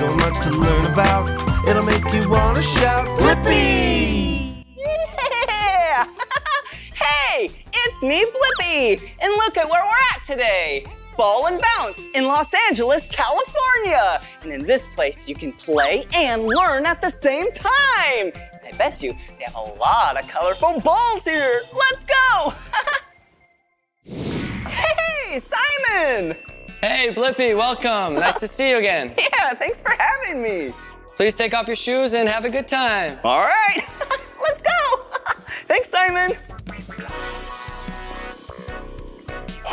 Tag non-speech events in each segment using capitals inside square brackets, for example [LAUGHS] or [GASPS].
so much to learn about. It'll make you wanna shout, Blippi! Yeah! [LAUGHS] hey, it's me, Blippi! And look at where we're at today. Ball N Bounce in Los Angeles, California. And in this place, you can play and learn at the same time. I bet you they have a lot of colorful balls here. Let's go! [LAUGHS] hey, Simon! Hey, Blippi, welcome. Nice to see you again. [LAUGHS] Yeah, thanks for having me. Please take off your shoes and have a good time. All right, [LAUGHS] let's go. [LAUGHS] thanks, Simon.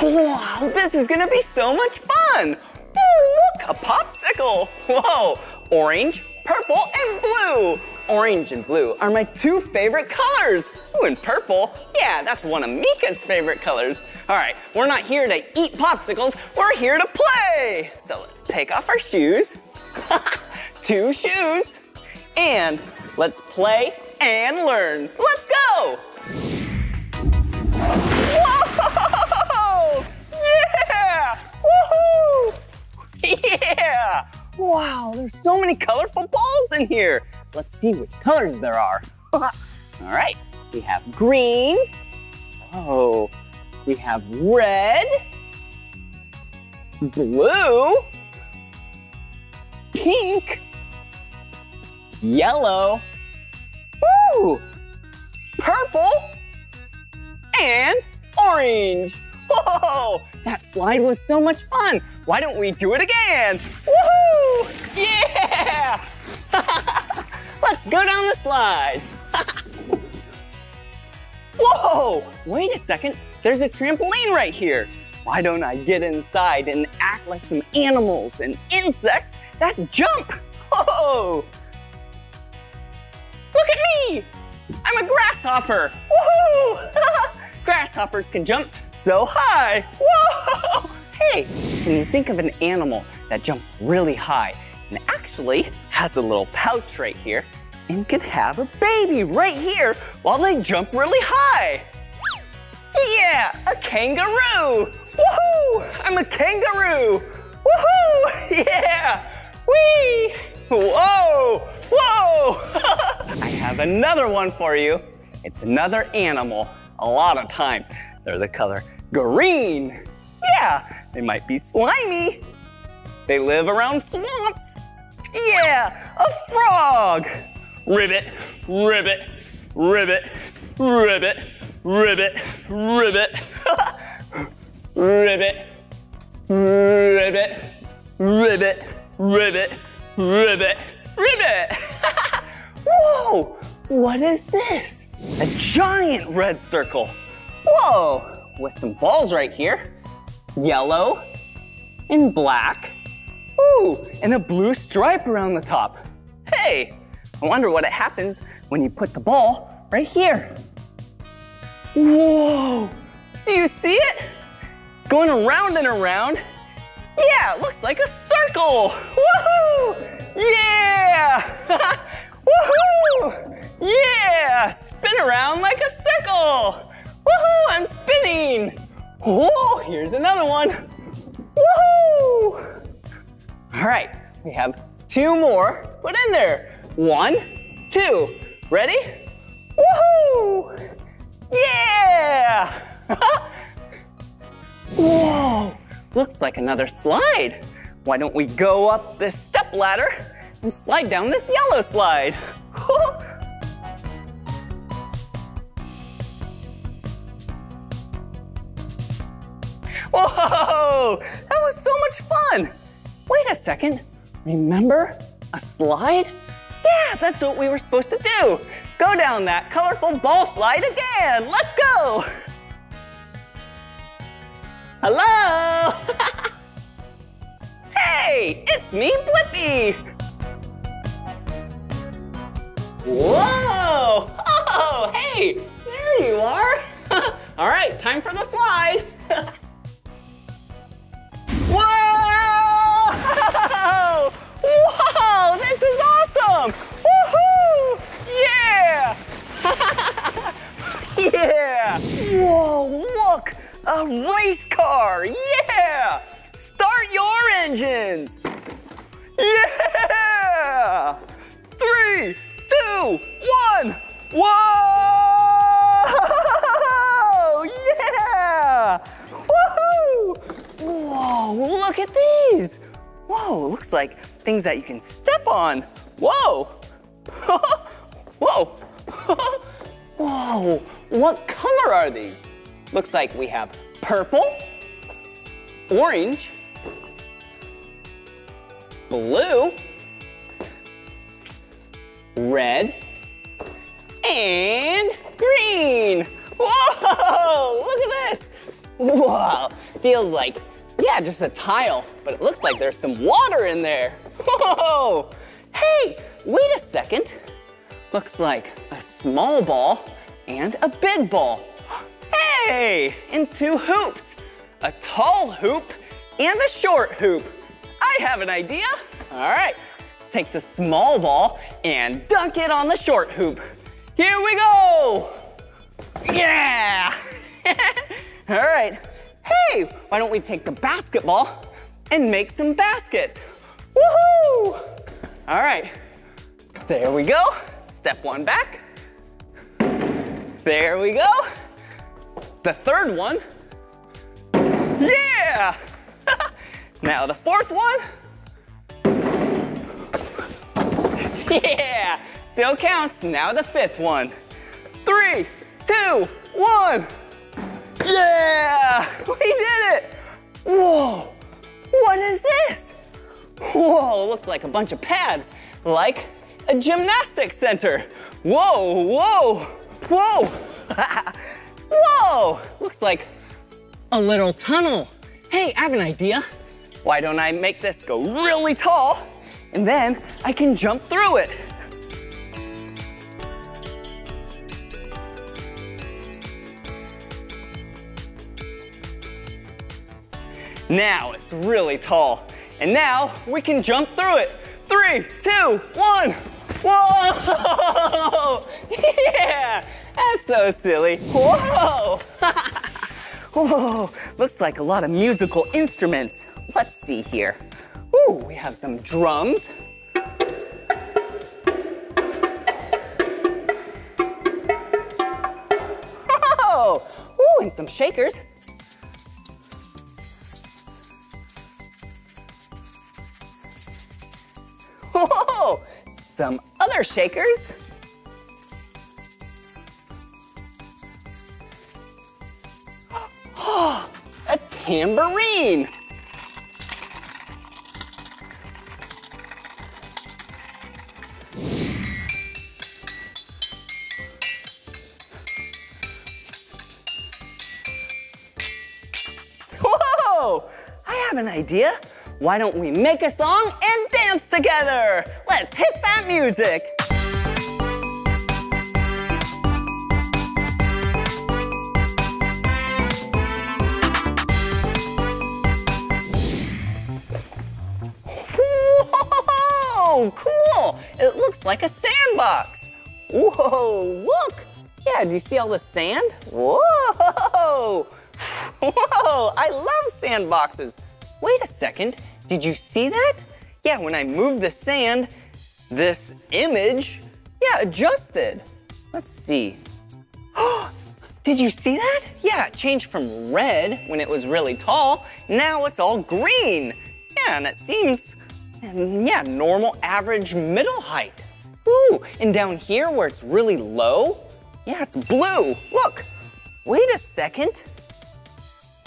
Wow, this is gonna be so much fun. Oh, look, a popsicle. Whoa, orange, purple, and blue. Orange and blue are my two favorite colors. Ooh, and purple, yeah, that's one of Meekah's favorite colors. All right, we're not here to eat popsicles, we're here to play. So let's take off our shoes, [LAUGHS] two shoes, and let's play and learn. Let's go. Whoa! [LAUGHS] Yeah! Woohoo! [LAUGHS] Yeah! Wow, there's so many colorful balls in here. Let's see which colors there are. [LAUGHS] All right, we have green. Oh, we have red, blue, pink, yellow, ooh, purple, and orange. Whoa, that slide was so much fun. Why don't we do it again? Woohoo! Yeah! [LAUGHS] Let's go down the slide. [LAUGHS] Whoa, wait a second. There's a trampoline right here. Why don't I get inside and act like some animals and insects that jump? Whoa! Look at me! I'm a grasshopper. Woohoo! [LAUGHS] Grasshoppers can jump so high. Whoa! [LAUGHS] Hey, can you think of an animal that jumps really high and actually has a little pouch right here and can have a baby right here while they jump really high? Yeah, a kangaroo. Woohoo! I'm a kangaroo. Woohoo! [LAUGHS] Yeah! Whee! Whoa! Whoa! [LAUGHS] I have another one for you. It's another animal. A lot of times, they're the color green. Yeah, they might be slimy. They live around swamps. Yeah, a frog. Ribbit, ribbit, ribbit, ribbit, ribbit, ribbit, ribbit, ribbit, ribbit, ribbit, ribbit, ribbit. [LAUGHS] Whoa, what is this? A giant red circle. Whoa, with some balls right here. Yellow and black. Ooh, and a blue stripe around the top. Hey, I wonder what happens when you put the ball right here. Whoa, do you see it? It's going around and around. Yeah, looks like a circle. Woohoo! Yeah! [LAUGHS] Woohoo! Yeah! Spin around like a circle. Woohoo! I'm spinning. Whoa, here's another one. Woohoo! All right, we have two more to put in there. One, two. Ready? Woohoo! Yeah! [LAUGHS] Whoa, looks like another slide. Why don't we go up this step ladder and slide down this yellow slide? [LAUGHS] Whoa, that was so much fun. Wait a second, remember a slide? Yeah, that's what we were supposed to do. Go down that colorful ball slide again. Let's go. Hello. [LAUGHS] hey, it's me, Blippi. Whoa. Oh, hey, there you are. [LAUGHS] All right, time for the slide. [LAUGHS] Whoa! Whoa! Whoa! This is awesome! Woohoo! Yeah! [LAUGHS] yeah! Whoa, look! A race car! Yeah! Start your engines! Yeah! Three, two, one! Whoa! Yeah! Woohoo! Whoa, look at these! Like things that you can step on. Whoa! [LAUGHS] Whoa! [LAUGHS] Whoa! What color are these? Looks like we have purple, orange, blue, red, and green. Whoa, [LAUGHS] look at this. Whoa, feels like, yeah, just a tile, but it looks like there's some water in there. Whoa, hey, wait a second. Looks like a small ball and a big ball. Hey, and two hoops, a tall hoop and a short hoop. I have an idea. All right, let's take the small ball and dunk it on the short hoop. Here we go. Yeah. [LAUGHS] All right. Hey, why don't we take the basketball and make some baskets? Woohoo! All right, there we go. Step one back. There we go. The third one. Yeah! [LAUGHS] now the fourth one. Yeah, still counts. Now the fifth one. Three, two, one. Yeah, [LAUGHS] we did it. Whoa, what is this? Whoa, looks like a bunch of pads, like a gymnastics center. Whoa, whoa, whoa. [LAUGHS] whoa, looks like a little tunnel. Hey, I have an idea. Why don't I make this go really tall and then I can jump through it. Now it's really tall. And now we can jump through it. Three, two, one. Whoa! [LAUGHS] Yeah! That's so silly. Whoa! [LAUGHS] Whoa! Looks like a lot of musical instruments. Let's see here. Ooh, we have some drums. [LAUGHS] Oh! Ooh, and some shakers. Some other shakers. [GASPS] a tambourine. Whoa! I have an idea. Why don't we make a song and dance together? Let's hit that music. Whoa, cool. It looks like a sandbox. Whoa, look. Yeah, do you see all the sand? Whoa, whoa, I love sandboxes. Wait a second, did you see that? Yeah, when I moved the sand, this image, yeah, adjusted. Let's see. [GASPS] Did you see that? Yeah, it changed from red when it was really tall. Now it's all green. Yeah, and it seems, yeah, normal, average, middle height. Ooh, and down here where it's really low, yeah, it's blue. Look, wait a second.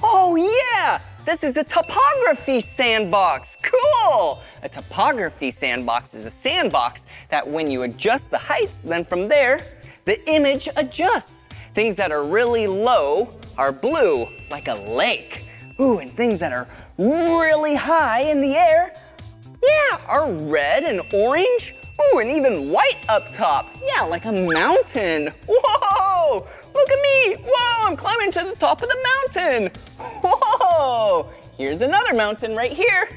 Oh yeah, this is a topography sandbox. Cool! A topography sandbox is a sandbox that when you adjust the heights, then from there, the image adjusts. Things that are really low are blue, like a lake. Ooh, and things that are really high in the air, yeah, are red and orange. Ooh, and even white up top. Yeah, like a mountain. [LAUGHS] Whoa! Look at me! Whoa, I'm climbing to the top of the mountain! Whoa! Here's another mountain right here.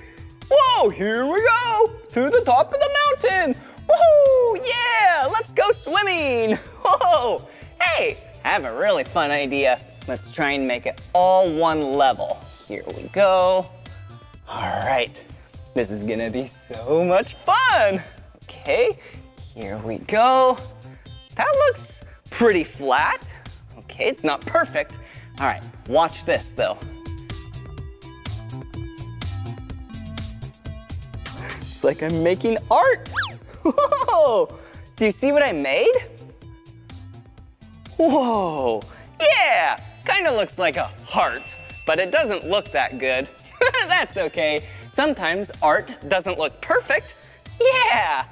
Whoa, here we go! To the top of the mountain! Woohoo! Yeah! Let's go swimming! Whoa! Hey, I have a really fun idea. Let's try and make it all one level. Here we go. All right, this is gonna be so much fun. Okay, here we go. That looks pretty flat. Okay, it's not perfect. All right, watch this though. It's like I'm making art. [LAUGHS] Whoa! Do you see what I made? Whoa! Yeah! Kinda looks like a heart, but it doesn't look that good. [LAUGHS] That's okay. Sometimes art doesn't look perfect. Yeah!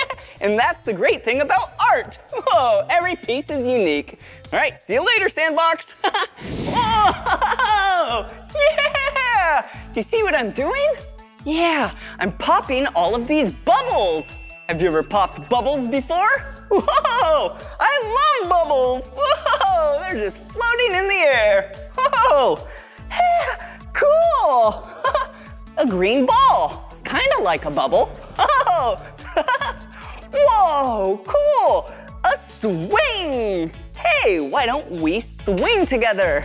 [LAUGHS] and that's the great thing about art. Whoa, every piece is unique. All right, see you later, Sandbox. [LAUGHS] Whoa! Yeah! Do you see what I'm doing? Yeah, I'm popping all of these bubbles. Have you ever popped bubbles before? Whoa! I love bubbles! Whoa! They're just floating in the air. Whoa! cool! [LAUGHS] a green ball. It's kind of like a bubble. Oh! [LAUGHS] Whoa! Cool! A swing! Hey, why don't we swing together?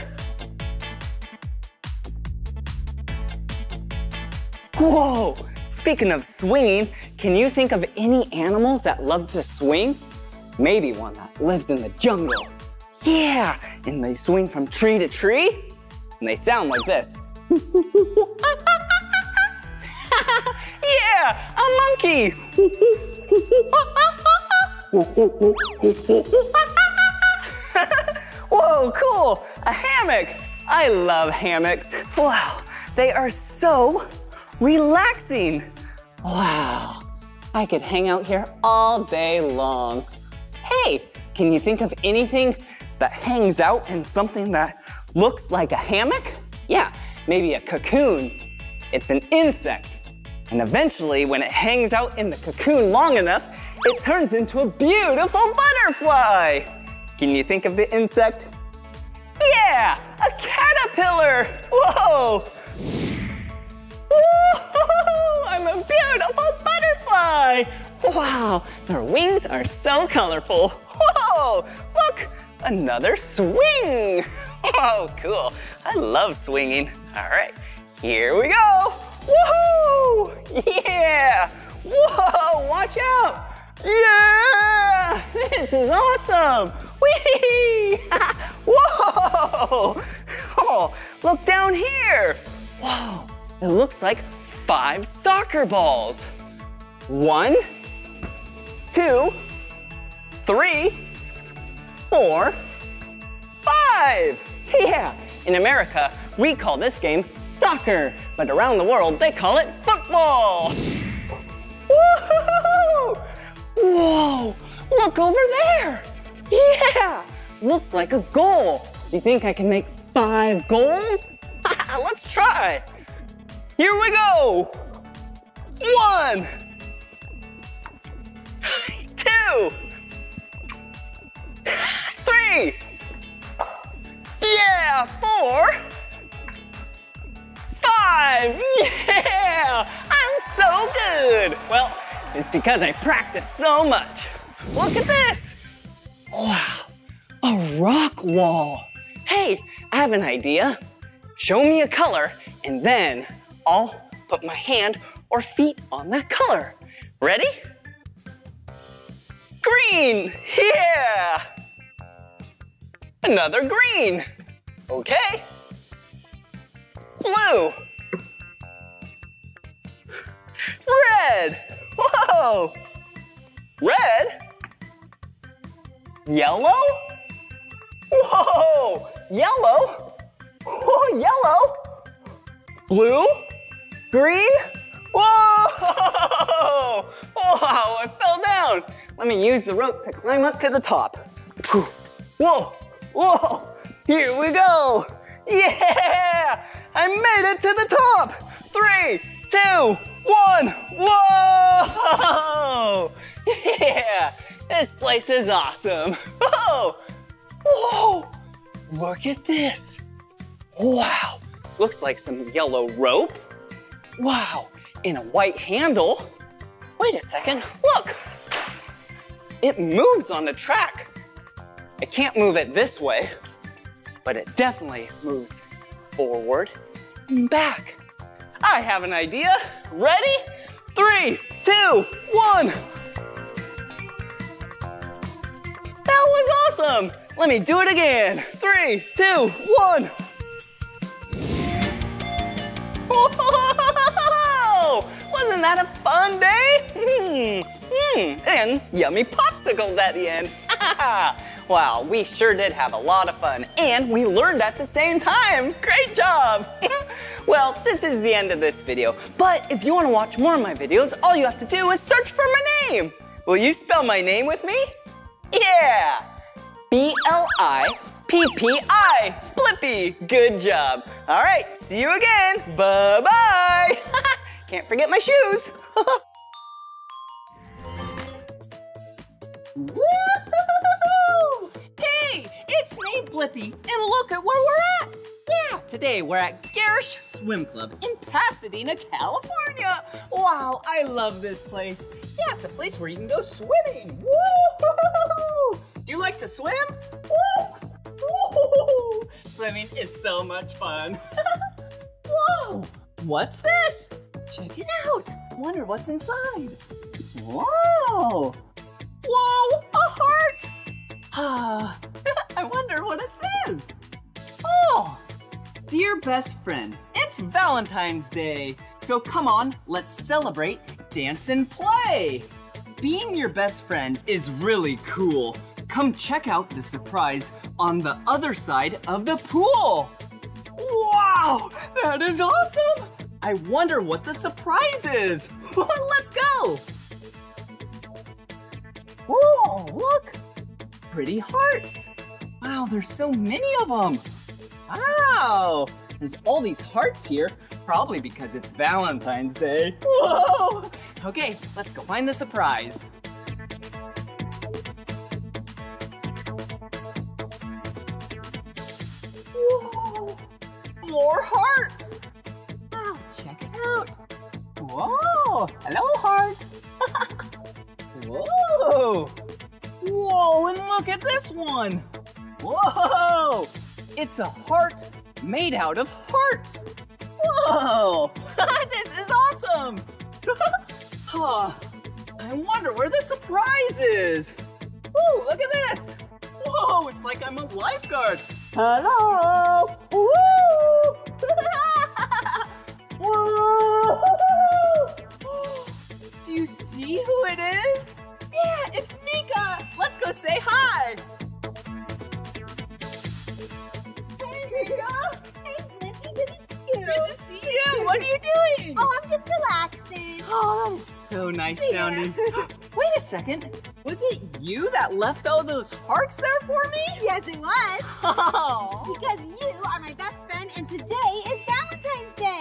Whoa! Speaking of swinging, can you think of any animals that love to swing? Maybe one that lives in the jungle. Yeah, and they swing from tree to tree, and they sound like this. [LAUGHS] yeah, a monkey. [LAUGHS] [LAUGHS] Whoa, cool, a hammock. I love hammocks. Wow, they are so relaxing. Wow, I could hang out here all day long. Hey, can you think of anything that hangs out in something that looks like a hammock? Yeah, maybe a cocoon. It's an insect. And eventually, when it hangs out in the cocoon long enough, it turns into a beautiful butterfly. Can you think of the insect? Yeah, a caterpillar. Whoa, I'm a beautiful butterfly! Wow, their wings are so colorful. Whoa, look, another swing. Whoa, cool. I love swinging. All right, here we go. Woohoo! Yeah! Whoa, watch out! Yeah! This is awesome! Whee! [LAUGHS] Whoa! Oh, look down here! Whoa, it looks like five soccer balls. One, two, three, four, five. Yeah, in America, we call this game soccer, but around the world, they call it football. Woohoo! Whoa, look over there. Yeah, looks like a goal. You think I can make five goals? [LAUGHS] Let's try. Here we go. One, [SIGHS] two, [SIGHS] three, yeah, four, five, [LAUGHS] yeah, I'm so good. Well, it's because I practice so much. Look at this. Wow, a rock wall. Hey, I have an idea. Show me a color and then I'll put my hand or feet on that color. Ready? Green, yeah. Another green, okay. Blue. Red, whoa. Red. Yellow. Whoa, yellow. Whoa, yellow. Blue. Green. Whoa! [LAUGHS] Wow, I fell down. Let me use the rope to climb up to the top. Whoa, whoa, here we go. Yeah, I made it to the top. Three, two, one, whoa! Yeah, this place is awesome. Whoa, whoa, look at this. Wow, looks like some yellow rope. Wow, in a white handle. Wait a second, look. It moves on the track. I can't move it this way, but it definitely moves forward and back. I have an idea. Ready? Three, two, one. That was awesome. Let me do it again. Three, two, one. Whoa! Wasn't that a fun day? Hmm, hmm, and yummy popsicles at the end. [LAUGHS] wow, we sure did have a lot of fun, and we learned at the same time. Great job! [LAUGHS] well, this is the end of this video, but if you want to watch more of my videos, all you have to do is search for my name. Will you spell my name with me? Yeah! B-L-I-P-P-I, Blippi. Good job. All right, see you again. Bye-bye. [LAUGHS] Can't forget my shoes. [LAUGHS] Hey, it's me, Blippi, and look at where we're at. Yeah, today we're at Garish Swim Club in Pasadena, California. Wow, I love this place. Yeah, it's a place where you can go swimming. Woo! Do you like to swim? Woo! Woo! Swimming is so much fun. [LAUGHS] Whoa! What's this? Check it out. Wonder what's inside. Whoa! Whoa! A heart! [SIGHS] I wonder what it says. Oh! Dear best friend, it's Valentine's Day. So come on, let's celebrate, dance, and play. Being your best friend is really cool. Come check out the surprise on the other side of the pool. Wow, that is awesome! I wonder what the surprise is. [LAUGHS] Let's go! Whoa, look! Pretty hearts. Wow, there's so many of them. Wow, there's all these hearts here, probably because it's Valentine's Day. Whoa! Okay, let's go find the surprise. Whoa! More hearts! Wow, check it out. Whoa! Hello, heart. [LAUGHS] Whoa! Whoa, and look at this one! Whoa! It's a heart made out of hearts! Whoa! [LAUGHS] this is awesome! [LAUGHS] huh. I wonder where the surprise is! Whoa, look at this! Whoa, it's like I'm a lifeguard! Hello! Woo! [LAUGHS] Whoa! [GASPS] Do you see who it is? Yeah, it's Meekah! Let's go say hi! Hey, Meekah! Hey, Blippi, good to see you. Good to see you! What are you doing? Oh, I'm just relaxing. Oh, that is so nice sounding. [GASPS] Wait a second. Was it you that left all those hearts there for me? Yes, it was. [LAUGHS] Oh. Because you are my best friend, and today is Valentine's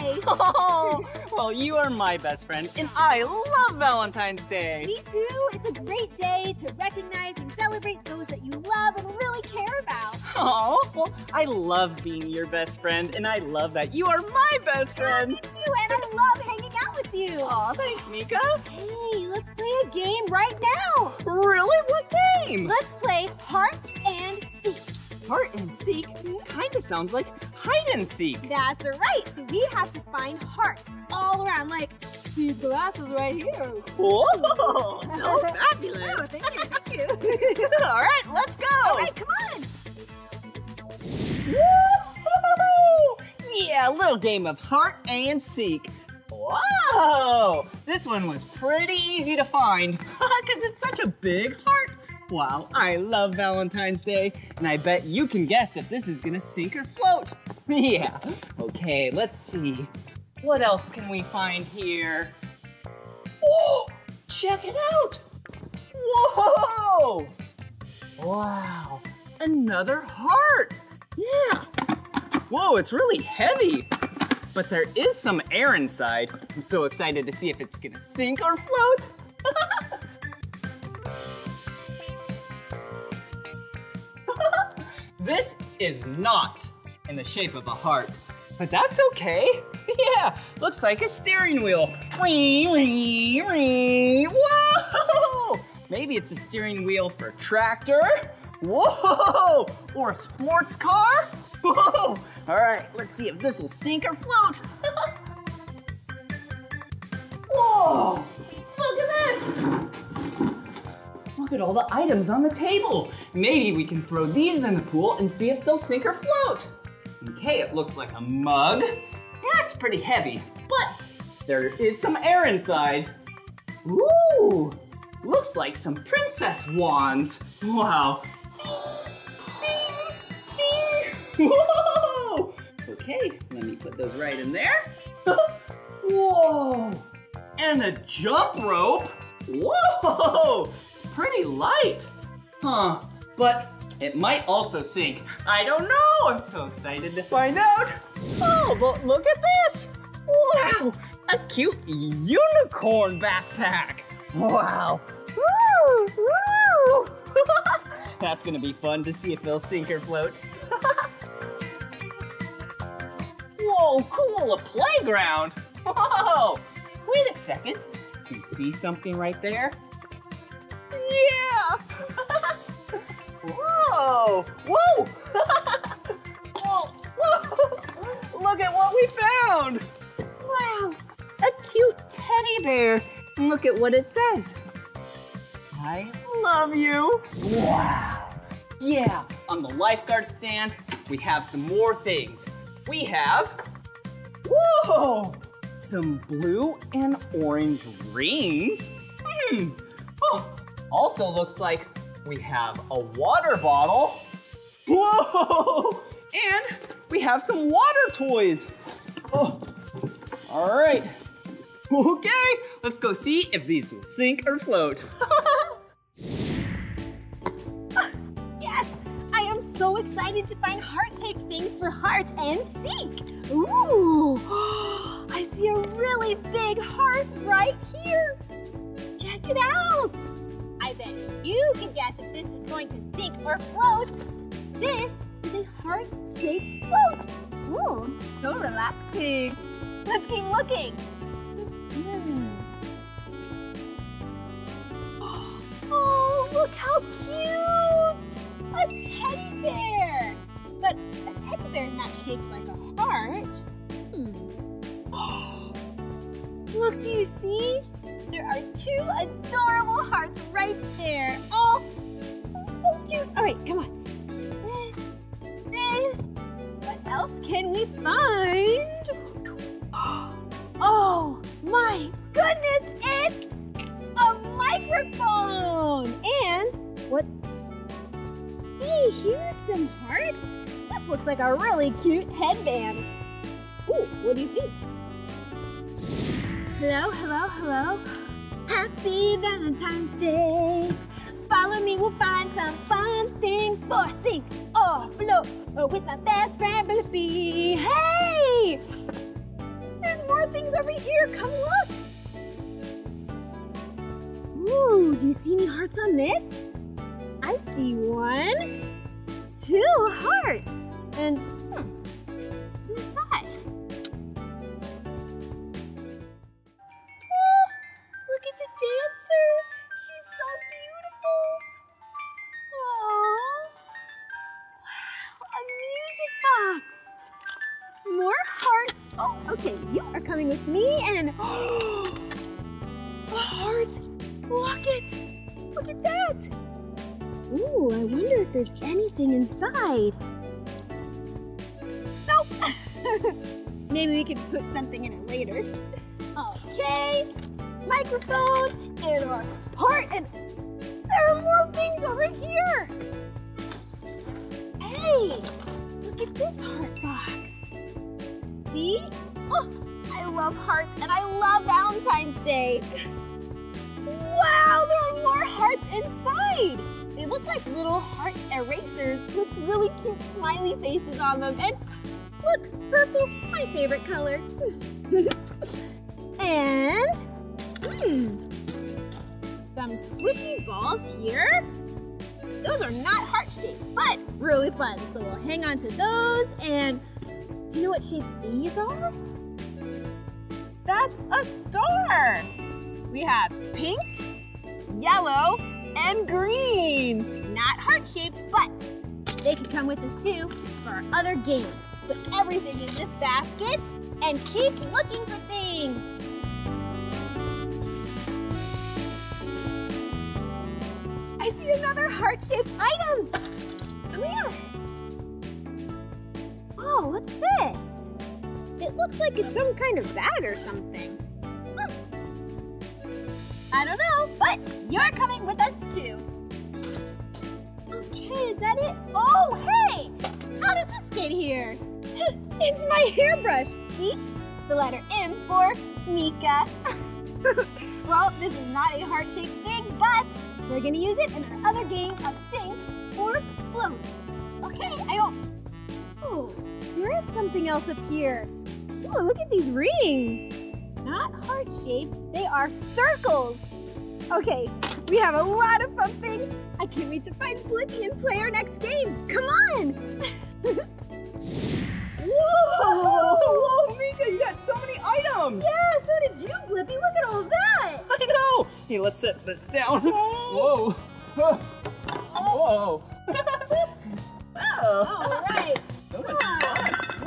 Day. oh. [LAUGHS] Well, you are my best friend, and I love Valentine's Day. Me too. It's a great day to recognize and celebrate those that you love and really care about. Oh, well, I love being your best friend, and I love that you are my best friend. Me too, and I love hanging out with you. Aw, thanks, Meekah. Hey, let's play a game right now. Really? What game? Let's play Heart and Seek. Heart and seek kind of sounds like hide and seek. That's right. So we have to find hearts all around, like these glasses right here. Whoa, [LAUGHS] so Oh, fabulous. thank you, thank you. [LAUGHS] All right, let's go. All right, come on. Woo! Yeah, a little game of heart and seek. Whoa! This one was pretty easy to find [LAUGHS] because it's such a big heart. Wow, I love Valentine's Day, and I bet you can guess if this is gonna sink or float. [LAUGHS] yeah. Okay, let's see. What else can we find here? Oh, check it out! Whoa! Wow, another heart. Yeah. Whoa, it's really heavy. But there is some air inside. I'm so excited to see if it's gonna sink or float. [LAUGHS] [LAUGHS] this is not in the shape of a heart, but that's okay. [LAUGHS] Yeah, looks like a steering wheel. Whoa! [LAUGHS] Maybe it's a steering wheel for a tractor. Whoa! Or a sports car. Whoa! All right, let's see if this will sink or float. Whoa! Look at this! Look at all the items on the table. Maybe we can throw these in the pool and see if they'll sink or float. Okay, it looks like a mug. That's pretty heavy, but there is some air inside. Ooh, looks like some princess wands. Wow. Ding, ding. Whoa! Okay, let me put those right in there. [LAUGHS] Whoa! And a jump rope? Whoa! Pretty light. Huh, but it might also sink. I don't know. I'm so excited to find out. Oh, but look at this. Wow, a cute unicorn backpack. Wow. Woo, woo. [LAUGHS] That's gonna be fun to see if they'll sink or float. [LAUGHS] Whoa, cool, a playground. [LAUGHS] Whoa, wait a second. You see something right there? Yeah! [LAUGHS] Whoa! Whoa! [LAUGHS] whoa! Whoa! Look at what we found! Wow! A cute teddy bear. Look at what it says. I love you. Wow! Yeah, on the lifeguard stand, we have some more things. We have, whoa, some blue and orange rings. Hmm. Oh, also looks like we have a water bottle. Whoa! And we have some water toys. Oh, all right. Okay, let's go see if these will sink or float. [LAUGHS] Yes! I am so excited to find heart-shaped things for heart and seek. Ooh! [GASPS] I see a really big heart right here. Check it out. I bet you can guess if this is going to sink or float. This is a heart-shaped float. Ooh, so relaxing. Let's keep looking. Hmm. [GASPS] Oh, look how cute! A teddy bear! But a teddy bear is not shaped like a heart. Hmm. [GASPS] Look, do you see? There are two adorable hearts right there. Oh, so cute. All right, come on. This, this. What else can we find? [GASPS] Oh, my goodness, it's a microphone! And what? Hey, here are some hearts. This looks like a really cute headband. Ooh, what do you think? Hello, hello, hello. Happy Valentine's Day. Follow me, we'll find some fun things for sink or float or with my best friend Blippi. Hey! There's more things over here. Come look. Ooh, do you see any hearts on this? I see one, two hearts, and hmm, inside? There's anything inside. Nope. [LAUGHS] Maybe we could put something in it later. Okay, microphone and our heart, and there are more things over here. Hey, look at this heart box. See? Oh, I love hearts and I love Valentine's Day. [LAUGHS] Wow, there are more hearts inside. Look like little heart erasers with really cute smiley faces on them. And look, purple's my favorite color. [LAUGHS] and, hmm, some squishy balls here. Those are not heart-shaped, but really fun. So we'll hang on to those. And do you know what shape these are? That's a star. We have pink, yellow, and green. Not heart-shaped, but they could come with us too for our other game. Put everything in this basket and keep looking for things. I see another heart-shaped item. Come here. Oh, what's this? It looks like it's some kind of bag or something. I don't know, but you're coming with us too. Okay, is that it? Oh, hey! How did this get here? [LAUGHS] it's my hairbrush. See? The letter M for Meekah. [LAUGHS] well, this is not a heart-shaped thing, but we're gonna use it in our other game of sink or float. Okay, I don't... Oh, there is something else up here. Oh, look at these rings. Not heart-shaped, they are circles. Okay, we have a lot of fun things. I can't wait to find Blippi and play our next game. Come on! [LAUGHS] Whoa! Whoa, Meekah, you got so many items! Yeah, so did you, Blippi. Look at all that. [LAUGHS] I know! Hey, let's set this down. Okay. Whoa! [LAUGHS] Whoa! Oh. oh, All right.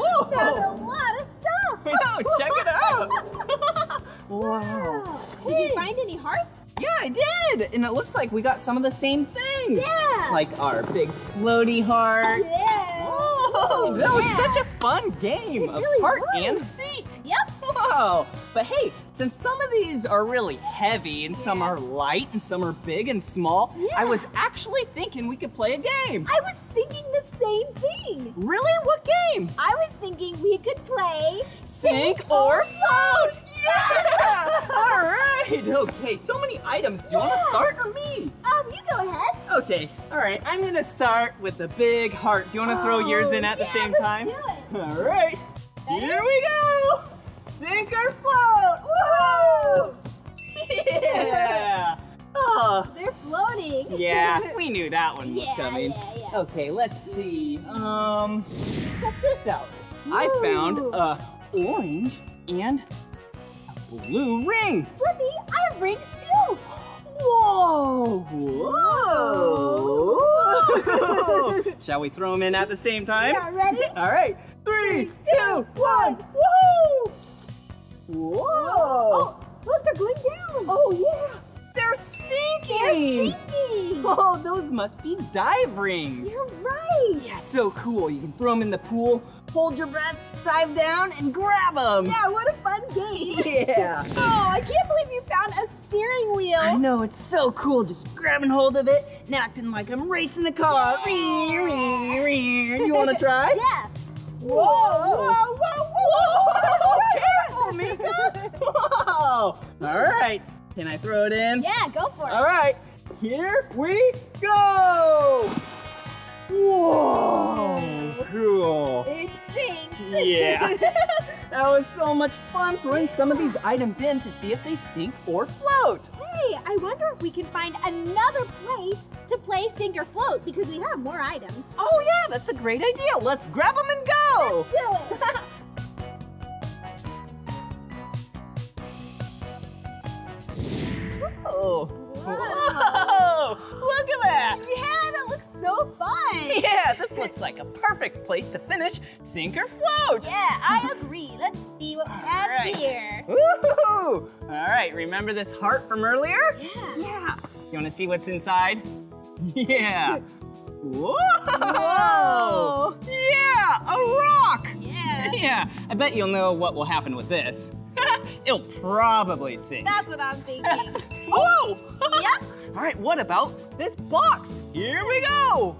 So much Wow. fun! That's a lot of stuff. [LAUGHS] Whoa, check it out! [LAUGHS] wow. Did you find any hearts? Yeah, I did! And it looks like we got some of the same things. Yeah. Like our big floaty heart. Yeah. Oh, that was Yeah. such a fun game It of really heart was. and seek. Yep. Whoa! But hey, since some of these are really heavy and some are light and some are big and small, Yeah. I was actually thinking we could play a game. I was thinking the same thing. Really? What game? I was thinking we could play Sink or float! Yeah! [LAUGHS] All right. Okay, so many items. Do you want to start or me? Um, you go ahead. Okay, all right. I'm gonna start with the big heart. Do you want to throw yours in at the yeah, same time? [LAUGHS] All right. Ready? Here we go. Sink or float. Woohoo! Yeah. Oh, They're floating. [LAUGHS] yeah. [LAUGHS] We knew that one was Yeah, coming. yeah. Okay, let's see. Um, check this out. I found a orange and a blue ring. Blippi, I have rings too. Whoa! Whoa! Shall we throw them in at the same time? Yeah, ready? All right. Three, two, one. Woohoo! Whoa! Oh, look, they're going down. Oh, yeah. They're sinking. They're Sinking. Oh, those must be dive rings. You're right. Yeah, so cool. You can throw them in the pool, hold your breath, dive down, and grab them. Yeah, what a fun game. [LAUGHS] Yeah. Oh, I can't believe you found a steering wheel. I know, it's so cool just grabbing hold of it and acting like I'm racing a car. You want to try? [LAUGHS] Yeah. Whoa! Whoa, whoa, whoa! [LAUGHS] Careful, Meekah! Whoa! All right, can I throw it in? Yeah, go for it. All right, here we go! Whoa! Oh, cool. It sinks. Yeah. [LAUGHS] that was so much fun throwing some of these items in to see if they sink or float. hey, I wonder if we can find another place to play sink or float because we have more items. Oh yeah, that's a great idea. Let's grab them and go. Let's Do it. [LAUGHS] [LAUGHS] Oh. Wow. Whoa! Look at that. Yeah, that looks so fun. [LAUGHS] Yeah, this looks like a perfect place to finish sink or float. Yeah, I agree. Let's see what we have right. here. Woohoo! All right, remember this heart from earlier? Yeah. Yeah. You want to see what's inside? [LAUGHS] Yeah. Whoa! Whoa. Yeah, a rock. Yeah. [LAUGHS] Yeah, I bet you'll know what will happen with this. It'll probably sink. That's what I'm thinking. Oh! yep. All right, what about this box? Here we go.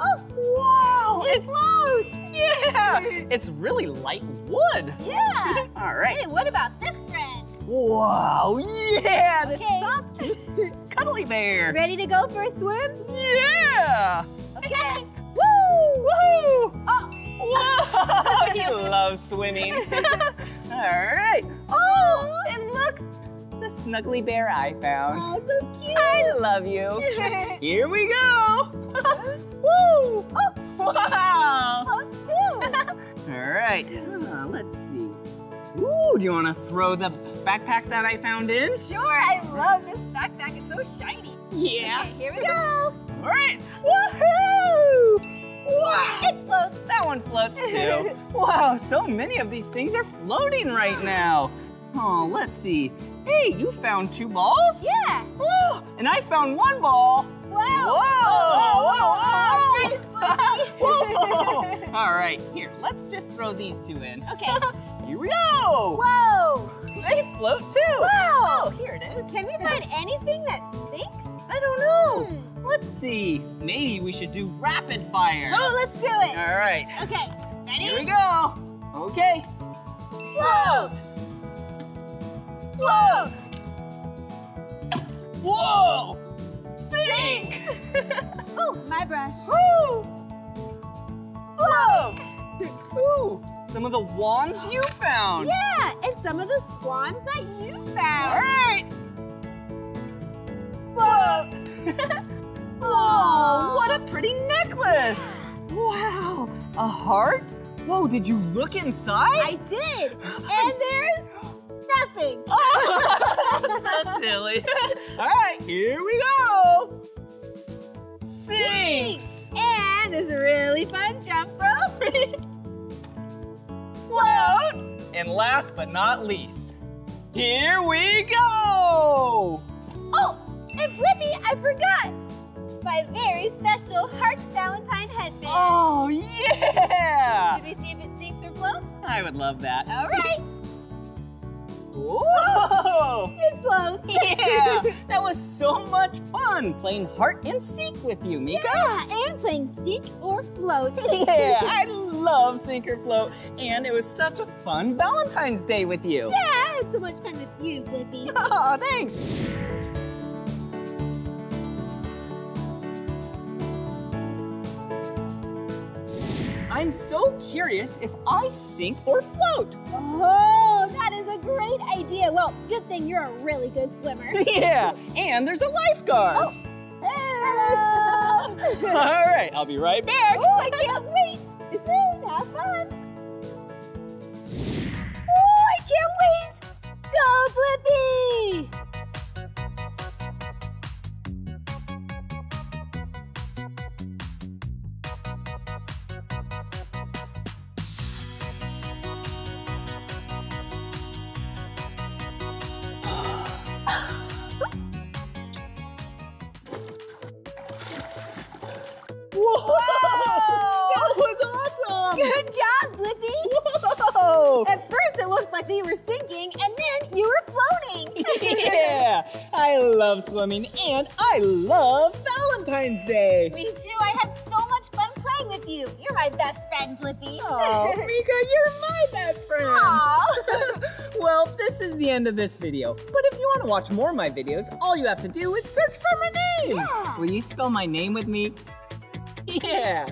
Oh, Wow, it floats. Yeah, it's really light wood. Yeah. [LAUGHS] All right. Hey, what about this friend? Wow, yeah, this Okay. soft, [LAUGHS] cuddly bear. Ready to go for a swim? Yeah. Okay. [LAUGHS] Woo! Woohoo! Oh, whoa! you love swimming. All right. Oh, and look, the snuggly bear I found. Oh, so cute. I love you. [LAUGHS] Here we go. [LAUGHS] Woo! Oh, [LAUGHS] wow! Oh, too. All right, uh, let's see. Ooh, do you want to throw the backpack that I found in? Sure, I love this backpack. It's so shiny. Yeah. Okay, here we go. All right. Woohoo! Wow! It floats. That one floats too. wow, so many of these things are floating right now. Oh, let's see. Hey, you found two balls? Yeah. Oh, and I found one ball. Wow. Whoa! Oh, nice, Blippi. Whoa! [LAUGHS] All right, here, let's just throw these two in. Okay. [LAUGHS] Here we go. Whoa! They float too. Wow. Oh, here it is. Can we [LAUGHS] find anything that stinks? I don't know. Hmm. Let's see. Maybe we should do rapid fire. Oh, let's do it. All right. Okay, Here we ready? go. Okay. Float. [LAUGHS] Oh, my brush. Woo. Float. Ooh, some of the wands you found. Yeah, and some of the swans that you found. right. Float. Oh, [LAUGHS] what a pretty necklace. Wow. A heart? Whoa, did you look inside? I did, [GASPS] and there's nothing. [LAUGHS] Oh, so silly. All right, here we go. Sinks. And there's a really fun jump rope. [LAUGHS] Float. And last but not least, here we go. oh, and Blippi, I forgot. My very special Heart Valentine headband. Oh, yeah. Should we see if it sinks or floats? I would love that. All right, Whoa. it floats. [LAUGHS] Yeah, that was so much fun playing heart and seek with you, Meekah. Yeah, and playing seek or float. [LAUGHS] Yeah, I love Sink or Float, and it was such a fun Valentine's Day with you. Yeah, I had so much fun with you, Blippi. Oh, [LAUGHS] thanks. I'm so curious if I sink or float. Oh, that is a great idea. Well, good thing you're a really good swimmer. [LAUGHS] yeah, and there's a lifeguard. Oh, hello. [LAUGHS] All right, I'll be right back. oh, I can't wait. Soon, have fun. Oh, I can't wait. Go, Blippi. Love swimming and I love Valentine's Day! Me too. I had so much fun playing with you. You're my best friend, Blippi. Oh, Meekah, you're my best friend! Aw. [LAUGHS] well, this is the end of this video. But if you want to watch more of my videos, all you have to do is search for my name! Yeah. Will you spell my name with me? [LAUGHS] Yeah!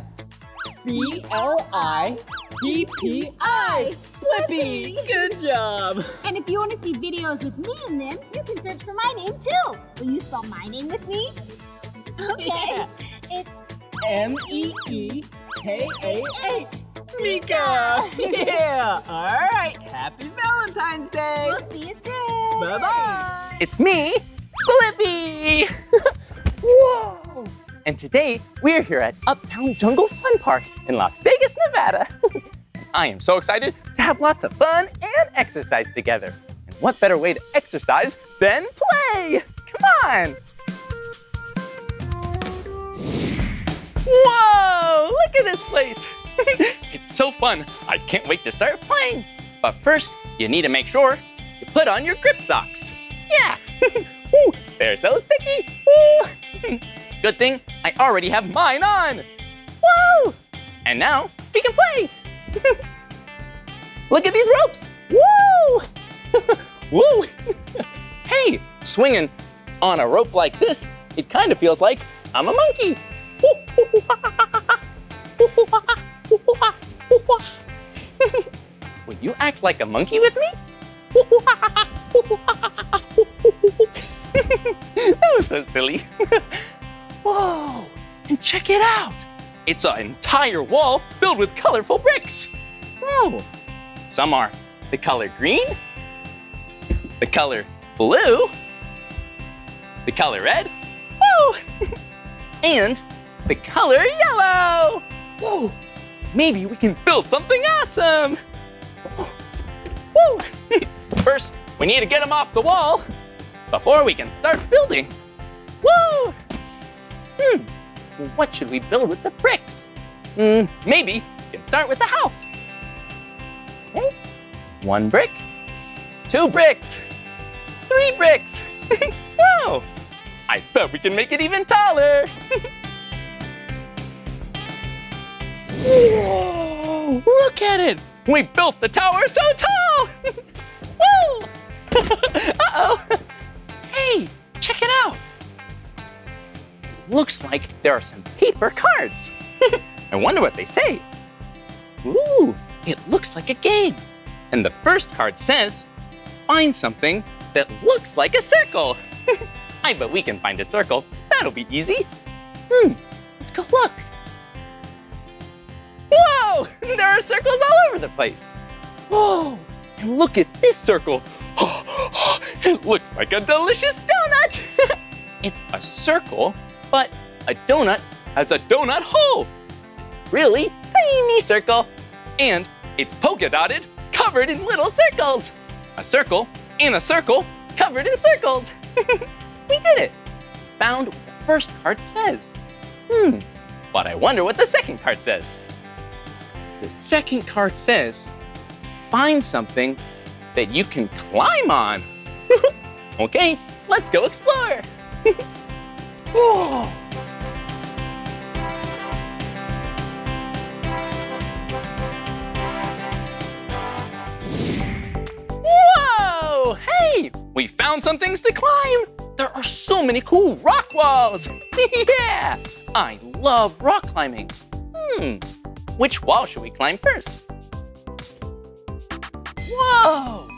B L I P P I! Blippi! Good job! And if you want to see videos with me in them, you can search for my name too. Will you spell my name with me? Okay. [LAUGHS] Yeah. It's M E E K A H. Meekah! [LAUGHS] Yeah! Alright, happy Valentine's Day! we'll see you soon. Bye bye! It's me, Blippi! [LAUGHS] Whoa! And today we're here at Uptown Jungle Fun Park in Las Vegas, Nevada. I am so excited to have lots of fun and exercise together. And what better way to exercise than play? Come on! Whoa! Look at this place! [LAUGHS] it's so fun. I can't wait to start playing. But first, you need to make sure you put on your grip socks. Yeah! [LAUGHS] Woo, they're so sticky. [LAUGHS] Good thing I already have mine on. Woo! And now we can play. [LAUGHS] Look at these ropes. Woo! [LAUGHS] Woo! [LAUGHS] hey, swinging on a rope like this, it kind of feels like I'm a monkey. Will you act like a monkey with me? that was so silly. Whoa, and check it out. It's an entire wall filled with colorful bricks. Whoa. Some are the color green, the color blue, the color red, whoa, [LAUGHS] and the color yellow. Whoa, maybe we can build something awesome. Woo! [LAUGHS] First, we need to get them off the wall before we can start building. Woo! Hmm, what should we build with the bricks? Hmm, maybe we can start with the house. Okay, One brick, two bricks, three bricks. [LAUGHS] Whoa! I bet we can make it even taller. [LAUGHS] Whoa! Look at it! We built the tower so tall! [LAUGHS] Woo! Uh-oh! Hey, check it out! Looks like there are some paper cards. [LAUGHS] I wonder what they say. Ooh, it looks like a game. And the first card says, find something that looks like a circle. [LAUGHS] I bet we can find a circle. That'll be easy. Hmm, let's go look. Whoa, [LAUGHS] there are circles all over the place. Whoa, and look at this circle. [GASPS] it looks like a delicious donut. it's a circle, but a donut has a donut hole. Really tiny circle. And it's polka dotted, covered in little circles. A circle in a circle covered in circles. [LAUGHS] we did it. Found what the first card says. Hmm, but I wonder what the second card says. The second card says, find something that you can climb on. [LAUGHS] okay, let's go explore. [LAUGHS] Whoa. Whoa! Hey, we found some things to climb. There are so many cool rock walls. [LAUGHS] yeah, I love rock climbing. Hmm, which wall should we climb first? Whoa!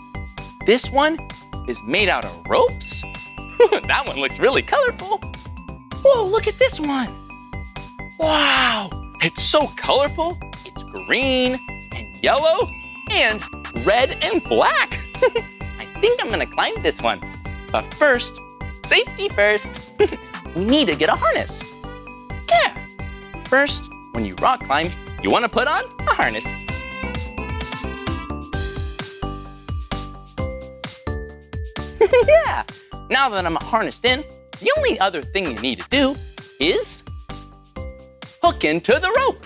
This one is made out of ropes? [LAUGHS] that one looks really colorful. Whoa, look at this one. Wow, it's so colorful. It's green and yellow and red and black. [LAUGHS] I think I'm gonna climb this one. But first, safety first. [LAUGHS] we need to get a harness. Yeah. First, when you rock climb, you wanna put on a harness. [LAUGHS] yeah, now that I'm harnessed in, the only other thing you need to do is hook into the rope.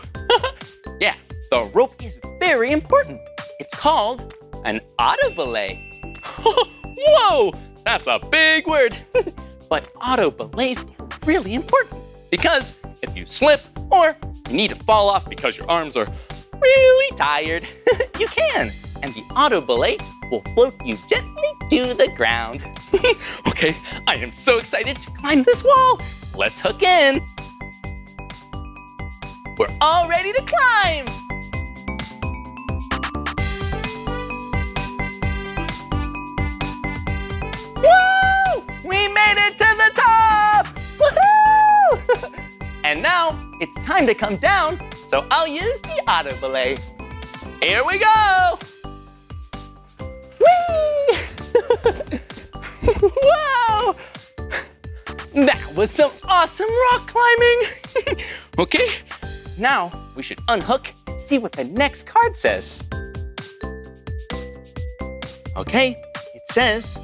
[LAUGHS] yeah, the rope is very important. It's called an auto belay. [LAUGHS] Whoa, that's a big word. [LAUGHS] but auto belays are really important because if you slip or you need to fall off because your arms are really tired, you can. And the auto belay will float you gently to the ground. [LAUGHS] okay, I am so excited to climb this wall. Let's hook in. We're all ready to climb. Woo! We made it to the top! [LAUGHS] And now it's time to come down, so I'll use the auto belay. Here we go! Whoa! That was some awesome rock climbing! [LAUGHS] okay, now we should unhook and see what the next card says. Okay, it says,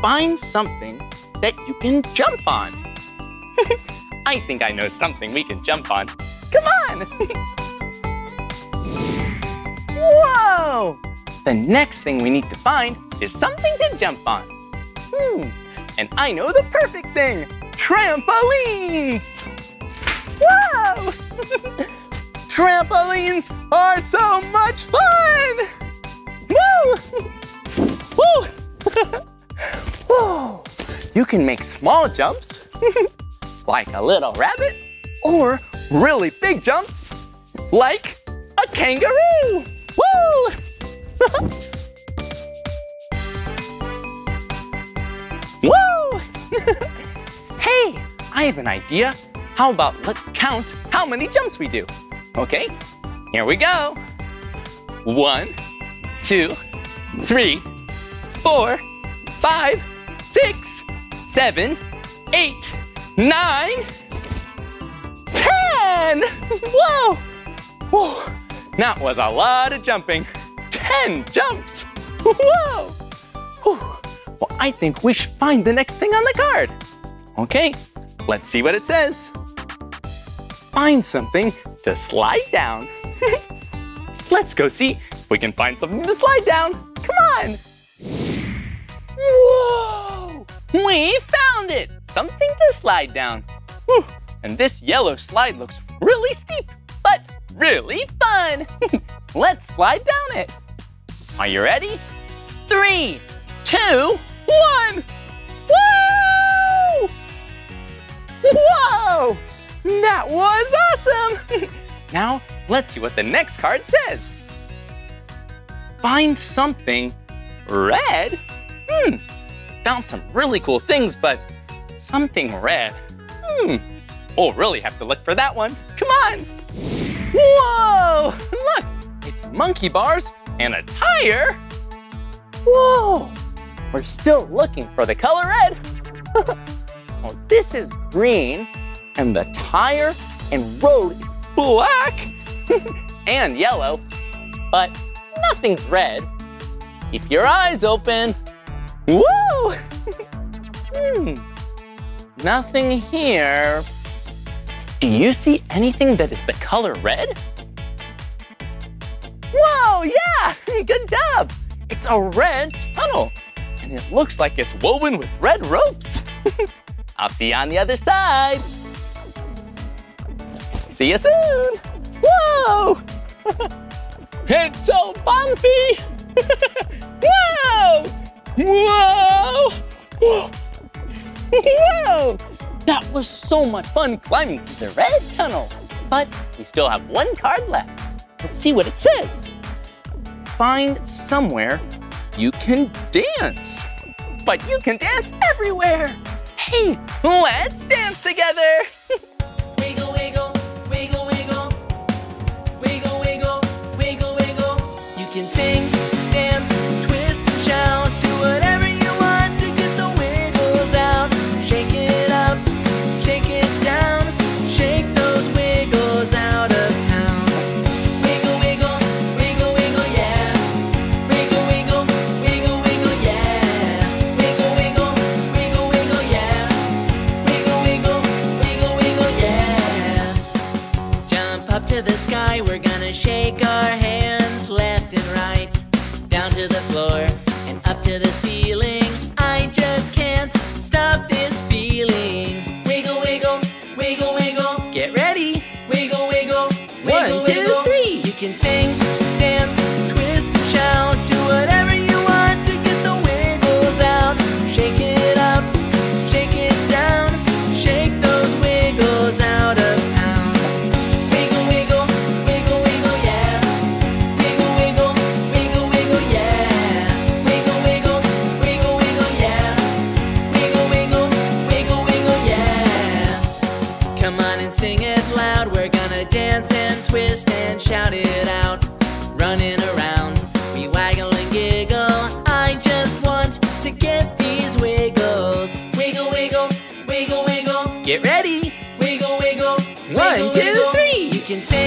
find something that you can jump on. [LAUGHS] I think I know something we can jump on. Come on! [LAUGHS] Whoa! The next thing we need to find is something to jump on. Hmm, and I know the perfect thing, trampolines! Whoa! [LAUGHS] Trampolines are so much fun! Woo! [LAUGHS] Woo! [LAUGHS] Whoa! You can make small jumps, like a little rabbit, or really big jumps, like a kangaroo! Woo! Woo! [LAUGHS] hey, I have an idea. How about let's count how many jumps we do? Okay, here we go. One, two, three, four, five, six, seven, eight, nine, ten! [LAUGHS] Whoa! Whoa! That was a lot of jumping. Ten jumps! [LAUGHS] Whoa! Whew. Well, I think we should find the next thing on the card. Okay, let's see what it says. Find something to slide down. [LAUGHS] let's go see if we can find something to slide down. Come on! Whoa! We found it! Something to slide down. Whew. And this yellow slide looks really steep, but really fun. [LAUGHS] Let's slide down it. Are you ready? Three, two, one. Whoa! Whoa! That was awesome! [LAUGHS] now, let's see what the next card says. Find something red? Hmm, found some really cool things, but something red. Hmm, we'll really have to look for that one. Come on! Whoa! Look, it's monkey bars and a tire. Whoa! We're still looking for the color red. well, [LAUGHS] this is green, and the tire and road is black [LAUGHS] and yellow, but nothing's red. Keep your eyes open. Whoa! [LAUGHS] hmm. Nothing here. Do you see anything that is the color red? Whoa, yeah, good job. It's a red tunnel, and it looks like it's woven with red ropes. [LAUGHS] I'll see you on the other side. See you soon. Whoa! [LAUGHS] it's so bumpy. [LAUGHS] Whoa! Whoa! Whoa! Whoa! That was so much fun climbing the red tunnel. But we still have one card left. Let's see what it says. Find somewhere you can dance. But you can dance everywhere. Hey, let's dance together. [LAUGHS] Wiggle, wiggle, wiggle, wiggle. Wiggle, wiggle, wiggle, wiggle. You can sing, can sing, dance, twist, and shout. Do whatever you want to get the wiggles out. Shake it up, shake it down. Shake those wiggles out of town. Wiggle, wiggle, wiggle, wiggle, yeah. Wiggle, wiggle, wiggle, wiggle, yeah. Wiggle, wiggle, wiggle, wiggle, yeah. Wiggle, wiggle, wiggle, wiggle, yeah. Come on and sing it loud. We're gonna dance and twist and shout it. Running around, we waggle and giggle. I just want to get these wiggles. Wiggle, wiggle, wiggle, wiggle. Get ready. Wiggle, wiggle. One, wiggle, two, wiggle. three. You can sing,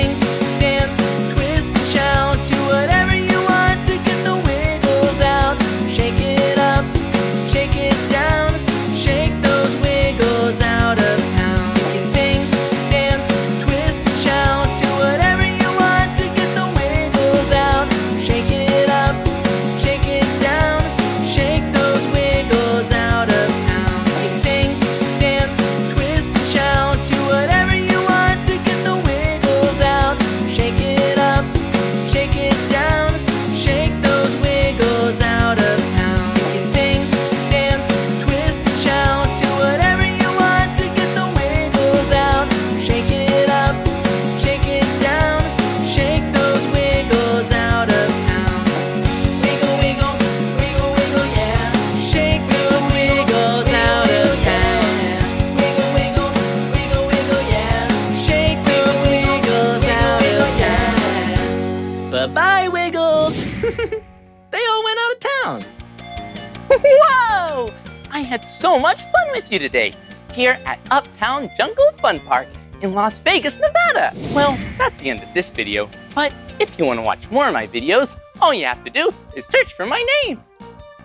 so much fun with you today here at Uptown Jungle Fun Park in Las Vegas, Nevada. Well, that's the end of this video, but if you want to watch more of my videos, all you have to do is search for my name.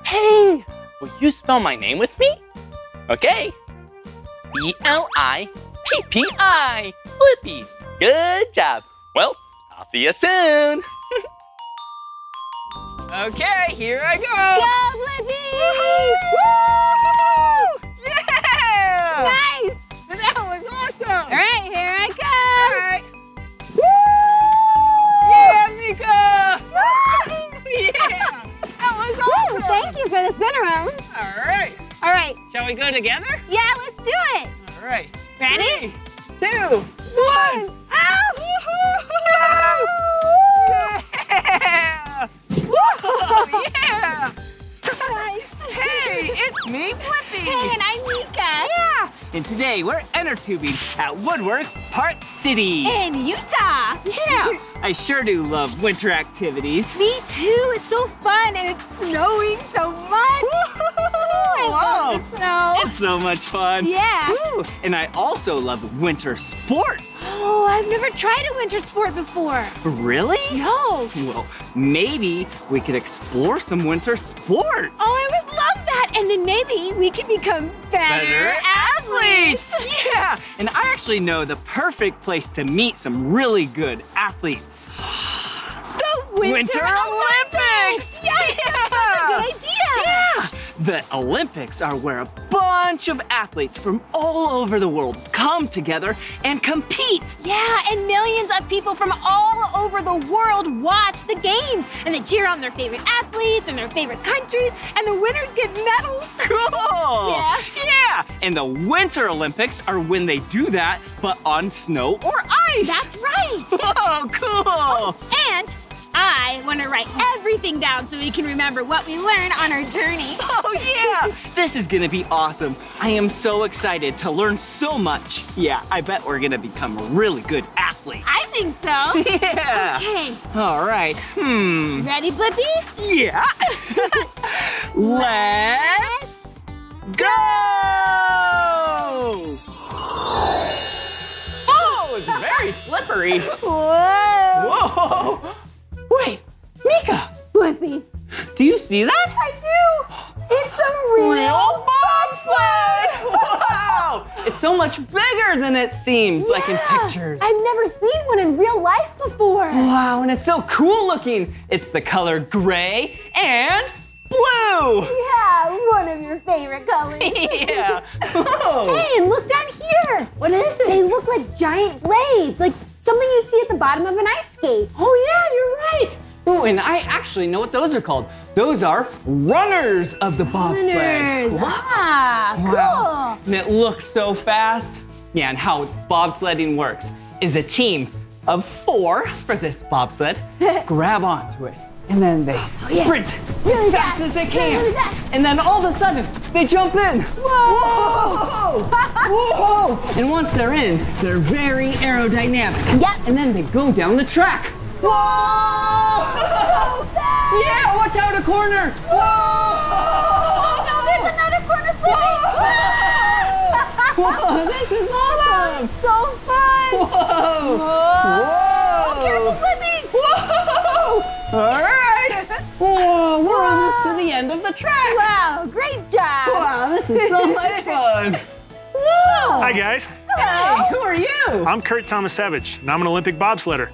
Hey, will you spell my name with me? Okay. B-L-I-P-P-I, Blippi. Good job. Well, I'll see you soon. [LAUGHS] Okay, here I go. Go, Blippi! Yeah! Nice! That was awesome. All right, here I come. Yeah, Meekah! [LAUGHS] yeah! That was Woo, awesome! thank you for the spin around. All right. All right, Shall we go together? yeah, let's do it. All right. Ready? Three, two, one. Yeah! And today we're inner tubing at Woodward Park City. In Utah. Yeah, [LAUGHS] I sure do love winter activities. Me too. It's so fun and it's snowing so much. I love the oh, snow. It's so much fun. Yeah. Woo. And I also love winter sports. Oh, I've never tried a winter sport before. Really? No. Well, maybe we could explore some winter sports. Oh, I would love. And then maybe we can become better, athletes. Yeah, and I actually know the perfect place to meet some really good athletes. [GASPS] The Winter, Olympics! Yes, that's such a good idea. Yeah! The Olympics are where a bunch of athletes from all over the world come together and compete. Yeah, and millions of people from all over the world watch the games and they cheer on their favorite athletes and their favorite countries, and the winners get medals. [LAUGHS] Cool! Yeah. Yeah! And the Winter Olympics are when they do that, but on snow or ice. That's right. Whoa, [LAUGHS] oh, cool! And I want to write everything down so we can remember what we learned on our journey. [LAUGHS] Oh, yeah! [LAUGHS] this is gonna be awesome. I am so excited to learn so much. Yeah, I bet we're gonna become really good athletes. I think so. [LAUGHS] yeah! Okay, All right, hmm. ready, Blippi? Yeah! Let's go! Oh, it's very slippery. Whoa! Whoa! Wait, Meekah, Blippi, do you see that? I do. It's a real, bobsled! Wow! It's so much bigger than it seems, like in pictures. I've never seen one in real life before. Wow, and it's so cool looking. It's the color gray and blue. Yeah, one of your favorite colors. [LAUGHS] yeah. Whoa. [LAUGHS] Oh. Hey, and look down here. What is it? They look like giant blades, like something you'd see at the bottom of an ice skate. Oh yeah, you're right. Oh, and I actually know what those are called. Those are runners of the bobsled. Runners. Ah, Wow. cool. And it looks so fast. Yeah, and how bobsledding works is a team of four for this bobsled [LAUGHS] grab onto it. And then they Oh, yeah. sprint Really as fast fast. as they can. really fast. And then all of a sudden, they jump in. Whoa! Whoa! [LAUGHS] Whoa! And once they're in, they're very aerodynamic. Yep. And then they go down the track. Whoa! [LAUGHS] Yeah, watch out a corner. Whoa! Oh, no, there's another corner flipping. Whoa, this is awesome! so fun. Whoa! Whoa! Oh, careful flipping. Whoa! All right! [LAUGHS] Whoa, we're almost to the end of the track! Wow, great job. Wow, this is so much [LAUGHS] fun! Whoa. Hi guys, Hey, who are you? I'm Curt Tomasevicz, and I'm an Olympic bobsledder.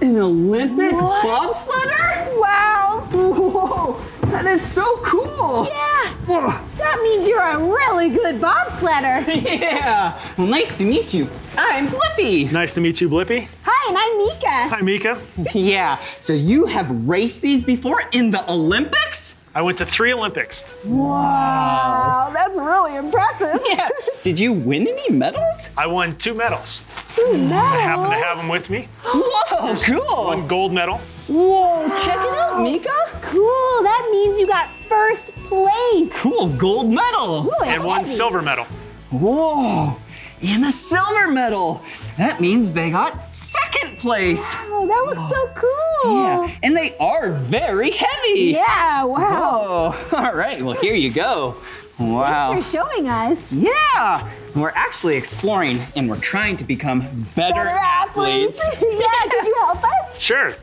An Olympic What? bobsledder? Wow. Whoa, that is so cool! Yeah. That means you're a really good bobsledder. [LAUGHS] Yeah! Well, nice to meet you. I'm Blippi. Nice to meet you, Blippi. Hi, and I'm Meekah. Hi, Meekah. [LAUGHS] Yeah, so you have raced these before in the Olympics? I went to three Olympics. Wow, that's really impressive. [LAUGHS] Yeah. Did you win any medals? I won two medals. Two medals. I happen to have them with me. Whoa, cool! One gold medal. Whoa, check it out, Meekah! Cool. That means you got first place. Cool gold medal! Ooh, And one silver medal. Whoa! And a silver medal! That means they got second place! Oh, that looks so cool. Yeah, and they are very heavy! Yeah, wow. Oh, [LAUGHS] all right, well, here you go. Wow. Thanks for showing us. Yeah! We're actually exploring and we're trying to become better, Better athletes. athletes. [LAUGHS] yeah, could you help us? Sure.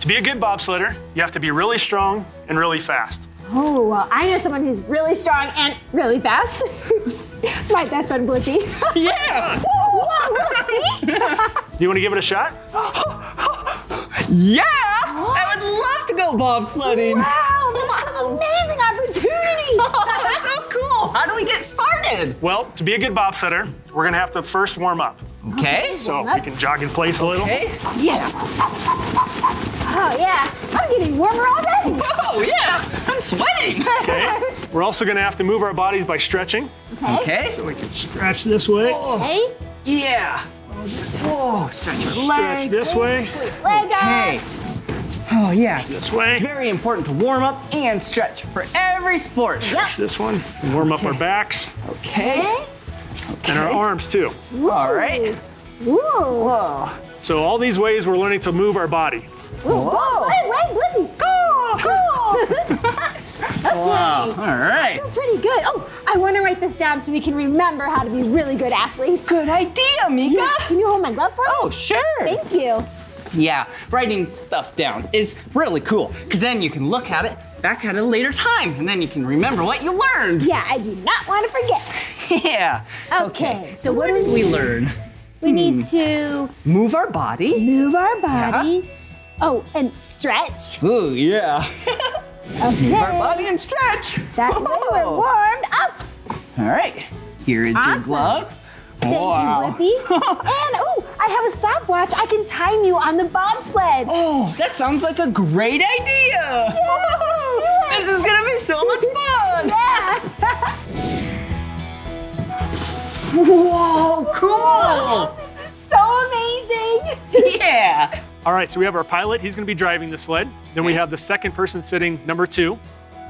To be a good bobsledder, you have to be really strong and really fast. Oh, well, I know someone who's really strong and really fast. [LAUGHS] My best friend, Blippi. [LAUGHS] Yeah! Whoa, look, see? Do you want to give it a shot? Yeah! I would love to go bobsledding. Wow, that's an amazing opportunity. [LAUGHS] Oh, so cool. How do we get started? Well, to be a good bobsledder, we're gonna have to first warm up. Okay. So we can jog in place a little. Okay. Yeah. Oh yeah, I'm getting warmer already. Oh, yeah. I'm sweating. Okay. We're also gonna have to move our bodies by stretching. Okay. okay. So we can stretch this way, Okay, Yeah. Whoa, stretch your legs. stretch this way, leg up. Hey. Oh, yeah. this way, Very important to warm up and stretch for every sport. Yep. this one. Warm up our backs Okay. Okay. and our arms too. All right. Ooh. Whoa. So all these ways we're learning to move our body. Ooh. Go, wait, wait, Blippi. Go, go. [LAUGHS] [LAUGHS] okay. Wow. All right. Pretty good. Oh, I want to write this down so we can remember how to be really good athletes. Good idea, Meekah. Yeah. Can you hold my glove for me? Oh, sure. Thank you. Yeah, writing stuff down is really cool because then you can look at it back at a later time and then you can remember what you learned. Yeah, I do not want to forget. [LAUGHS] Yeah. Okay, so what do did we we learn? We need hmm. to Move our body. move our body. Oh, and stretch. Ooh, yeah. Okay. Our body and stretch. That way we're warmed up. All right. Here is your glove. Thank wow. you, Blippi. [LAUGHS] and oh, I have a stopwatch. I can time you on the bobsled. Oh, that sounds like a great idea. Woo! This is gonna be so much fun. [LAUGHS] Yeah. Whoa, cool. Oh, this is so amazing. [LAUGHS] yeah. All right, so we have our pilot. He's going to be driving the sled. Then we have the second person sitting, number two.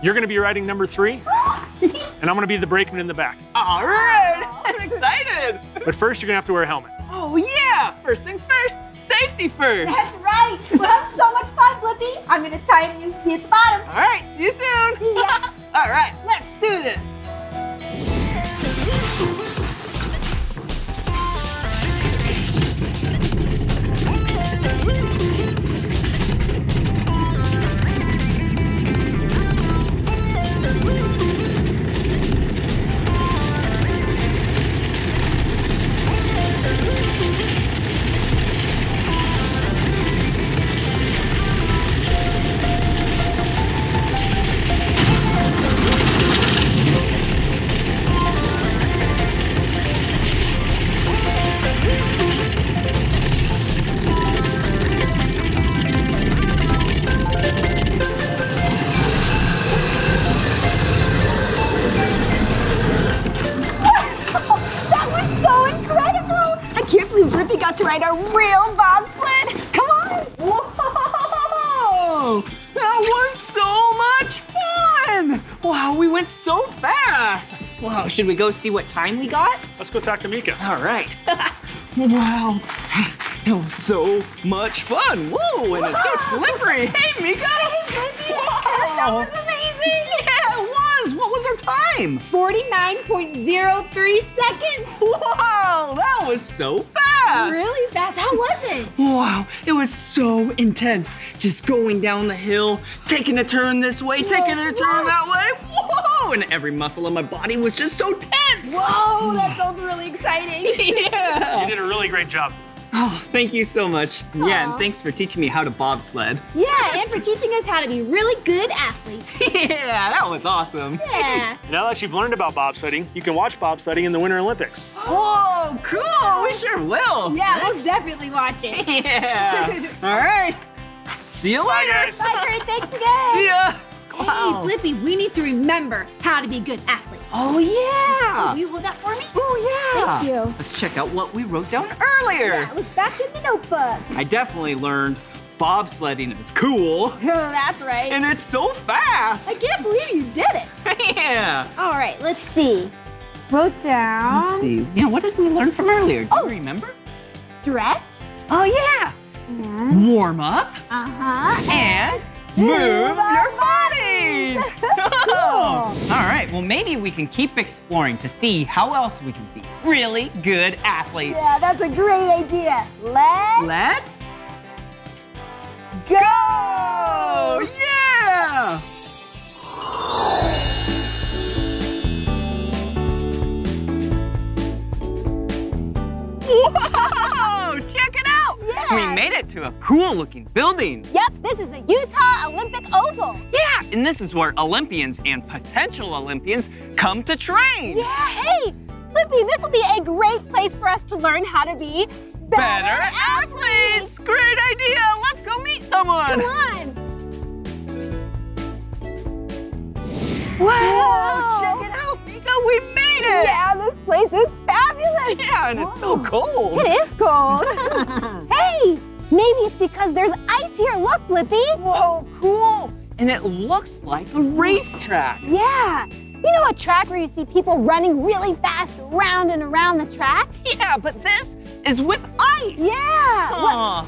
You're going to be riding number three, [LAUGHS] and I'm going to be the brakeman in the back. All right. I'm excited. But first, you're going to have to wear a helmet. Oh yeah. First things first. Safety first. That's right. We'll have so much fun, Blippi. I'm gonna time you. See you at the bottom. All right. See you soon. [LAUGHS] Yeah. All right. Let's do this. Woo! We went so fast! Wow, should we go see what time we got? Let's go talk to Meekah. All right. [LAUGHS] wow, it was so much fun. Whoa, and it's so slippery. Hey, Meekah! [LAUGHS] That was amazing! Time? 49.03 seconds. Wow, that was so fast. Really fast. How was it? [LAUGHS] Wow, it was so intense. Just going down the hill, taking a turn this way, taking a turn that way. Whoa! And every muscle in my body was just so tense. Whoa, that sounds really exciting. [LAUGHS] Yeah. You did a really great job. Oh, thank you so much. Yeah, and thanks for teaching me how to bobsled. Yeah, and for teaching us how to be really good athletes. [LAUGHS] yeah, that was awesome. Yeah. [LAUGHS] Now that you've learned about bobsledding, you can watch bobsledding in the Winter Olympics. [GASPS] Whoa, cool. We sure will. Yeah, we'll definitely watch it. [LAUGHS] Yeah. All right. See you later. guys. Bye, Kurt. Thanks again. See ya. Hey, Blippi, we need to remember how to be good athletes. Oh yeah. Will you hold that for me? Oh yeah. Thank you. Let's check out what we wrote down earlier. Yeah, look back in the notebook. I definitely learned bobsledding is cool Oh, [LAUGHS] that's right. and it's so fast. I can't believe you did it. [LAUGHS] yeah. All right, let's see. Wrote down Let's see. Yeah, what did we learn from earlier? Do Oh. you remember? stretch Oh yeah. and Warm up uh-huh and move your bodies. [LAUGHS] Cool. All right. Well, maybe we can keep exploring to see how else we can be really good athletes. Yeah, that's a great idea. Let's Let's go! Oh, yeah! [LAUGHS] Whoa! Check it. We made it to a cool looking building. Yep, this is the Utah Olympic Oval. Yeah, and this is where Olympians and potential Olympians come to train. Yeah, hey, Blippi, this will be a great place for us to learn how to be better, Better athletes! Great idea! Let's go meet someone! Come on. Whoa, check it out, Meekah, we made it! Yeah, this place is fabulous. [LAUGHS] Yeah, and it's so Whoa. cold. It is cold. [LAUGHS] [LAUGHS] hey, maybe it's because there's ice here. Look, Blippi. Whoa, cool! And it looks like a racetrack. Yeah. You know a track where you see people running really fast around and around the track? Yeah, but this is with ice. Yeah. What-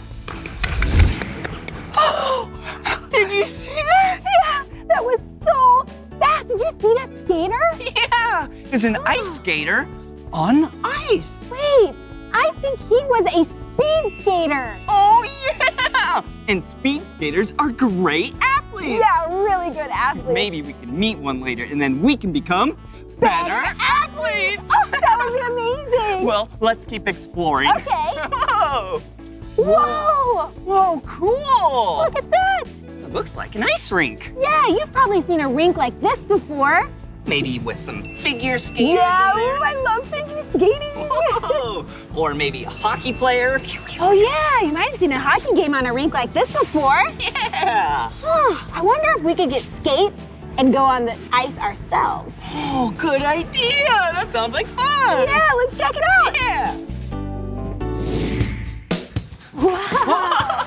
[GASPS] Did you see that? Yeah, that was so fast. Did you see that skater? [LAUGHS] Yeah, there's an ice [GASPS] skater on ice. Wait, I think he was a speed skater. Oh, yeah! And speed skaters are great athletes. Yeah, really good athletes. Maybe we can meet one later and then we can become better athletes. Oh, that would be amazing. Well, let's keep exploring. Okay. [LAUGHS] Whoa! Whoa, Whoa, cool! look at that. Looks like an ice rink. Yeah, you've probably seen a rink like this before. Maybe with some figure skaters Yeah, ooh, I love figure skating. [LAUGHS] Or maybe a hockey player. oh yeah, you might have seen a hockey game on a rink like this before. [LAUGHS] Yeah! Huh, I wonder if we could get skates and go on the ice ourselves. Oh, good idea! That sounds like fun! Yeah, let's check it out. Yeah! Wow.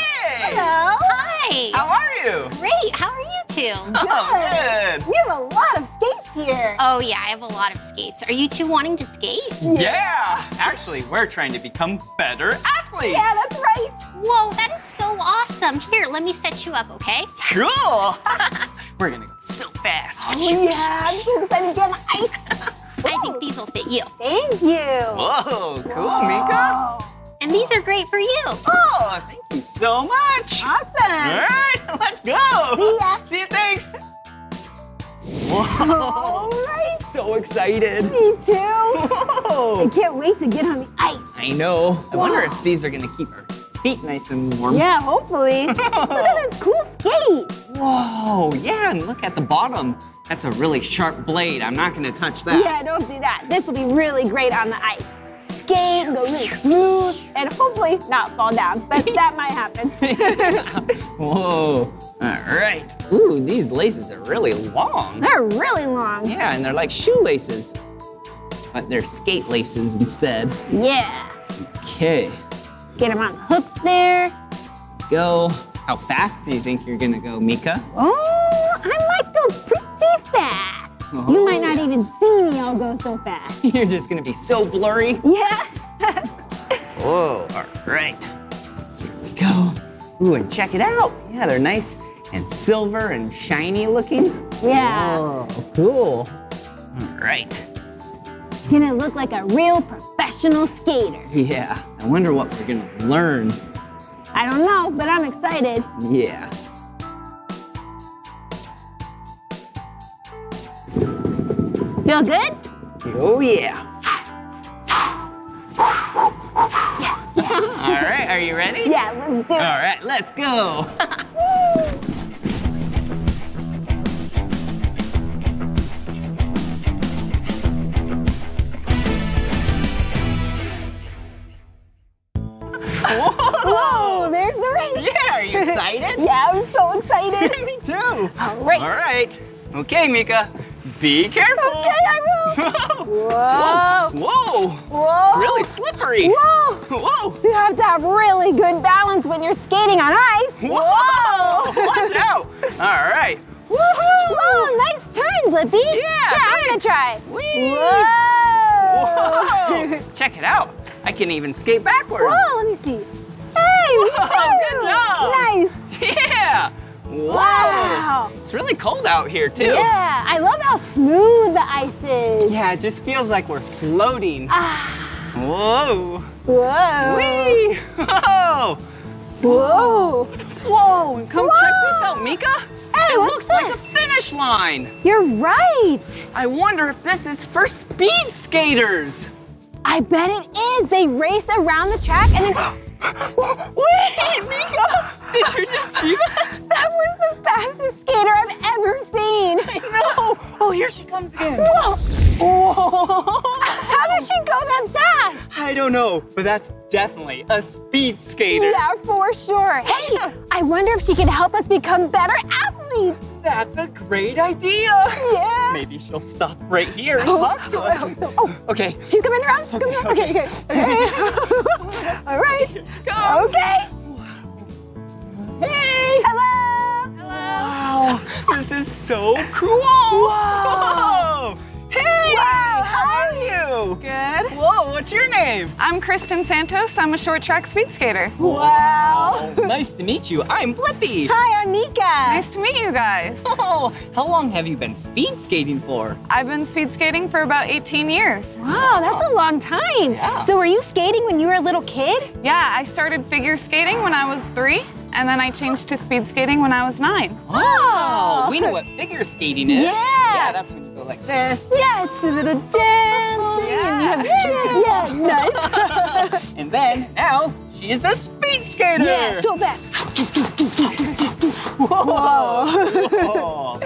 Whoa! Hey! Hello. Hi. How are you? Great. How are you two? [LAUGHS] Oh, good! We have a lot of skates here. Oh, yeah, I have a lot of skates. Are you two wanting to skate? Yeah! Actually, we're trying to become better athletes! Yeah, that's right. Whoa, that is so awesome. Here, let me set you up, okay? Cool! [LAUGHS] we're gonna go so fast. Oh yeah, I'm so excited to get on the ice. I think these will fit you. Thank you. Whoa, cool, Meekah! And these are great for you. Oh, thank you so much! Awesome. All right, [LAUGHS] let's go! See ya. See you, thanks! All Whoa! right. So excited! Me too. I can't wait to get on the ice. I know. I wonder if these are gonna keep our feet nice and warm. Yeah, hopefully. [LAUGHS] Look at this cool skate. Whoa, yeah, and look at the bottom. That's a really sharp blade. I'm not gonna touch that. Yeah, don't do that. This will be really great on the ice. Skate, go really smooth, and hopefully not fall down, but [LAUGHS] that might happen. [LAUGHS] Whoa. All right. Ooh, these laces are really long. They're really long. Yeah, and they're like shoelaces. But they're skate laces instead. Yeah. Okay, Get them on the hooks there. go. How fast do you think you're gonna go, Meekah? Oh, I might go pretty fast. Oh, you might not yeah. even see me, I'll go so fast. [LAUGHS] You're just gonna be so blurry. Yeah. [LAUGHS] Whoa, all right. Here we go. Ooh, and check it out. Yeah, they're nice and silver and shiny looking. yeah. Oh, cool. All right. Gonna look like a real professional skater. [LAUGHS] Yeah, I wonder what we're gonna learn. I don't know, but I'm excited. Yeah. Feel good? Oh, yeah. All right, are you ready? Yeah, let's do it. All right, let's go. Whoa, there's the ring. Yeah, are you excited? [LAUGHS] yeah, I'm so excited. [LAUGHS] Me too. All right. All right. Okay, Meekah, be careful. Okay, I will. [LAUGHS] Whoa. Whoa. Whoa. Whoa. Really slippery. Whoa. Whoa. You have to have really good balance when you're skating on ice. Whoa. Watch [LAUGHS] out. All right. Woohoo. Whoa, nice turn, Blippi. Yeah, Yeah, I'm gonna try. Whee. Whoa. Whoa. [LAUGHS] Check it out. I can even skate backwards. Whoa, let me see. Hey, Whoa, good job. Nice. Yeah. Whoa. Wow. It's really cold out here too. Yeah, I love how smooth the ice is. Yeah, it just feels like we're floating. Ah, Whoa. whoa. Whee. Whoa. Whoa. Whoa. Come check this out, Meekah. Hey, it looks like a finish line. You're right. I wonder if this is for speed skaters. I bet it is. They race around the track and then [GASPS] Wait, Meekah! Did you just see that? That was the fastest skater I've ever seen. No! Oh, here she comes again. Whoa! Whoa! How did she go that fast? I don't know, but that's definitely a speed skater. Yeah, for sure. Hey, I wonder if she can help us become better athletes. That's a great idea. Yeah. Maybe she'll stop right here and Oh, talk to I us. hope so. Oh, Okay. she's coming around. She's coming around. Okay, okay, okay. [LAUGHS] All right. Here she comes. Okay. Hey! Hello. Hello! Wow, this is so cool! Wow. Whoa! Hey! Wow, How are you? Good. Whoa, what's your name? I'm Kristen Santos. I'm a short track speed skater. Wow. Oh, nice to meet you. I'm Blippi. Hi, I'm Meekah. Nice to meet you guys. [LAUGHS] Oh, how long have you been speed skating for? I've been speed skating for about 18 years. Wow, that's a long time. Yeah. So were you skating when you were a little kid? Yeah, I started figure skating when I was three, and then I changed to speed skating when I was nine. Oh, we know what figure skating is. Yeah. Yeah, that's when you go like this. Yeah, it's a little dancing. Yeah. Have [LAUGHS] yeah, nice. [LAUGHS] And then now she is a speed skater. yeah, so fast. Whoa. Whoa.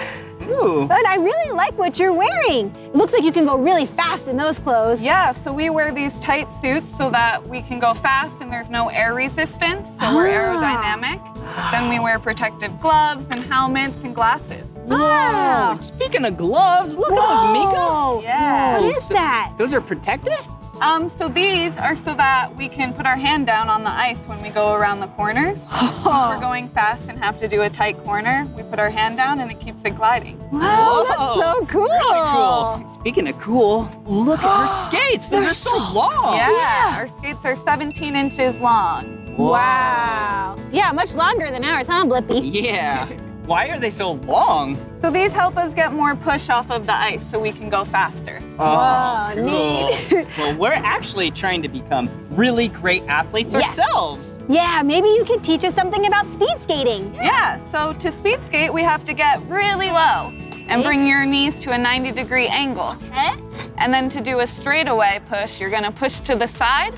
Ooh. And I really like what you're wearing. It looks like you can go really fast in those clothes. Yeah, so we wear these tight suits so that we can go fast and there's no air resistance, so we're Ah. aerodynamic. Then we wear protective gloves and helmets and glasses. Wow. And speaking of gloves, look at those, Meekah. Whoa. Yeah. What is that? Those are protective? Um, so these are so that we can put our hand down on the ice when we go around the corners. If [LAUGHS] we're going fast and have to do a tight corner, we put our hand down and it keeps it gliding. Wow, that's so cool. Really cool. Speaking of cool, look at her [GASPS] skates. Those are so long. Yeah, our skates are 17 inches long. Wow. Yeah, much longer than ours, huh, Blippi? Yeah. [LAUGHS] Why are they so long? So these help us get more push off of the ice so we can go faster. Ah, ah, oh, Wow, neat. [LAUGHS] well, we're actually trying to become really great athletes Yes. ourselves. Yeah, maybe you could teach us something about speed skating. Yeah, so to speed skate, we have to get really low and bring your knees to a 90 degree angle. Okay. And then to do a straightaway push, you're gonna push to the side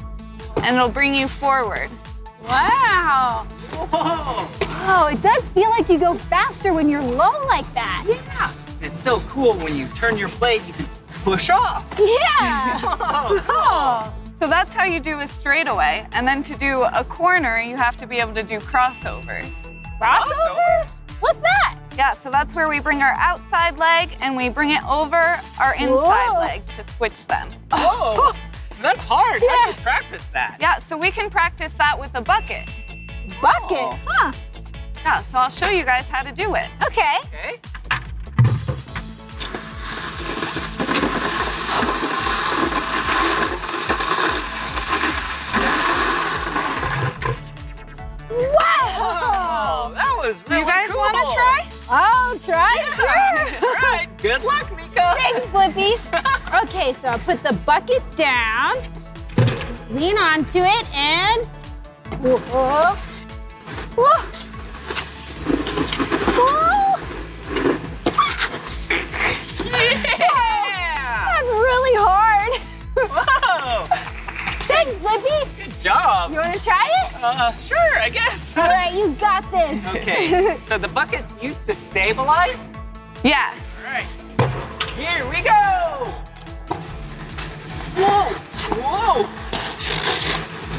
and it'll bring you forward. Wow. Whoa! Oh, it does feel like you go faster when you're low like that. Yeah. It's so cool when you turn your blade, you can push off. Yeah. [LAUGHS] Oh, So that's how you do a straightaway. And then to do a corner, you have to be able to do crossovers. Crossovers? What's that? Yeah, so that's where we bring our outside leg and we bring it over our inside Whoa. leg to switch them. Whoa! Oh. [LAUGHS] That's hard. How do you practice that? Yeah, so we can practice that with a bucket. Bucket. Oh. Huh. Yeah, so I'll show you guys how to do it. Okay. Okay. Wow. Oh, that was Do really you guys cool. want to try? I'll try. Sure. All right. Good luck, Meekah. Thanks, Blippi. [LAUGHS] okay, so I'll put the bucket down, lean onto it, and whoa, whoa, whoa. Yeah! [LAUGHS] That's really hard. Whoa! Thanks, Blippi. Good job. You want to try it? Uh, sure, I guess. [LAUGHS] All right, you got this. Okay, [LAUGHS] so the bucket's used to stabilize? Yeah. All right, here we go! Whoa! Whoa!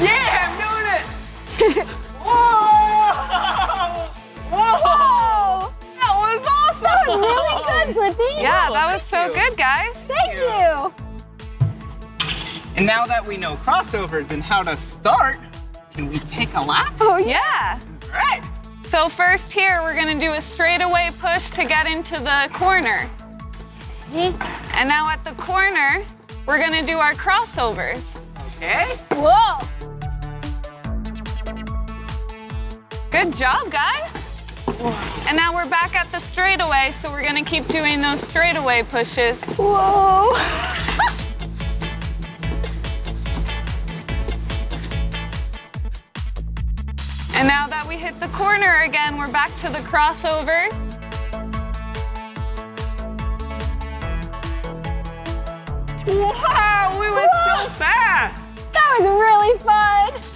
Yeah, I'm doing it! [LAUGHS] Whoa! Whoa! That was awesome! That was really good, Blippi. Yeah, that was so you. good, guys. Thank you. And now that we know crossovers and how to start, can we take a lap? Oh, yeah. All right. So first here, we're gonna do a straightaway push to get into the corner. Okay. And now at the corner, we're gonna do our crossovers. Okay. Whoa. Good job, guys. And now we're back at the straightaway, so we're gonna keep doing those straightaway pushes. Whoa. [LAUGHS] And now that we hit the corner again, we're back to the crossovers. Wow, we went so fast! That was really fun.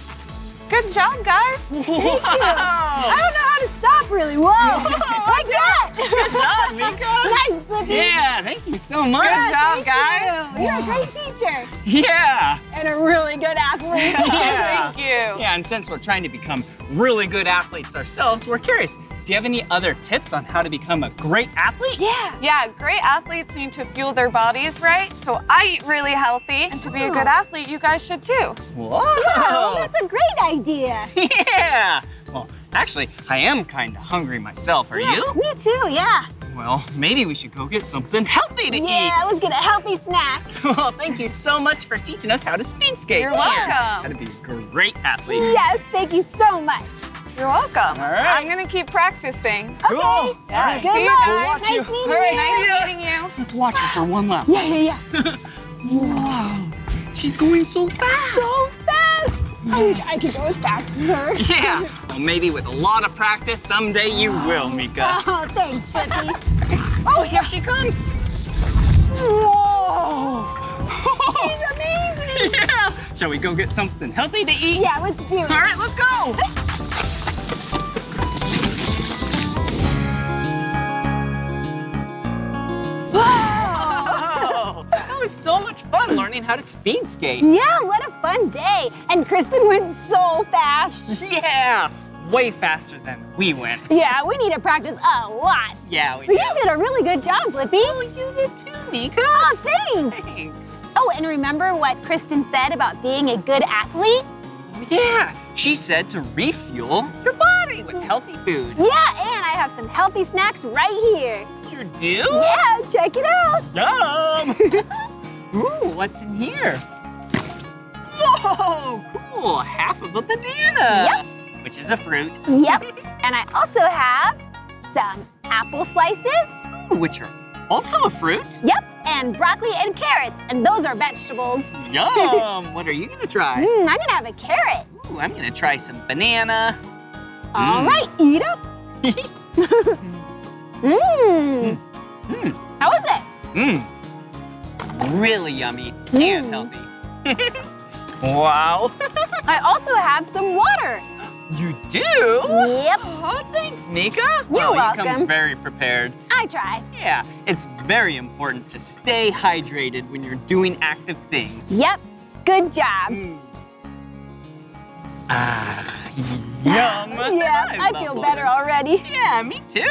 Good job, guys. Thank you. I don't know how to stop really. Whoa. like that. Good job, Meekah. nice, Blippi. Yeah, thank you so much. Good job, guys. you. You're a great teacher Yeah. and a really good athlete. [LAUGHS] Yeah. Thank you. Yeah, and since we're trying to become really good athletes ourselves, we're curious. Do you have any other tips on how to become a great athlete? Yeah. Yeah, great athletes need to fuel their bodies right. So I eat really healthy, and to be a good athlete, you guys should too. Whoa. That's a great idea. [LAUGHS] yeah. Well, actually, I am kind of hungry myself. Are you? Me too, yeah. Well, maybe we should go get something healthy to eat. Yeah, let's get a healthy snack. [LAUGHS] Well, thank you so much for teaching us how to speed skate. You're and welcome. How to be a great athlete. Yes, thank you so much. You're welcome. All right. I'm gonna keep practicing. Cool. Okay. Yeah. Good See you luck. guys. watch nice you. meeting All right, you. Nice meeting you. Let's watch her for one lap. Yeah, yeah, yeah. [LAUGHS] Wow. She's going so fast. So fast. I wish I could go as fast as her. [LAUGHS] Yeah. Well, maybe with a lot of practice, someday you oh. will, Meekah. [LAUGHS] Oh, thanks, Blippi. Oh, here she comes. Whoa. She's amazing. Yeah. Shall we go get something healthy to eat? Yeah, let's do it. All right, let's go. So much fun learning how to speed skate. Yeah, what a fun day. And Kristen went so fast. [LAUGHS] Yeah. Way faster than we went. Yeah, we need to practice a lot. Yeah, we But did. you did a really good job, Blippi. Oh, you did too, Meekah. Oh, thanks. Thanks. Oh, and remember what Kristen said about being a good athlete? Yeah, she said to refuel your body with healthy food. Yeah, and I have some healthy snacks right here. You do? Yeah, check it out. Yum! [LAUGHS] Ooh, what's in here? Whoa, cool, half of a banana. Yep. Which is a fruit. Yep. And I also have some apple slices. Which are also a fruit. Yep. And broccoli and carrots. And those are vegetables. Yum! [LAUGHS] what are you gonna try? Mmm, I'm gonna have a carrot. Ooh, I'm gonna try some banana. All Mm. right, eat up. Mmm. [LAUGHS] Mm. How was it? Mmm. Really yummy Mm. and healthy. [LAUGHS] wow. I also have some water. You do? Yep. Oh, thanks, Meekah. You're well, you welcome. come very prepared. I try. Yeah, it's very important to stay hydrated when you're doing active things. Yep. Good job. Mm. Ah, yum. [LAUGHS] Yeah, I, love feel better already. Yeah, me too.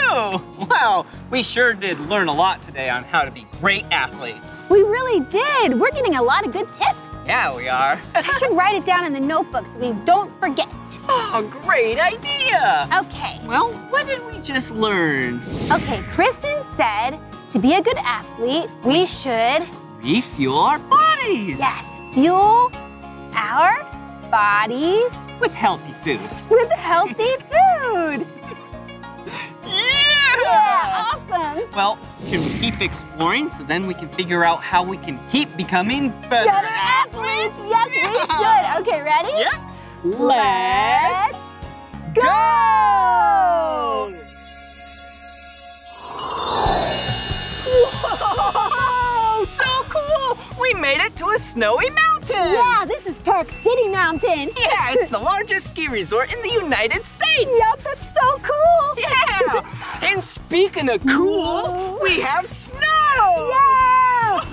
Wow, we sure did learn a lot today on how to be great athletes. We really did. We're getting a lot of good tips. Yeah, we are. [LAUGHS] I should write it down in the notebook so we don't forget. oh, great idea. Okay. Well, what did we just learn? Okay, Kristen said to be a good athlete, we should, Refuel our bodies. yes, fuel our bodies With healthy food. with healthy food. Yeah! Yeah, awesome. Well, should we keep exploring so then we can figure out how we can keep becoming better, Better athletes. Yes, we should. Okay, ready? Yep. Let's go! Whoa! So cool! We made it to a snowy mountain! Yeah, this is Park City Mountain. [LAUGHS] Yeah, it's the largest ski resort in the United States! Yep, that's so cool. [LAUGHS] Yeah! And speaking of cool, we have snow! Yeah. [LAUGHS]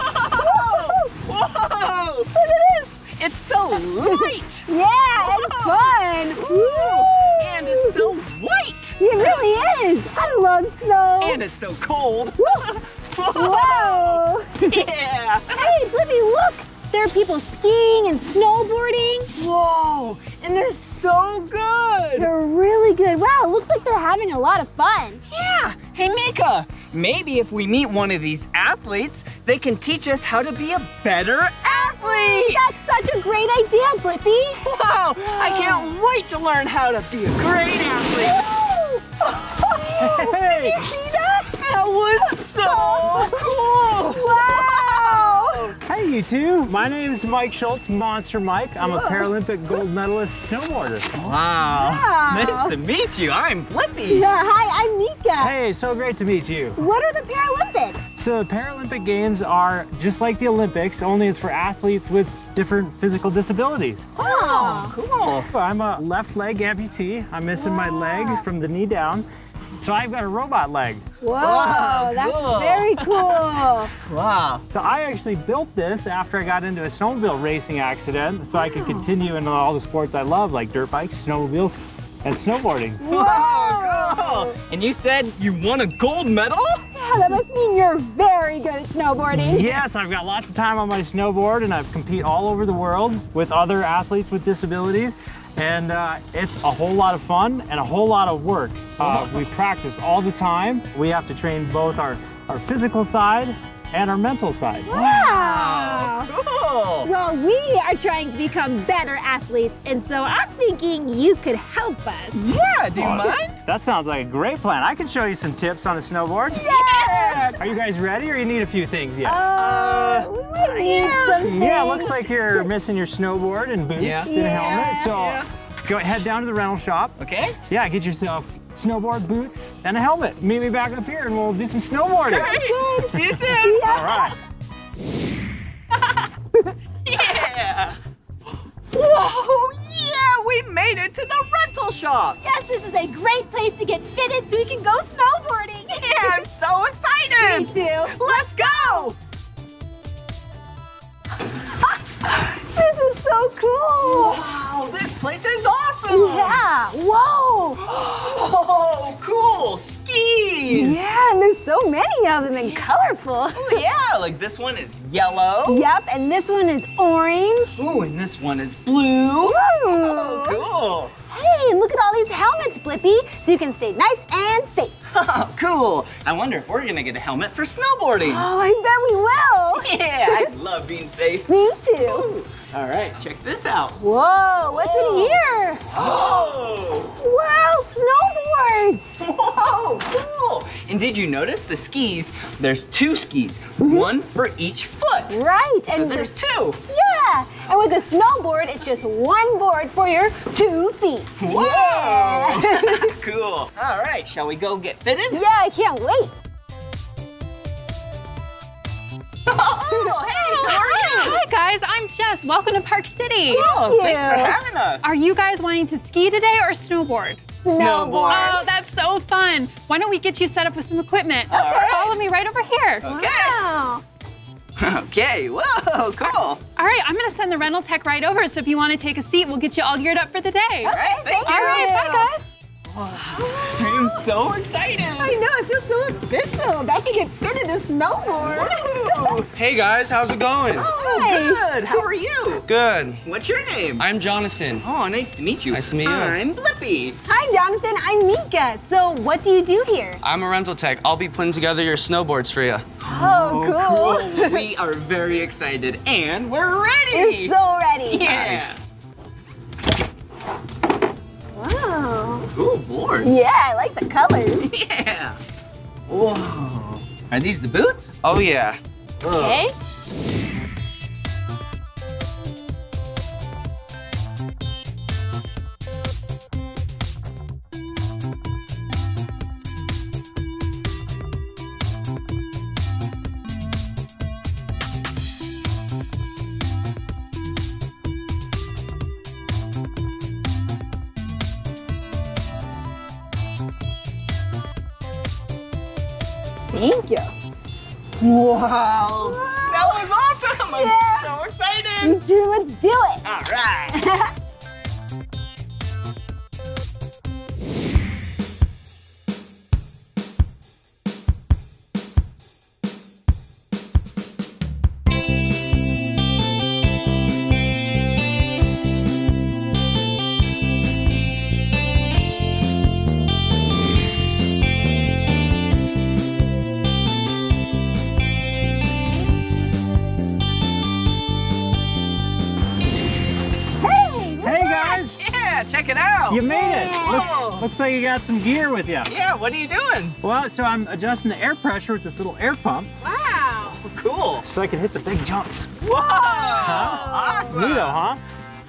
Whoa! Look at this. It's so light! Yeah, it's fun. Woo! And it's so white! It really is. I love snow. And it's so cold! Whoa. Yeah! Hey, Blippi, look. There are people skiing and snowboarding. Whoa! And they're so good! They're really good. Wow, it looks like they're having a lot of fun. Yeah! Hey, Meekah! Maybe if we meet one of these athletes, they can teach us how to be a better athlete! That's such a great idea, Blippi. Wow! I can't wait to learn how to be a great athlete! [LAUGHS] Did you see that? That was so [LAUGHS] cool! Wow. Hey, you two. My name is Mike Schultz, Monster Mike. I'm a Paralympic gold medalist snowboarder. Wow! Wow. Nice to meet you. I'm Blippi. Yeah, hi, I'm Meekah. Hey, so great to meet you. What are the Paralympics? So the Paralympic Games are just like the Olympics, only it's for athletes with different physical disabilities. Oh, cool. I'm a left leg amputee. I'm missing my leg from the knee down. So I've got a robot leg. Whoa, Wow, that's cool. very cool. [LAUGHS] Wow. So I actually built this after I got into a snowmobile racing accident so I could continue into all the sports I love like dirt bikes, snowmobiles, and snowboarding. Whoa, cool. And you said you won a gold medal? Yeah, that must mean you're very good at snowboarding. Yes, I've got lots of time on my snowboard and I've compete all over the world with other athletes with disabilities. And uh, it's a whole lot of fun and a whole lot of work. Uh, we practice all the time. We have to train both our, our physical side and our mental side. Wow. Cool. Well, we are trying to become better athletes, and so I'm thinking you could help us. Yeah, do you mind? That sounds like a great plan. I can show you some tips on a snowboard. Yes! Are you guys ready or you need a few things yet? Uh, we might need some yeah, looks like you're missing your snowboard and boots Yeah. and a helmet. Yeah. So Yeah. go head down to the rental shop. Okay. Yeah, get yourself snowboard boots and a helmet. Meet me back up here and we'll do some snowboarding. Great. [LAUGHS] See you soon. All right. [LAUGHS] Yeah. Whoa, yeah, we made it to the rental shop. Yes, this is a great place to get fitted so we can go snowboarding. [LAUGHS] Yeah, I'm so excited. Me too. Let's go. This is so cool. Wow, this place is awesome. Yeah. Whoa. Oh, cool. Skis. Yeah, and there's so many of them and colorful. Oh, yeah, like this one is yellow. Yep, and this one is orange. Ooh, and this one is blue. Oh, cool. Hey, look at all these helmets, Blippi, so you can stay nice and safe. Oh, [LAUGHS] cool. I wonder if we're gonna get a helmet for snowboarding. Oh, I bet we will. [LAUGHS] Yeah, I love being safe. Me too. All right, check this out. Whoa, what's in here? Oh! Wow, snowboards. Whoa, cool! And did you notice the skis? There's two skis, mm-hmm. one for each foot. Right, So and there's the- two. Yeah, and with the snowboard, it's just one board for your two feet. Whoa! Yeah. [LAUGHS] [LAUGHS] cool. All right, shall we go get fitted? yeah, I can't wait. Oh, hey, how are you? Hi guys, I'm Jess. Welcome to Park City. Oh, thanks for having us. Are you guys wanting to ski today or snowboard? Snowboard. Oh, that's so fun. Why don't we get you set up with some equipment? All right. Follow me right over here. Okay. Wow. [LAUGHS] Okay, whoa, cool. All right, I'm gonna send the rental tech right over, so if you wanna take a seat, we'll get you all geared up for the day. All right, thank you. All right, bye guys. I'm so excited. I know, I feel so official. About to get fitted to snowboard. Hey guys, how's it going? Oh, oh good. How are you? Good. What's your name? I'm Jonathan. Oh, nice to meet you. Nice to meet you. I'm Blippi. Hi, Jonathan. I'm Meekah. So, what do you do here? I'm a rental tech. I'll be putting together your snowboards for you. Oh, oh, cool. [LAUGHS] we are very excited and we're ready. You're so ready. yeah. Wow. Cool boards. Yeah, I like the colors. [LAUGHS] Yeah. Whoa. Are these the boots? Oh yeah. Okay. Thank Wow. That was awesome. I'm Yeah. so excited. You two, let's do it. All right. [LAUGHS] Looks, looks like you got some gear with you. Yeah, what are you doing? Well, so I'm adjusting the air pressure with this little air pump Wow. Cool. so I can hit some big jumps. Whoa. Awesome. Neato, huh?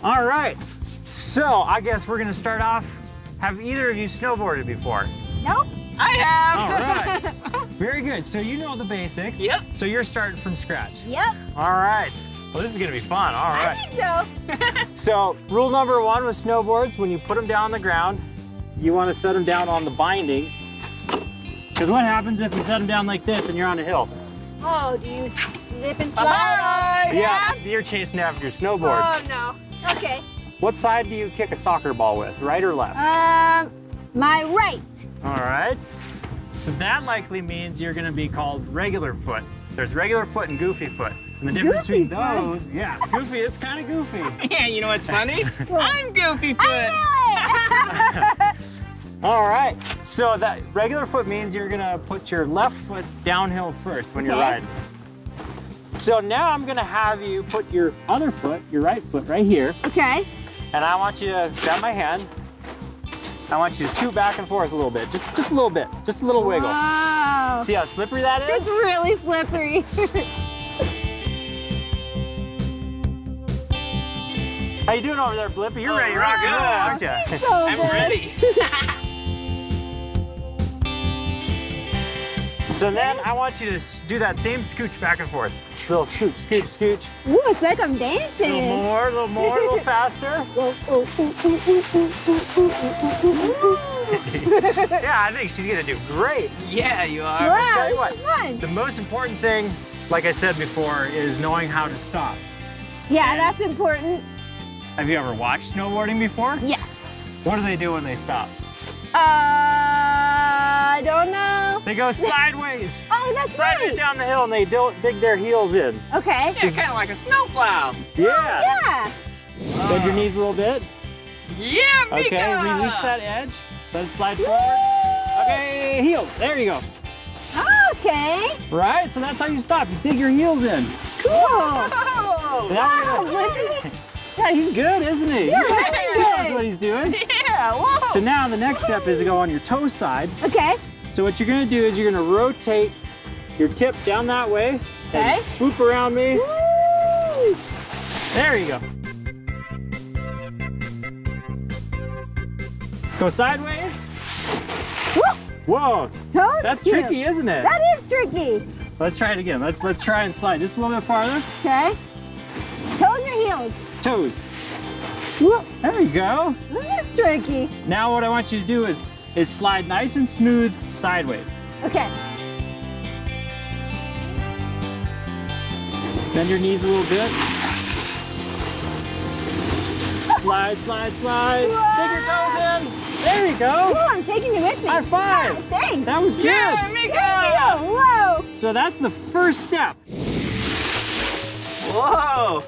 All right. So I guess we're gonna start off. Have either of you snowboarded before? Nope. I have. All right. [LAUGHS] Very good. So you know the basics. Yep. So you're starting from scratch. Yep. All right. Well, this is gonna be fun. all right. I right. think so. [LAUGHS] So rule number one with snowboards, when you put them down on the ground, you want to set them down on the bindings. Because what happens if you set them down like this and you're on a hill? Oh, do you slip and slide? Bye-bye. Yeah, you're chasing after your snowboard. Oh no. Okay. What side do you kick a soccer ball with, right or left? Um, my right. All right. So that likely means you're gonna be called regular foot. There's regular foot and goofy foot. And the difference Goofy between those, yeah, goofy, it's kind of goofy. [LAUGHS] Yeah, you know what's funny? [LAUGHS] I'm Goofy Foot. I [LAUGHS] All right. So that regular foot means you're gonna put your left foot downhill first when you're Okay. riding. So now I'm gonna have you put your other foot, your right foot, right here. Okay. and I want you to grab my hand. I want you to scoot back and forth a little bit, just just a little bit, just a little wiggle. Wow. See how slippery that is? It's really slippery. How you doing over there, Blippi? You're oh, ready to rock and roll, aren't you? [LAUGHS] So I'm good. ready. [LAUGHS] so then I want you to do that same scooch back and forth. Little scooch, scooch, scooch. Ooh, it's like I'm dancing. A little more, a little more, a little faster. yeah, I think she's gonna do great. Yeah, you are. Wow, I tell you what, the most important thing, like I said before, is knowing how to stop. Yeah, and that's important. Have you ever watched snowboarding before? Yes. What do they do when they stop? Uh, I don't know. They go sideways. [LAUGHS] Oh, that's sideways right. down the hill and they don't dig their heels in. Okay. Yeah, kind of like a snowplow. Yeah. Yeah. Bend your knees a little bit. Yeah, Meekah. Okay, release that edge. Let it slide forward. Okay, heels. There you go. Okay. Right, so that's how you stop. You dig your heels in. Cool. Oh, Now Wow, we're gonna- Blippi. Yeah, he's good, isn't he? Yeah, he knows what he's doing. yeah, whoa. So now the next step is to go on your toe side. Okay. So what you're gonna do is you're gonna rotate your tip down that way Okay. and swoop around me. Woo. There you go. Go sideways. Woo. Whoa, Toes that's tricky, isn't it? That is tricky. Let's try it again. Let's let's try and slide just a little bit farther. Okay. Toes or heels? Toes. Whoop. There you go. That is tricky. Now what I want you to do is is slide nice and smooth sideways. Okay. Bend your knees a little bit. Slide, slide, slide. Dig your toes in. There you Cool, go. I'm taking you with me. High five. Oh, thanks. That was good. Yeah, Meekah. Whoa. So that's the first step. Whoa.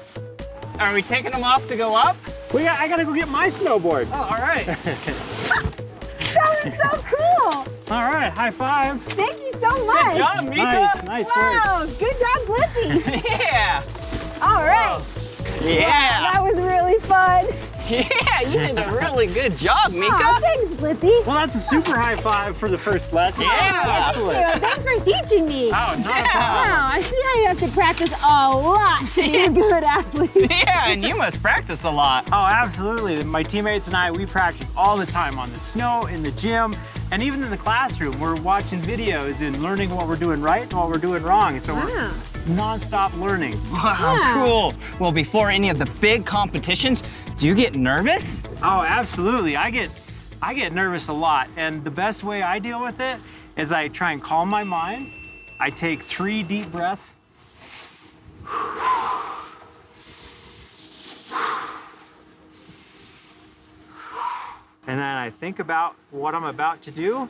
Are we taking them off to go up? We got, I gotta go get my snowboard. Oh, all right. [LAUGHS] That was so cool. All right, high five. Thank you so much. Good job, Meekah. Nice, nice work. Wow, good job, Blippi. [LAUGHS] Yeah. All right. Yeah. That was really fun. [LAUGHS] Yeah, you did a really good job, Meekah. Aw, thanks, Blippi. Well, that's a super high five for the first lesson. Yeah. That's Thank excellent. you. Thanks for teaching me. Oh, not Yeah. Wow, I see how you have to practice a lot to be a good athlete. [LAUGHS] Yeah, and you must practice a lot. Oh, absolutely. My teammates and I, we practice all the time on the snow, in the gym, and even in the classroom. We're watching videos and learning what we're doing right and what we're doing wrong. So we're Wow. nonstop learning. Wow, Yeah. cool. Well, before any of the big competitions, do you get nervous? Oh, absolutely. I get I get nervous a lot, and the best way I deal with it is I try and calm my mind. I take three deep breaths. And then I think about what I'm about to do,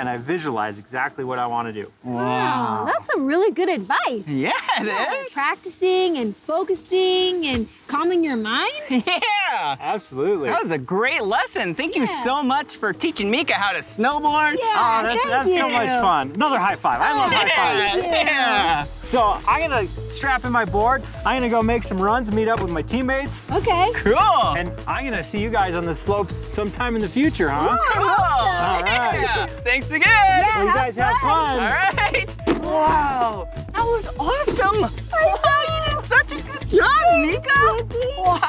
and I visualize exactly what I want to do. Wow, that's some really good advice. [LAUGHS] Yeah, it Yeah, is. Practicing and focusing and calming your mind. [LAUGHS] Yeah. Absolutely. That was a great lesson. Thank you so much for teaching Meekah how to snowboard. Yeah, Oh, that's, thank that's so much fun. Another high five. I love high [LAUGHS] Yeah, fives. yeah. So I'm gonna strap in my board. I'm gonna go make some runs, meet up with my teammates, Okay. Cool. and I'm gonna see you guys on the slopes sometime in the future, huh? Cool. All right. Yeah. Again. Well, you guys have fun. All right. Wow. That was awesome. Wow, you did such a good job, Meekah!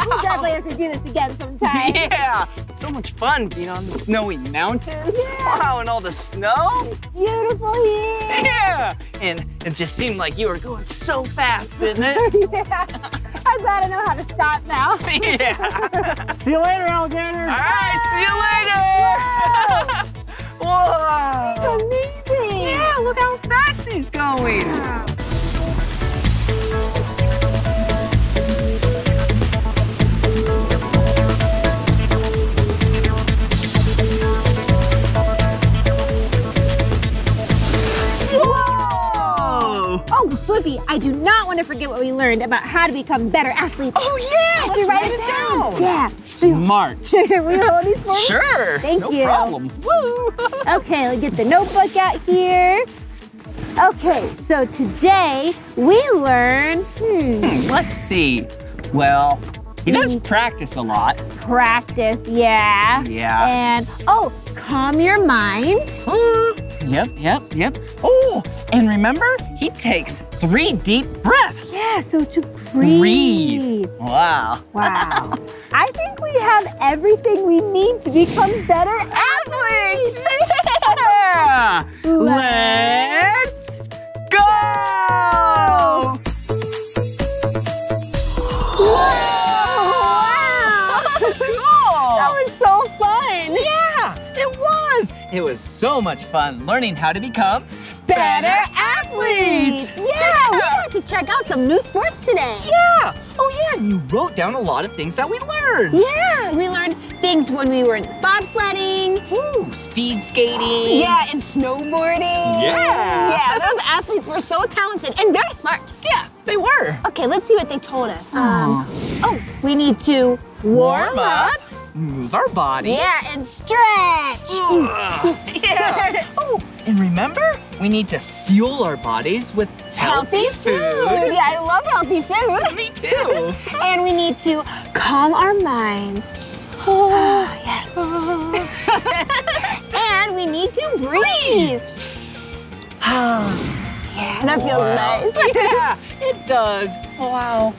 We definitely have to do this again sometime. [LAUGHS] Yeah, so much fun being on the snowy mountains. Yeah. Wow, and all the snow. It's Beautiful here. Yeah, and it just seemed like you were going so fast, didn't it? [LAUGHS] yeah. I'm glad I know how to stop now. [LAUGHS] yeah. See you later, alligator. All right, see you later. Whoa. It's amazing. Yeah, look how fast he's going. Whoa! Oh, Blippi, I do not want to forget what we learned about how to become better athletes. Oh yeah, I let's write, write it it down. down. Yeah. Smart. Will you hold these for? Sure. Thank no you. problem. Woo. [LAUGHS] Okay, let's get the notebook out here. Okay, so today we learn, hmm, Hmm, let's see. Well, he does practice a lot. practice, yeah. Yeah. And, oh, calm your mind. Yep, yep, yep. Oh, and remember, he takes three deep breaths. Yeah, so to breathe. Wow. [LAUGHS] Wow. I think we have everything we need to become better athletes. Yeah. [LAUGHS] Let's go! It was so much fun learning how to become better athletes. Yeah, we got to check out some new sports today. Yeah. Oh yeah, you wrote down a lot of things that we learned. Yeah, we learned things when we were bobsledding. Ooh, speed skating. Yeah, and snowboarding. Yeah. Yeah, those athletes were so talented and very smart. Yeah, they were. Okay, let's see what they told us. Um, oh, we need to warm, up. Move our bodies. Yeah, and stretch. [LAUGHS] yeah. oh, and remember, we need to fuel our bodies with healthy, food. Yeah, I love healthy food. Me too. [LAUGHS] and we need to calm our minds. Oh, [SIGHS] yes. [LAUGHS] and we need to breathe. [SIGHS] yeah, that feels nice. yeah, it does. Wow.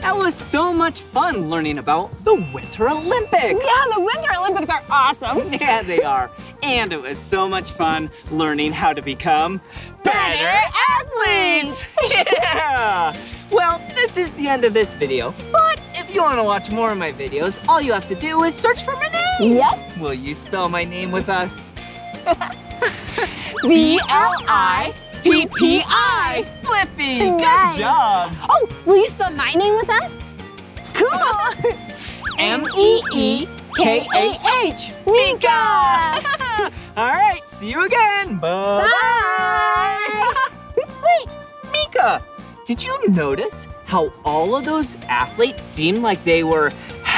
That was so much fun learning about the Winter Olympics. Yeah, the Winter Olympics are awesome. [LAUGHS] Yeah, they are. And it was so much fun learning how to become better, [LAUGHS] athletes. yeah. Well, this is the end of this video. But if you want to watch more of my videos, all you have to do is search for my name. Yep. Will you spell my name with us? [LAUGHS] B-L-I-P-P-I. Blippi. Good job. Oh, will you spell my name with us? Cool. [LAUGHS] M-E-E-K-A-H. Meekah. [LAUGHS] All right, see you again. Bye. [LAUGHS] Wait, Meekah, did you notice how all of those athletes seemed like they were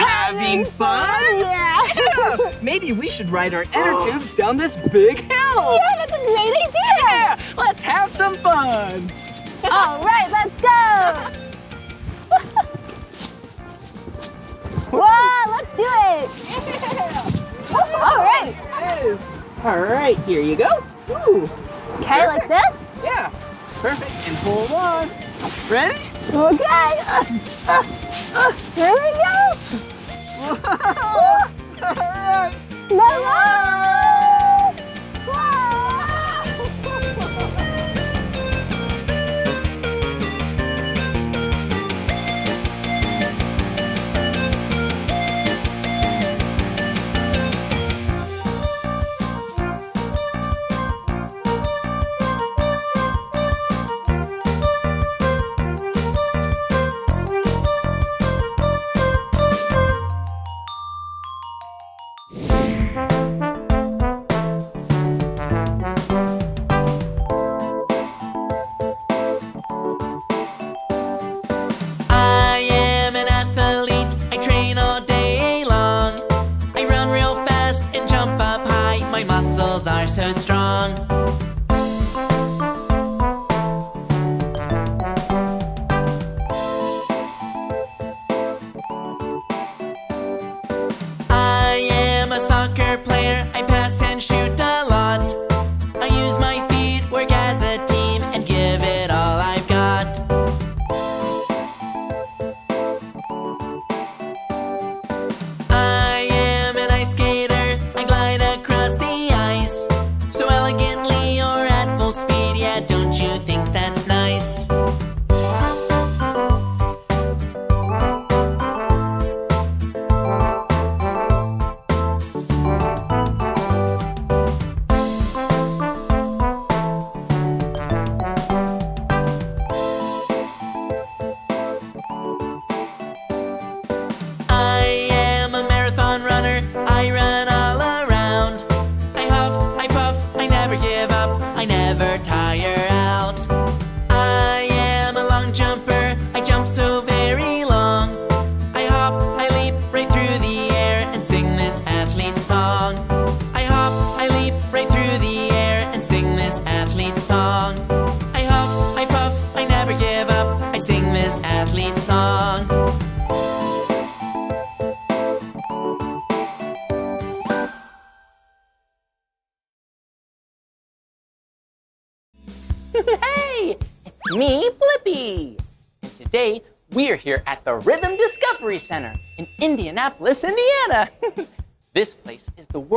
having fun? [LAUGHS] Yeah. Maybe we should ride our inner tubes down this big hill. Yeah, that's a great idea. Yeah, let's have some fun. [LAUGHS] All right, let's go. [LAUGHS] Whoa, let's do it. All right. All right, here you go. Ooh, Okay, like this. yeah, perfect. And hold on. Ready? Okay. [LAUGHS] Here we go. [LAUGHS]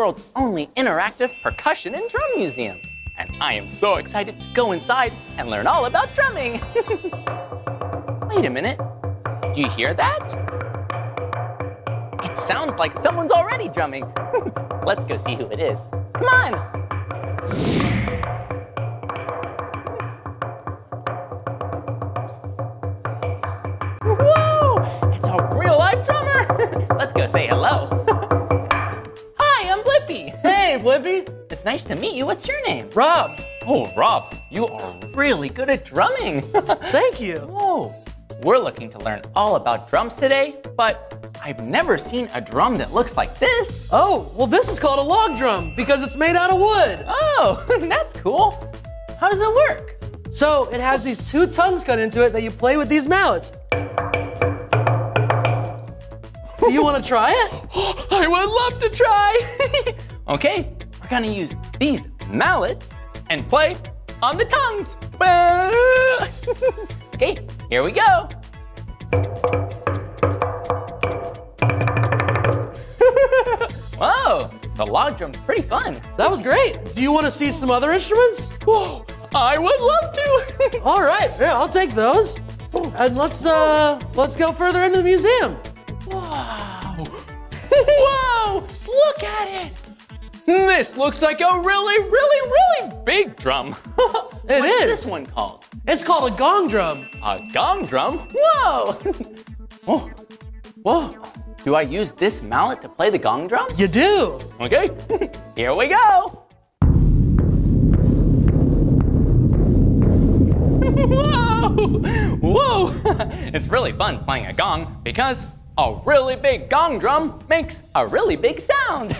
world's only interactive percussion and drum museum. And I am so excited to go inside and learn all about drumming. [LAUGHS] Wait a minute. Do you hear that? It sounds like someone's already drumming. [LAUGHS] Let's go see who it is. Come on. Whoa! It's a real life drummer! [LAUGHS] Let's go say hello. Hi, I'm Blippi. Hey, Blippi. It's nice to meet you. What's your name? Rob. Oh, Rob, you are really good at drumming. [LAUGHS] Thank you. Whoa. We're looking to learn all about drums today, but I've never seen a drum that looks like this. Oh, well, this is called a log drum because it's made out of wood. Oh, [LAUGHS] that's cool. How does it work? So it has these two tongues cut into it that you play with these mallets. Do you want to try it? [GASPS] I would love to try. [LAUGHS] okay, we're gonna use these mallets and play on the tongues. [LAUGHS] okay, here we go. [LAUGHS] Whoa, the log drum's pretty fun. That was great. Do you want to see some other instruments? Whoa, [GASPS] I would love to. [LAUGHS] All right, yeah, I'll take those. And let's uh, let's go further into the museum. Wow. Whoa, look at it. This looks like a really, really, really big drum. [LAUGHS] It What's is. this one called? It's called a gong drum. A gong drum? Whoa! Whoa! [LAUGHS] Oh. Whoa! Do I use this mallet to play the gong drum? You do. Okay, [LAUGHS] here we go! Whoa! Whoa! it's really fun playing a gong because a really big gong drum makes a really big sound.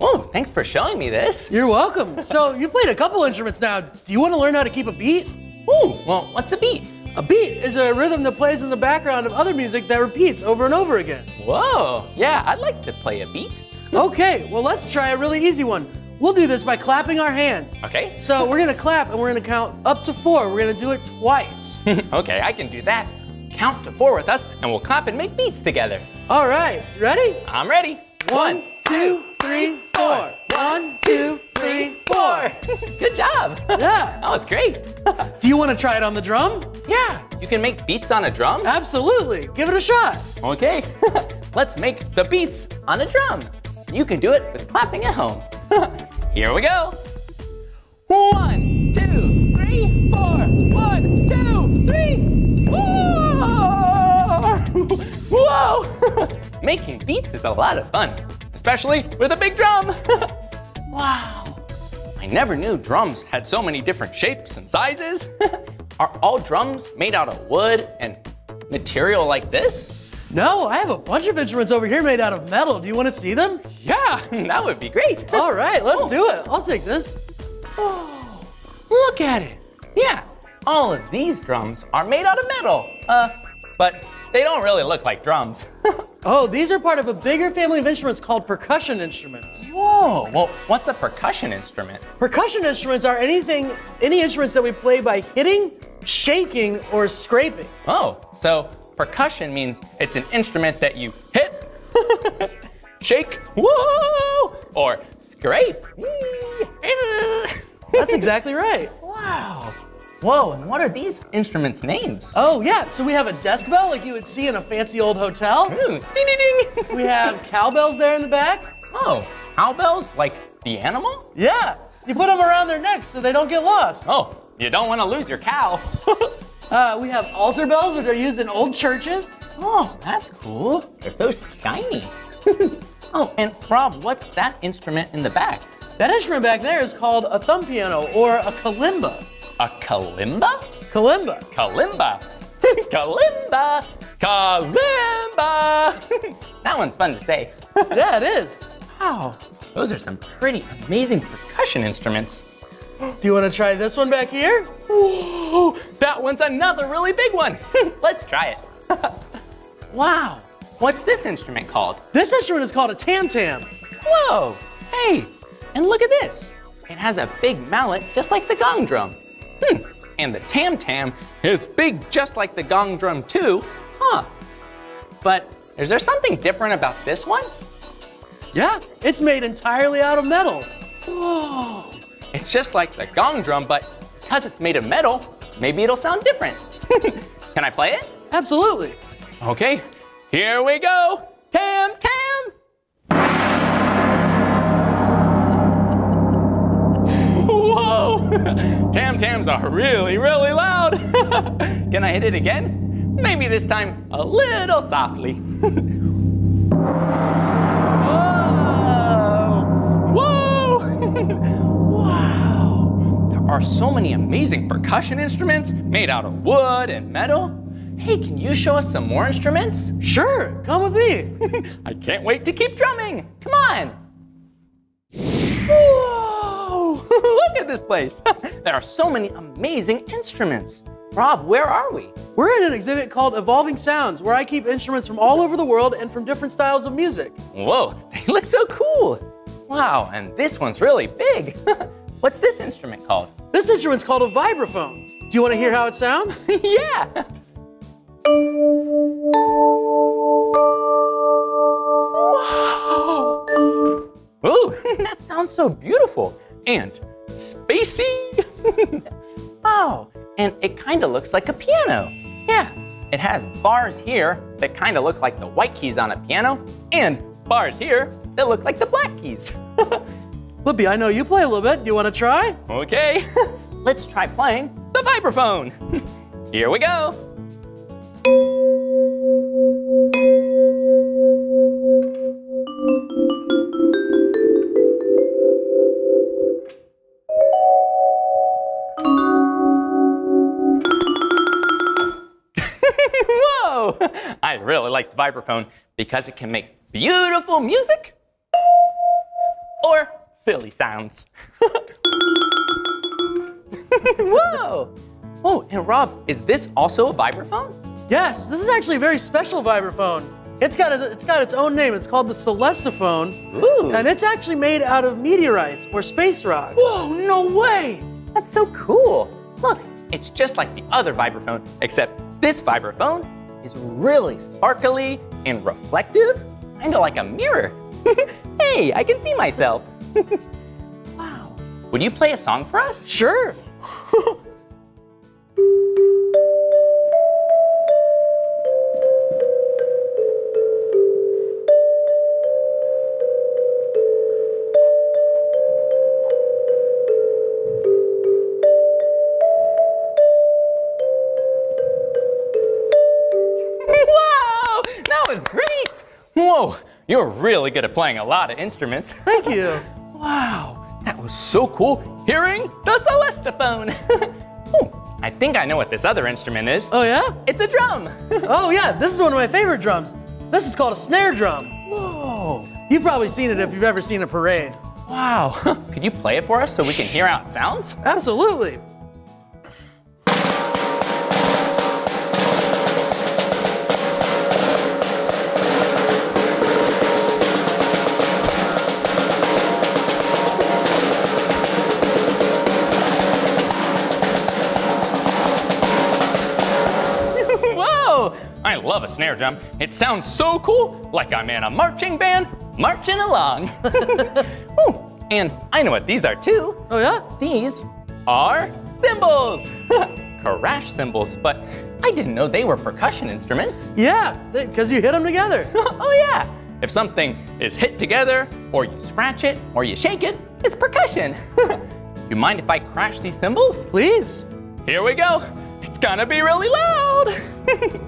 Whoa, thanks for showing me this. You're welcome. So you played a couple instruments now. Do you want to learn how to keep a beat? Ooh, well, what's a beat? A beat is a rhythm that plays in the background of other music that repeats over and over again. Whoa, yeah, I'd like to play a beat. Okay, well, let's try a really easy one. We'll do this by clapping our hands. Okay. So we're gonna clap and we're gonna count up to four. We're gonna do it twice. [LAUGHS] okay, I can do that. Count to four with us and we'll clap and make beats together. All right, ready? I'm ready. One, two, three, four. One, two, three, four. [LAUGHS] Good job. Yeah. [LAUGHS] That was great. Do you want to try it on the drum? Yeah, you can make beats on a drum? Absolutely. Give it a shot. Okay, [LAUGHS] let's make the beats on a drum. You can do it with clapping at home. Here we go. One, two, three, four. One, two, three. Whoa! Whoa! Making beats is a lot of fun, especially with a big drum. [LAUGHS] wow. I never knew drums had so many different shapes and sizes. [LAUGHS] Are all drums made out of wood and material like this? No, I have a bunch of instruments over here made out of metal. Do you want to see them? Yeah, [LAUGHS] that would be great. All right, let's do it. I'll take this. Oh, look at it. Yeah, all of these drums are made out of metal. Uh, but they don't really look like drums. Oh, these are part of a bigger family of instruments called percussion instruments. Whoa, well, what's a percussion instrument? Percussion instruments are anything, any instruments that we play by hitting, shaking, or scraping. Oh, so percussion means it's an instrument that you hit, [LAUGHS] shake, whoa, or scrape. That's exactly right. Wow. Whoa, and what are these instruments' names? Oh, yeah, so we have a desk bell like you would see in a fancy old hotel. Ooh, ding, ding, ding. [LAUGHS] We have cowbells there in the back. Oh, cowbells? Like the animal? Yeah, you put them around their necks so they don't get lost. Oh, you don't want to lose your cow. [LAUGHS] Uh, we have altar bells, which are used in old churches. oh, that's cool. They're so shiny. [LAUGHS] oh, and Rob, what's that instrument in the back? That instrument back there is called a thumb piano or a kalimba. A kalimba? Kalimba. Kalimba. [LAUGHS] kalimba. Kalimba! [LAUGHS] that one's fun to say. [LAUGHS] yeah, it is. Wow, those are some pretty amazing percussion instruments. Do you want to try this one back here? Whoa, that one's another really big one. Let's try it. wow, what's this instrument called? This instrument is called a tam tam. Whoa, hey, and look at this. It has a big mallet just like the gong drum. Hmm, and the tam tam is big just like the gong drum too. Huh. But is there something different about this one? Yeah, it's made entirely out of metal. Whoa. [GASPS] It's just like the gong drum, but because it's made of metal, maybe it'll sound different. [LAUGHS] Can I play it? Absolutely. Okay, here we go. Tam tams are really, really loud. [LAUGHS] Can I hit it again? Maybe this time a little softly. [LAUGHS] Whoa! [LAUGHS] Whoa! wow! There are so many amazing percussion instruments made out of wood and metal. Hey, can you show us some more instruments? Sure, come with me. I can't wait to keep drumming. Come on. Whoa! [LAUGHS] Look at this place. [LAUGHS] there are so many amazing instruments. Rob, where are we? We're in an exhibit called Evolving Sounds, where I keep instruments from all over the world and from different styles of music. Whoa, [LAUGHS] they look so cool. Wow, and this one's really big. What's this instrument called? This instrument's called a vibraphone. Do you want to hear how it sounds? yeah. Wow. Ooh, that sounds so beautiful and spacey. [LAUGHS] oh, and it kind of looks like a piano. Yeah, it has bars here that kind of look like the white keys on a piano and bars here that look like the black keys. [LAUGHS] Blippi, I know you play a little bit. Do you want to try? Okay, [LAUGHS] let's try playing the vibraphone. Here we go. [LAUGHS] I really like the vibraphone because it can make beautiful music or silly sounds. [LAUGHS] Whoa! Oh, and Rob, is this also a vibraphone? Yes, this is actually a very special vibraphone. It's got, a, it's got its own name. It's called the Celestiphone. Ooh. And it's actually made out of meteorites or space rocks. Whoa, no way! That's so cool. Look, it's just like the other vibraphone, except this vibraphone is really sparkly and reflective, kind of like a mirror. [LAUGHS] hey, I can see myself. [LAUGHS] wow. Would you play a song for us? Sure. [LAUGHS] Whoa, you're really good at playing a lot of instruments. [LAUGHS] Thank you. wow, that was so cool hearing the celestiphone. [LAUGHS] oh, I think I know what this other instrument is. Oh, yeah? It's a drum. [LAUGHS] oh, yeah, this is one of my favorite drums. This is called a snare drum. Whoa. You've probably seen it if you've ever seen a parade. Wow. Could you play it for us so we can hear how it sounds? Absolutely. Love a snare drum. It sounds so cool, like I'm in a marching band marching along. [LAUGHS] Ooh, and I know what these are too. Oh, yeah? These are cymbals. [LAUGHS] Crash cymbals, but I didn't know they were percussion instruments. Yeah, because you hit them together. [LAUGHS] oh, yeah. If something is hit together, or you scratch it, or you shake it, it's percussion. you mind if I crash these cymbals? Please. Here we go. It's gonna be really loud.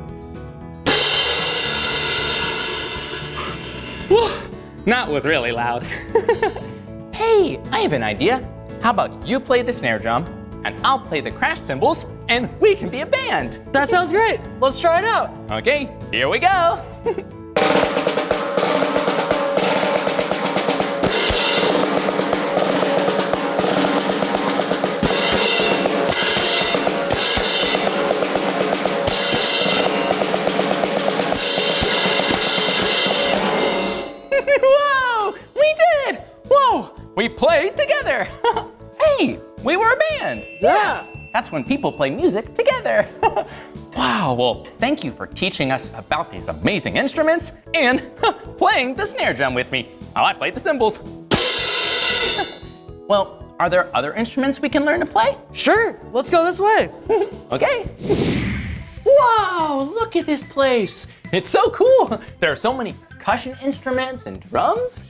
Whoa, that was really loud. [LAUGHS] hey, I have an idea. How about you play the snare drum, and I'll play the crash cymbals, and we can be a band. That sounds great. Let's try it out. Okay, here we go. [LAUGHS] That's when people play music together. [LAUGHS] wow, well, thank you for teaching us about these amazing instruments and playing the snare drum with me while I played the cymbals. [LAUGHS] well, are there other instruments we can learn to play? Sure, let's go this way. [LAUGHS] okay. Wow, look at this place. It's so cool. There are so many percussion instruments and drums.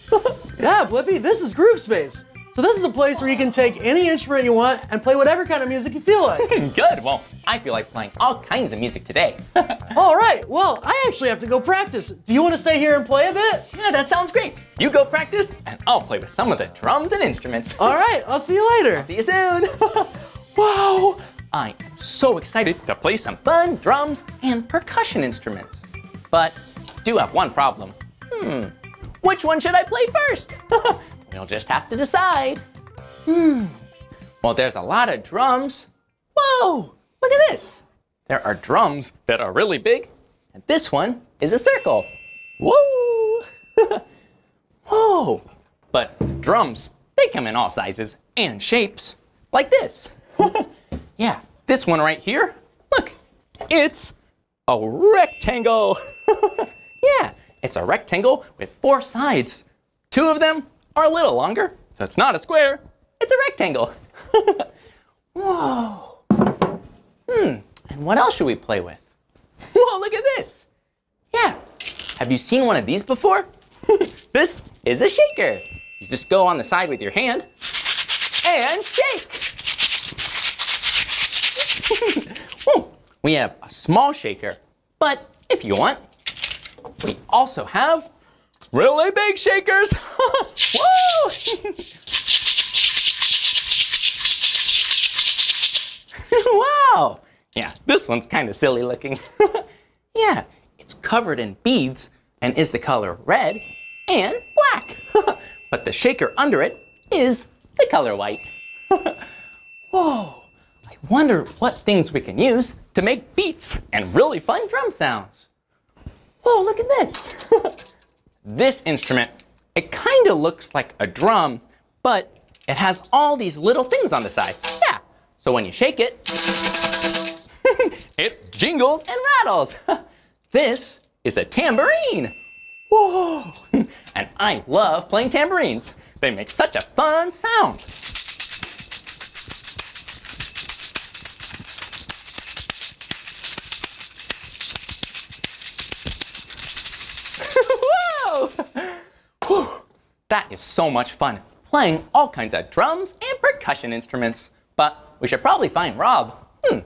yeah, Blippi, this is Groove Space. So this is a place where you can take any instrument you want and play whatever kind of music you feel like. [LAUGHS] Good, well, I feel like playing all kinds of music today. [LAUGHS] all right, well, I actually have to go practice. Do you want to stay here and play a bit? Yeah, that sounds great. You go practice, and I'll play with some of the drums and instruments. [LAUGHS] All right, I'll see you later. I'll see you soon. wow, I am so excited to play some fun drums and percussion instruments. But I do have one problem. Hmm, which one should I play first? We'll just have to decide. Hmm. Well, there's a lot of drums. Whoa, look at this. There are drums that are really big, and this one is a circle. Whoa! [LAUGHS] Whoa! But drums, they come in all sizes and shapes, like this. [LAUGHS] yeah, this one right here, look, it's a rectangle. [LAUGHS] yeah, it's a rectangle with four sides. Two of them are a little longer, so it's not a square, it's a rectangle. [LAUGHS] Whoa. Hmm, and what else should we play with? [LAUGHS] Whoa, look at this. Yeah, have you seen one of these before? [LAUGHS] this is a shaker. You just go on the side with your hand and shake. Ooh, we have a small shaker, but if you want, we also have really big shakers. [LAUGHS] Woo! [LAUGHS] wow. Yeah, this one's kind of silly looking. [LAUGHS] yeah, it's covered in beads and is the color red and black. but the shaker under it is the color white. Whoa, I wonder what things we can use to make beats and really fun drum sounds. Whoa, look at this. This instrument, it kind of looks like a drum, but it has all these little things on the side. Yeah, so when you shake it, [LAUGHS] it jingles and rattles. [LAUGHS] this is a tambourine. Whoa! [LAUGHS] and I love playing tambourines. They make such a fun sound. That is so much fun, playing all kinds of drums and percussion instruments. But we should probably find Rob. Hmm.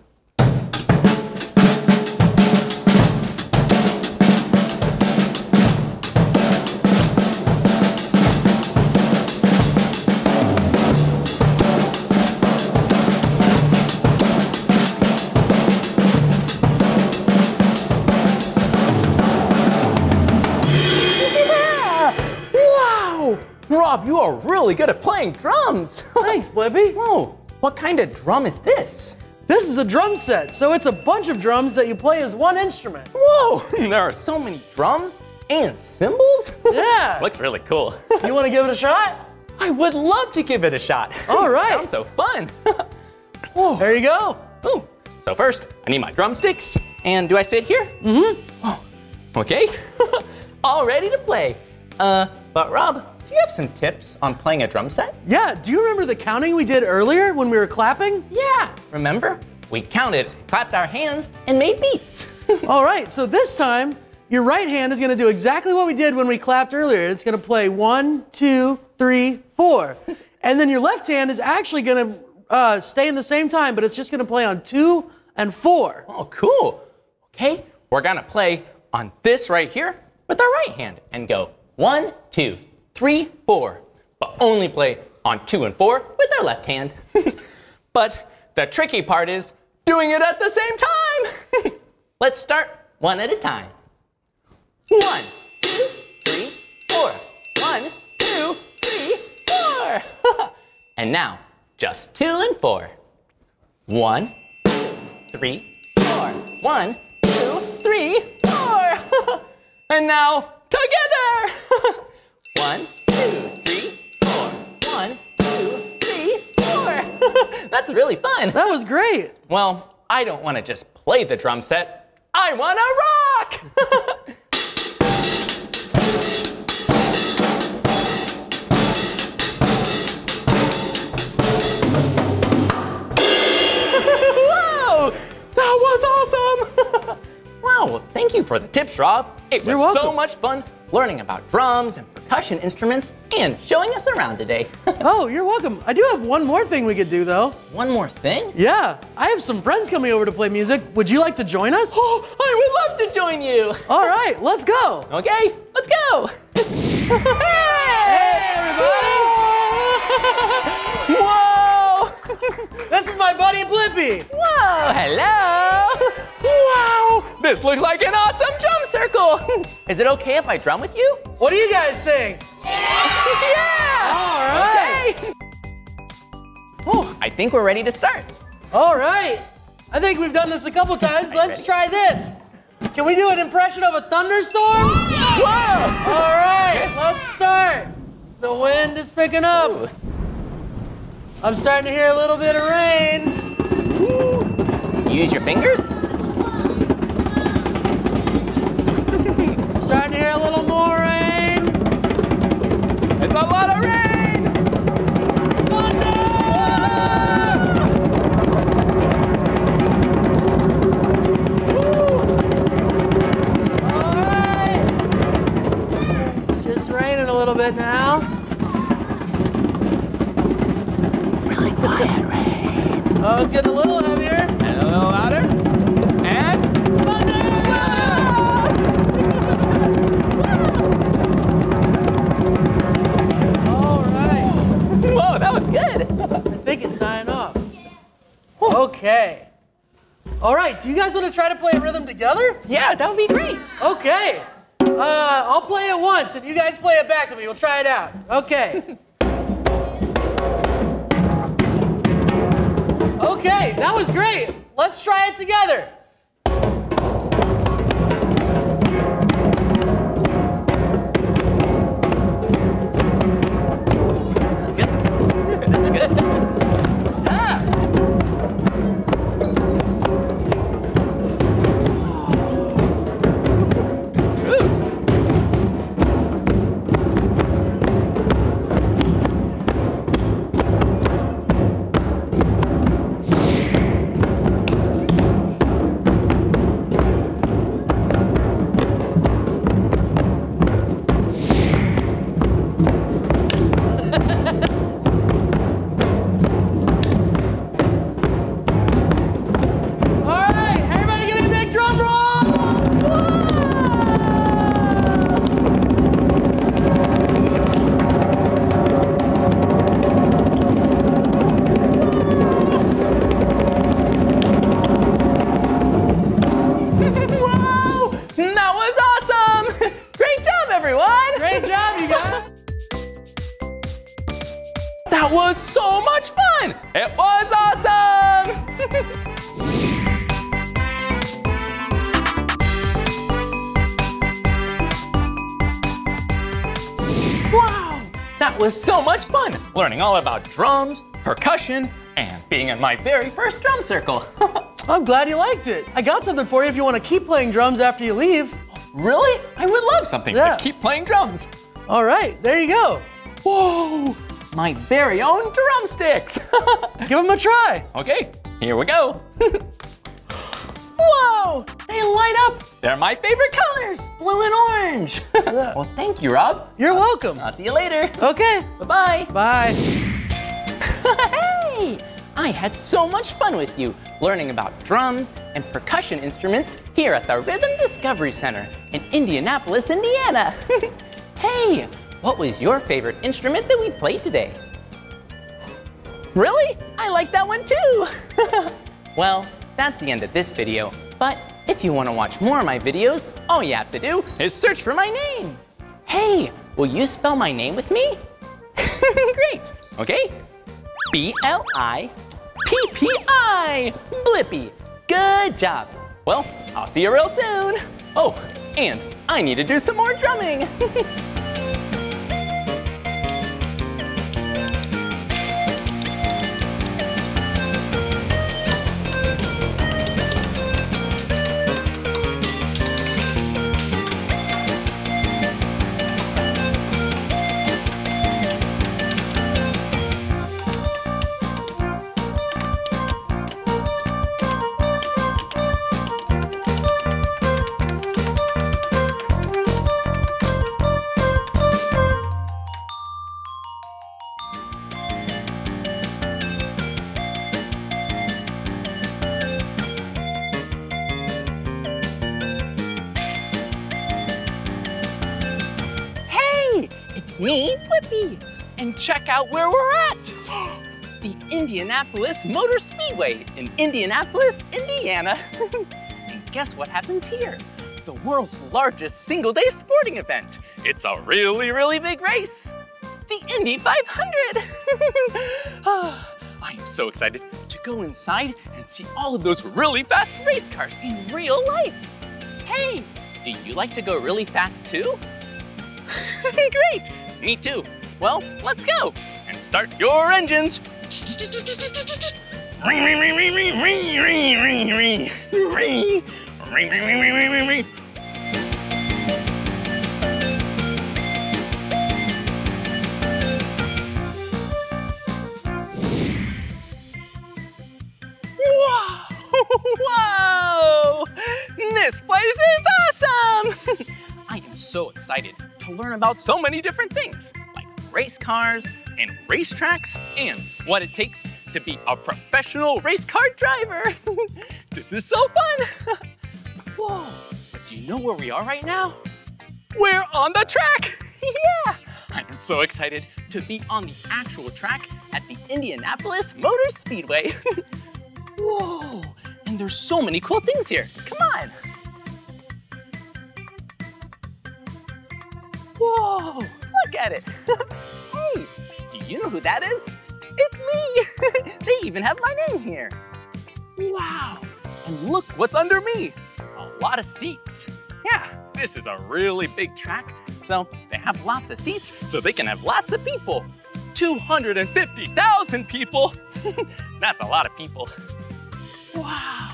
You are really good at playing drums. [LAUGHS] Thanks, Blippi. Whoa, what kind of drum is this? This is a drum set, so it's a bunch of drums that you play as one instrument. Whoa, [LAUGHS] there are so many drums and cymbals. [LAUGHS] Yeah. Looks really cool. Do you want to give it a shot? I would love to give it a shot. All right. Sounds so fun. There you go. Ooh. So first, I need my drumsticks. And do I sit here? Mm-hmm. Oh, okay. All ready to play. Uh, but Rob, do you have some tips on playing a drum set? Yeah, do you remember the counting we did earlier when we were clapping? Yeah. Remember? We counted, clapped our hands, and made beats. [LAUGHS] All right, so this time, your right hand is gonna do exactly what we did when we clapped earlier. It's gonna play one, two, three, four. [LAUGHS] And then your left hand is actually gonna uh, stay in the same time, but it's just gonna play on two and four. Oh, cool. Okay, we're gonna play on this right here with our right hand and go one, two, three, four, but only play on two and four with our left hand. [LAUGHS] but The tricky part is doing it at the same time. [LAUGHS] Let's start one at a time. One, two, three, four. One, two, three, four. [LAUGHS] and now, just two and four. One, two, three, four. One, two, three, four. and now, together. One, two, three, four. One, two, three, four. [LAUGHS] That's really fun. That was great. Well, I don't want to just play the drum set. I want to rock! [LAUGHS] wow! That was awesome! [LAUGHS] wow, thank you for the tips, Rob. It was so much fun learning about drums and percussion instruments and showing us around today. [LAUGHS] oh, you're welcome. I do have one more thing we could do, though. One more thing? Yeah, I have some friends coming over to play music. Would you like to join us? Oh, [GASPS] I would love to join you. All right, let's go. Okay, let's go. [LAUGHS] Hey, everybody! [LAUGHS] Whoa! [LAUGHS] This is my buddy Blippi. Whoa, hello! Wow! This looks like an awesome drum circle! [LAUGHS] Is it okay if I drum with you? What do you guys think? Yeah! [LAUGHS] yeah. All right. Okay. Oh, I think we're ready to start. All right. I think we've done this a couple times. Let's try this. Can we do an impression of a thunderstorm? Whoa! All right, let's start. The wind is picking up. I'm starting to hear a little bit of rain. Use your fingers? [LAUGHS] Starting to hear a little more rain. It's a lot of rain! All right. It's just raining a little bit now. Oh, it's getting a little heavier. And a little louder. And thunder! All right. whoa, that was good. I think it's dying off. Okay. All right, do you guys want to try to play a rhythm together? Yeah, that would be great. Okay. Uh, I'll play it once and you guys play it back to me. We'll try it out. Okay. [LAUGHS] Okay, that was great. Let's try it together. Learning all about drums, percussion, and being in my very first drum circle. [LAUGHS] I'm glad you liked it. I got something for you if you want to keep playing drums after you leave. really? I would love something Yeah. to keep playing drums. All right, there you go. Whoa! My very own drumsticks! [LAUGHS] Give them a try. Okay, here we go. [LAUGHS] Whoa! They light up. They're my favorite blue and orange. [LAUGHS] well, thank you, Rob. You're welcome. I'll see you later. Okay. Bye-bye. Bye. [LAUGHS] hey! I had so much fun with you, learning about drums and percussion instruments here at the Rhythm Discovery Center in Indianapolis, Indiana. [LAUGHS] hey, what was your favorite instrument that we played today? Really? I like that one too. well, that's the end of this video. But if you want to watch more of my videos, all you have to do is search for my name. Hey, will you spell my name with me? [LAUGHS] Great. Okay. B-L-I-P-P-I. Blippi. Good job. Well, I'll see you real soon. Oh, and I need to do some more drumming. [LAUGHS] me. And check out where we're at. [GASPS] The Indianapolis Motor Speedway in Indianapolis, Indiana. [LAUGHS] and guess what happens here? The world's largest single-day sporting event. It's a really, really big race. The Indy 500. [LAUGHS] Ah, I am so excited to go inside and see all of those really fast race cars in real life. Hey, do you like to go really fast too? [LAUGHS] Great! Me too. Well, let's go and start your engines. Ring, ring, ring, ring, ring, ring, ring, ring, ring, ring, ring, ring, ring! Whoa! This place is awesome! [LAUGHS] I am so excited to learn about so many different things, like race cars and racetracks and what it takes to be a professional race car driver. [LAUGHS] this is so fun. [LAUGHS] Whoa, but do you know where we are right now? We're on the track. [LAUGHS] yeah, I'm so excited to be on the actual track at the Indianapolis Motor Speedway. Whoa, and there's so many cool things here. Come on. Whoa, look at it. [LAUGHS] hey, do you know who that is? It's me. [LAUGHS] they even have my name here. Wow, and look what's under me. A lot of seats. Yeah, this is a really big track, so they have lots of seats so they can have lots of people. 250,000 people. [LAUGHS] That's a lot of people. Wow,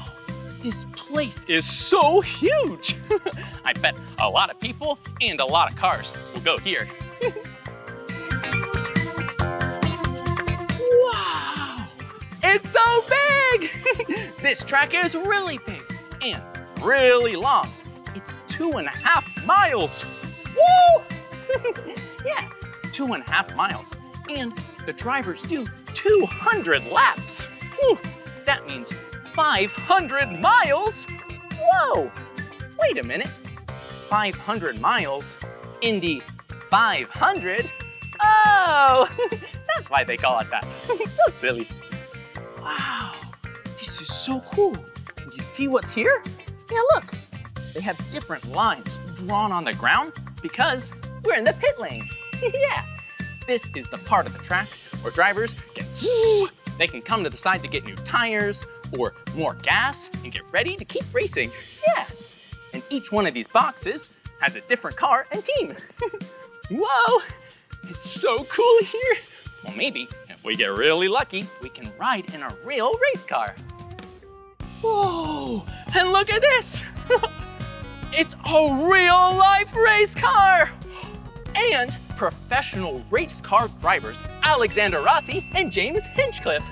this place is so huge. [LAUGHS] I bet a lot of people and a lot of cars will go here. [LAUGHS] wow, it's so big. [LAUGHS] this track is really big and really long. It's two and a half miles. Woo! yeah, two and a half miles. And the drivers do 200 laps. Whew, that means 500 miles? Whoa! Wait a minute. 500 miles? Indy 500? Oh! [LAUGHS] That's why they call it that. [LAUGHS] so silly. Wow, this is so cool. You see what's here? Yeah, look. They have different lines drawn on the ground because we're in the pit lane. [LAUGHS] yeah. This is the part of the track where drivers can [GASPS] they can come to the side to get new tires or more gas and get ready to keep racing. Yeah. And each one of these boxes has a different car and team. [LAUGHS] Whoa, it's so cool here. Well, maybe if we get really lucky, we can ride in a real race car. Whoa, and look at this. [LAUGHS] it's a real life race car. And professional race car drivers Alexander Rossi and James Hinchcliffe.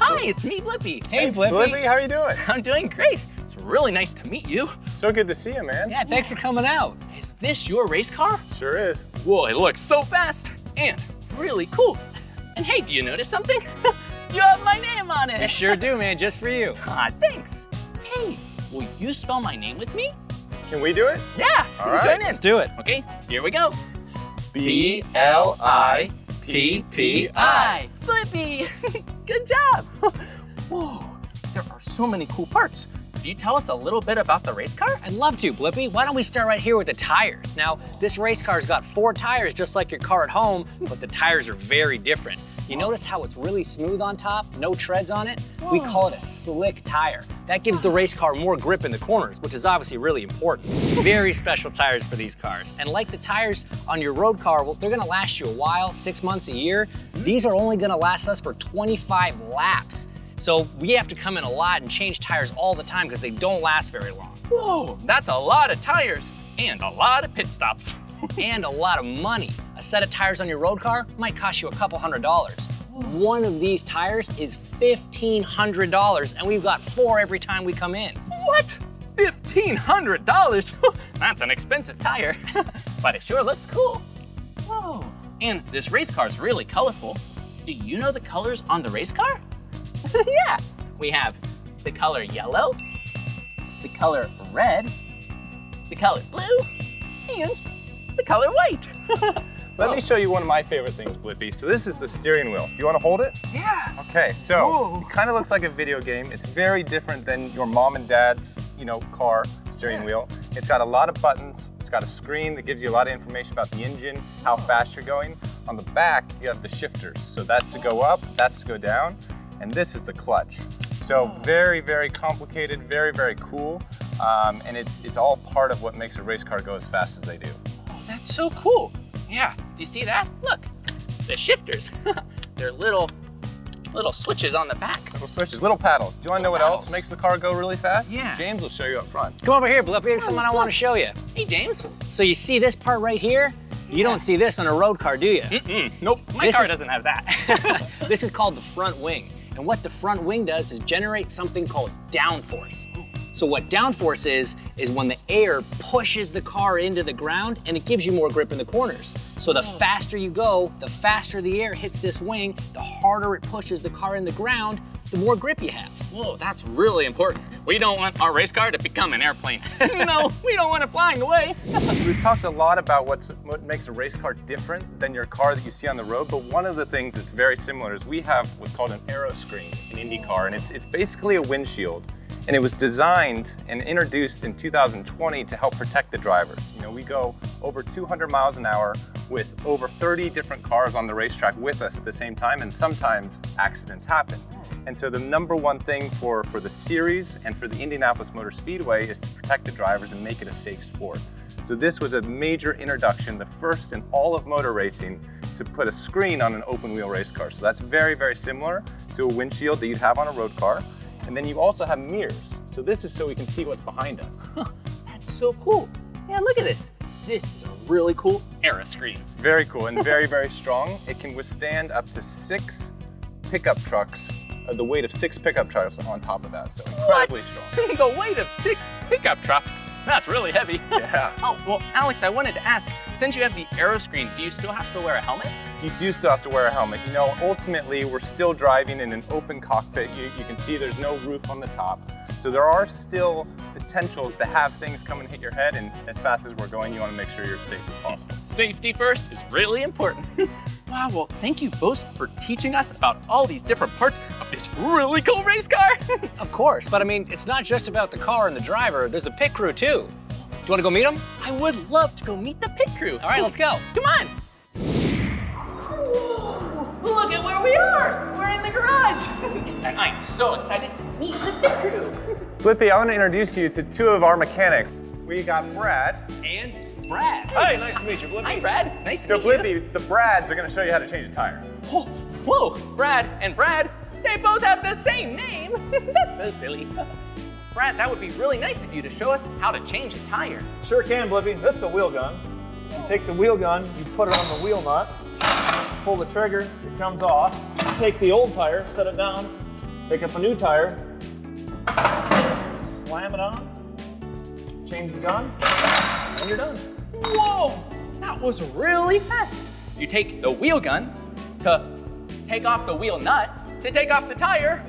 Hi, it's me, Blippi. Hey, Blippi. Blippi, how are you doing? I'm doing great. It's really nice to meet you. So good to see you, man. Yeah, thanks for coming out. Is this your race car? Sure is. Whoa, it looks so fast and really cool. And hey, do you notice something? [LAUGHS] you have my name on it. You sure do, man, just for you. [LAUGHS] Ah, thanks. Hey, will you spell my name with me? Can we do it? Yeah, All we're right. going in. Let's do it. Okay, here we go. B L I PPI. Blippi, [LAUGHS] good job. [LAUGHS] Whoa, there are so many cool parts. Can you tell us a little bit about the race car? I'd love to, Blippi. Why don't we start right here with the tires? Now, this race car's got four tires just like your car at home, but the tires are very different. You notice how it's really smooth on top, no treads on it? We call it a slick tire. That gives the race car more grip in the corners, which is obviously really important. Very special tires for these cars. And like the tires on your road car, well, they're gonna last you a while, six months, a year. These are only gonna last us for 25 laps. So we have to come in a lot and change tires all the time because they don't last very long. Whoa, that's a lot of tires and a lot of pit stops. And a lot of money. A set of tires on your road car might cost you a couple hundred dollars. One of these tires is $1,500 and we've got four every time we come in. What? $1,500? [LAUGHS] That's an expensive tire, [LAUGHS] but it sure looks cool. Whoa, and this race car is really colorful. Do you know the colors on the race car? [LAUGHS] yeah, we have the color yellow, the color red, the color blue, and the color white. [LAUGHS] Let me show you one of my favorite things, Blippi. So this is the steering wheel. Do you want to hold it? Yeah. Okay, so it kind of looks like a video game. It's very different than your mom and dad's, you know, car steering wheel. It's got a lot of buttons. It's got a screen that gives you a lot of information about the engine, how fast you're going. On the back, you have the shifters. So that's to go up, that's to go down, and this is the clutch. So very, very complicated, very, very cool. Um, and it's, it's all part of what makes a race car go as fast as they do. Oh, that's so cool. Yeah, do you see that? Look, the shifters. [LAUGHS] They're little, little switches on the back. Little switches, little paddles. Do you want to know what else makes the car go really fast? Yeah. James will show you up front. Come over here, Blippi. There's something I want to show you. Hey, James. So you see this part right here? You don't see this on a road car, do you? Mm-mm. Nope, my This car is- doesn't have that. [LAUGHS] [LAUGHS] this is called the front wing. And what the front wing does is generate something called downforce. So what downforce is, is when the air pushes the car into the ground and it gives you more grip in the corners. So the oh. faster you go, the faster the air hits this wing, the harder it pushes the car in the ground, the more grip you have. Whoa, that's really important. We don't want our race car to become an airplane. [LAUGHS] [LAUGHS] no, we don't want it flying away. [LAUGHS] We've talked a lot about what's, what makes a race car different than your car that you see on the road, but one of the things that's very similar is we have what's called an aero screen in IndyCar, and it's, it's basically a windshield. And it was designed and introduced in 2020 to help protect the drivers. You know, we go over 200 miles an hour with over 30 different cars on the racetrack with us at the same time, and sometimes accidents happen. And so the number one thing for, for the series and for the Indianapolis Motor Speedway is to protect the drivers and make it a safe sport. So this was a major introduction, the first in all of motor racing to put a screen on an open wheel race car. So that's very, very similar to a windshield that you'd have on a road car. And then you also have mirrors. So this is so we can see what's behind us. [LAUGHS] That's so cool. Yeah, look at this. This is a really cool aero screen. Very cool and very, [LAUGHS] very strong. It can withstand up to six pickup trucks, uh, the weight of six pickup trucks on top of that. So incredibly strong. [LAUGHS] the weight of six pickup trucks. That's really heavy. [LAUGHS] Yeah. oh, well, Alex, I wanted to ask, since you have the aero screen, do you still have to wear a helmet? You do still have to wear a helmet. You know, ultimately, we're still driving in an open cockpit. You, you can see there's no roof on the top. So there are still potentials to have things come and hit your head, and as fast as we're going, you want to make sure you're as safe as possible. Safety first is really important. [LAUGHS] wow, well, thank you both for teaching us about all these different parts of this really cool race car. [LAUGHS] Of course, but I mean, it's not just about the car and the driver, there's the pit crew too. Do you want to go meet them? I would love to go meet the pit crew. All right, let's go. Come on. Look at where we are. We're in the garage. And [LAUGHS] I'm so excited to meet the pit crew. Blippi, I want to introduce you to two of our mechanics. We got Brad. Brad. Hi, nice to meet you, Blippi. Hi, Brad. Nice So to meet you. So, Blippi, the Brads are going to show you how to change a tire. Whoa, whoa, Brad and Brad, they both have the same name. [LAUGHS] That's so silly. [LAUGHS] Brad, that would be really nice of you to show us how to change a tire. Sure can, Blippi. This is a wheel gun. You take the wheel gun, you put it on the wheel nut, pull the trigger, it comes off. You take the old tire, set it down, pick up a new tire, slam it on, change the gun, and you're done. Whoa, that was really fast. You take the wheel gun to take off the wheel nut to take off the tire.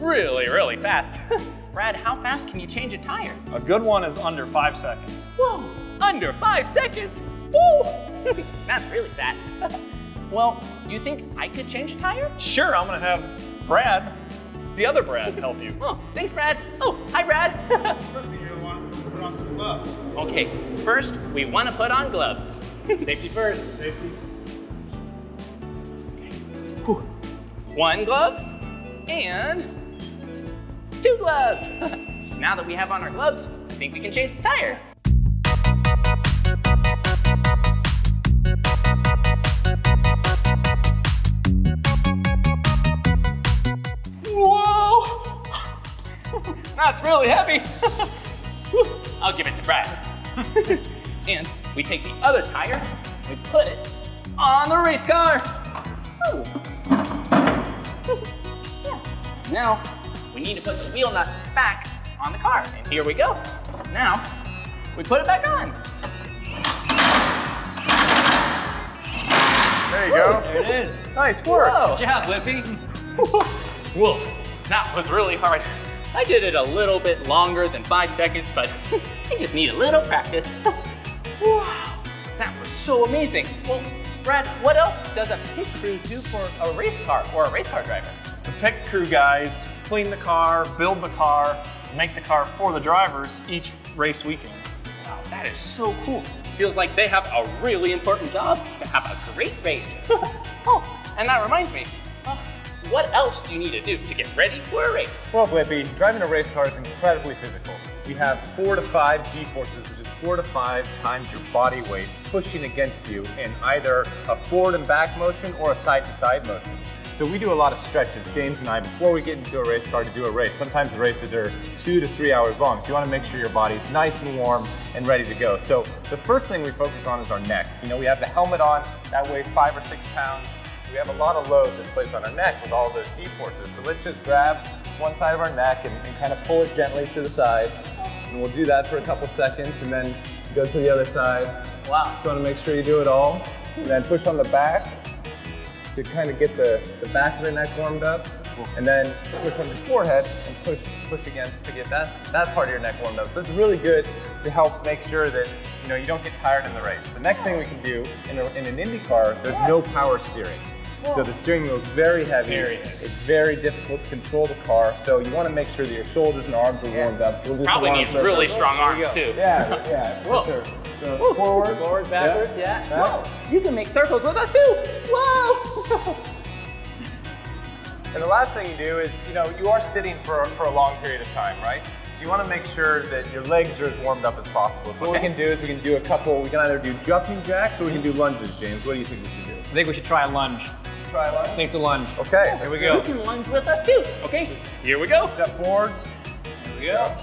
Really, really fast. [LAUGHS] Brad, how fast can you change a tire? A good one is under five seconds. Whoa, under five seconds. Woo! [LAUGHS] That's really fast. [LAUGHS] Well, you think I could change a tire? Sure, I'm gonna have Brad, the other Brad, help you. Oh, thanks, Brad. Oh, hi, Brad. Okay, first we want to put on gloves. [LAUGHS] Safety first. Safety. One glove and two gloves. [LAUGHS] now that we have on our gloves, I think we can change the tire. Whoa! [LAUGHS] That's really heavy. Whew, I'll give it to Brad. [LAUGHS] and we take the other tire, we put it on the race car. Woo. [LAUGHS] Now, we need to put the wheel nut back on the car. And here we go. Now, we put it back on. There you go. There it is. Nice work. Whoa. Good job, Blippi. [LAUGHS] Whoa, that was really hard. I did it a little bit longer than five seconds, but [LAUGHS] I just need a little practice. [LAUGHS] wow, that was so amazing. Well, Brad, what else does a pit crew do for a race car or a race car driver? The pit crew guys clean the car, build the car, make the car for the drivers each race weekend. Wow, that is so cool. Feels like they have a really important job to have a great race. [LAUGHS] oh, and that reminds me, what else do you need to do to get ready for a race? Well, Blippi, driving a race car is incredibly physical. We have four to five G-forces, which is four to five times your body weight pushing against you in either a forward and back motion or a side to side motion. So we do a lot of stretches, James and I, before we get into a race car to do a race. Sometimes the races are two to three hours long, so you want to make sure your body's nice and warm and ready to go. So the first thing we focus on is our neck. You know, we have the helmet on, that weighs five or six pounds. We have a lot of load that's placed on our neck with all those G-forces. So let's just grab one side of our neck and, and kind of pull it gently to the side. And we'll do that for a couple seconds and then go to the other side. Wow. Just want to make sure you do it all. And then push on the back to kind of get the, the back of the neck warmed up. And then push on your forehead and push push against to get that, that part of your neck warmed up. So it's really good to help make sure that you know you don't get tired in the race. The next thing we can do in, a, in an Indy car, there's no power steering. So the steering wheel is very heavy. Very heavy. It's very difficult to control the car. So you want to make sure that your shoulders and arms are warmed up. So we'll some Probably arm needs circles. really strong Here we arms too. Yeah, yeah, Whoa. for sure. So Woo. forward, Forward, backwards, yeah. Back. Whoa, you can make circles with us too. Whoa! [LAUGHS] And the last thing you do is, you know, you are sitting for, for a long period of time, right? So you want to make sure that your legs are as warmed up as possible. So what we can do is we can do a couple, we can either do jumping jacks or we can do lunges, James. What do you think we should do? I think we should try a lunge. Try a lunge? I think it's a lunge. Okay, Here we go. You can lunge with us too. Okay, here we go. Step forward. Here we go.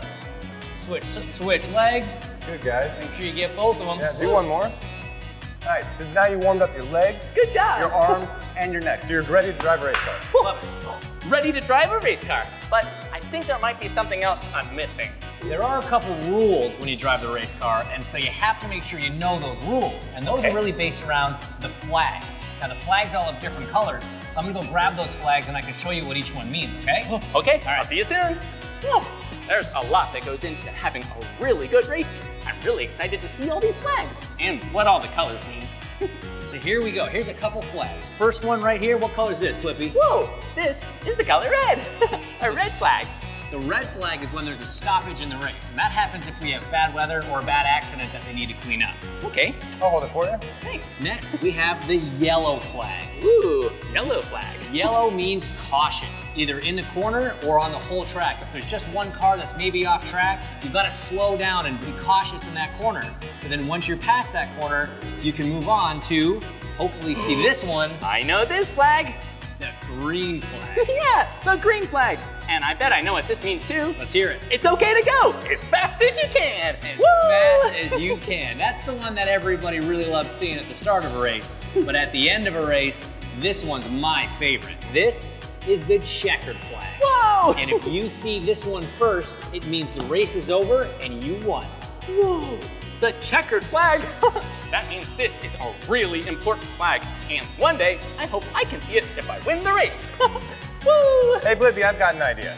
Switch, switch legs. Good, guys. Make sure you get both of them. Yeah, do one more. All right, so now you warmed up your legs, Good job. your arms, and your neck. So you're ready to drive a race car. Love it. Ready to drive a race car. But I think there might be something else I'm missing. There are a couple rules when you drive the race car, and so you have to make sure you know those rules. And those Okay. are really based around the flags. Now, the flags all have different colors, so I'm gonna go grab those flags and I can show you what each one means, okay? Okay, I'll see you soon. Whoa, There's a lot that goes into having a really good race. I'm really excited to see all these flags and what all the colors mean. [LAUGHS] So here we go. Here's a couple flags. First one right here, what color is this, Blippi? Whoa, this is the color red. [LAUGHS] a red flag. The red flag is when there's a stoppage in the race, and that happens if we have bad weather or a bad accident that they need to clean up. Okay. I'll hold it for you. Thanks. Next, we have the yellow flag. Ooh, yellow flag. Yellow means caution, either in the corner or on the whole track. If there's just one car that's maybe off track, you've got to slow down and be cautious in that corner. But then once you're past that corner, you can move on to hopefully see this one, I know this flag. the green flag. [LAUGHS] yeah, the green flag. And I bet I know what this means too. Let's hear it. It's okay to go as fast as you can. As Woo! fast as you can. That's the one that everybody really loves seeing at the start of a race. [LAUGHS] But at the end of a race, this one's my favorite. This is the checkered flag. Whoa! And if you see this one first, it means the race is over and you won. Whoa, the checkered flag. [LAUGHS] that means this is a really important flag. And one day, I hope I can see it if I win the race. [LAUGHS] Woo! Hey, Blippi, I've got an idea.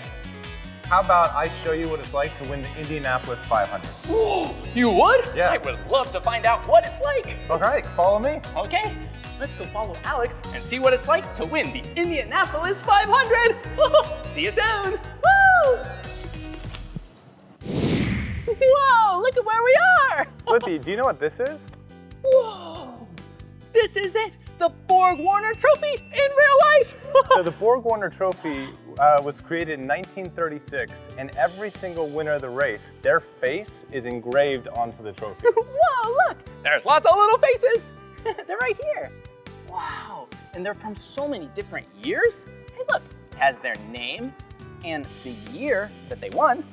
How about I show you what it's like to win the Indianapolis 500? You would? Yeah. I would love to find out what it's like. All right, follow me. Okay. Let's go follow Alex and see what it's like to win the Indianapolis 500. [LAUGHS] see you soon. Woo! Whoa, look at where we are. Blippi, do you know what this is? Whoa! This is it, the Borg Warner Trophy in real life. [LAUGHS] so the Borg Warner Trophy uh, was created in 1936, and every single winner of the race, their face is engraved onto the trophy. [LAUGHS] Whoa, look, there's lots of little faces. they're right here. Wow, and they're from so many different years. Hey, look, it has their name and the year that they won,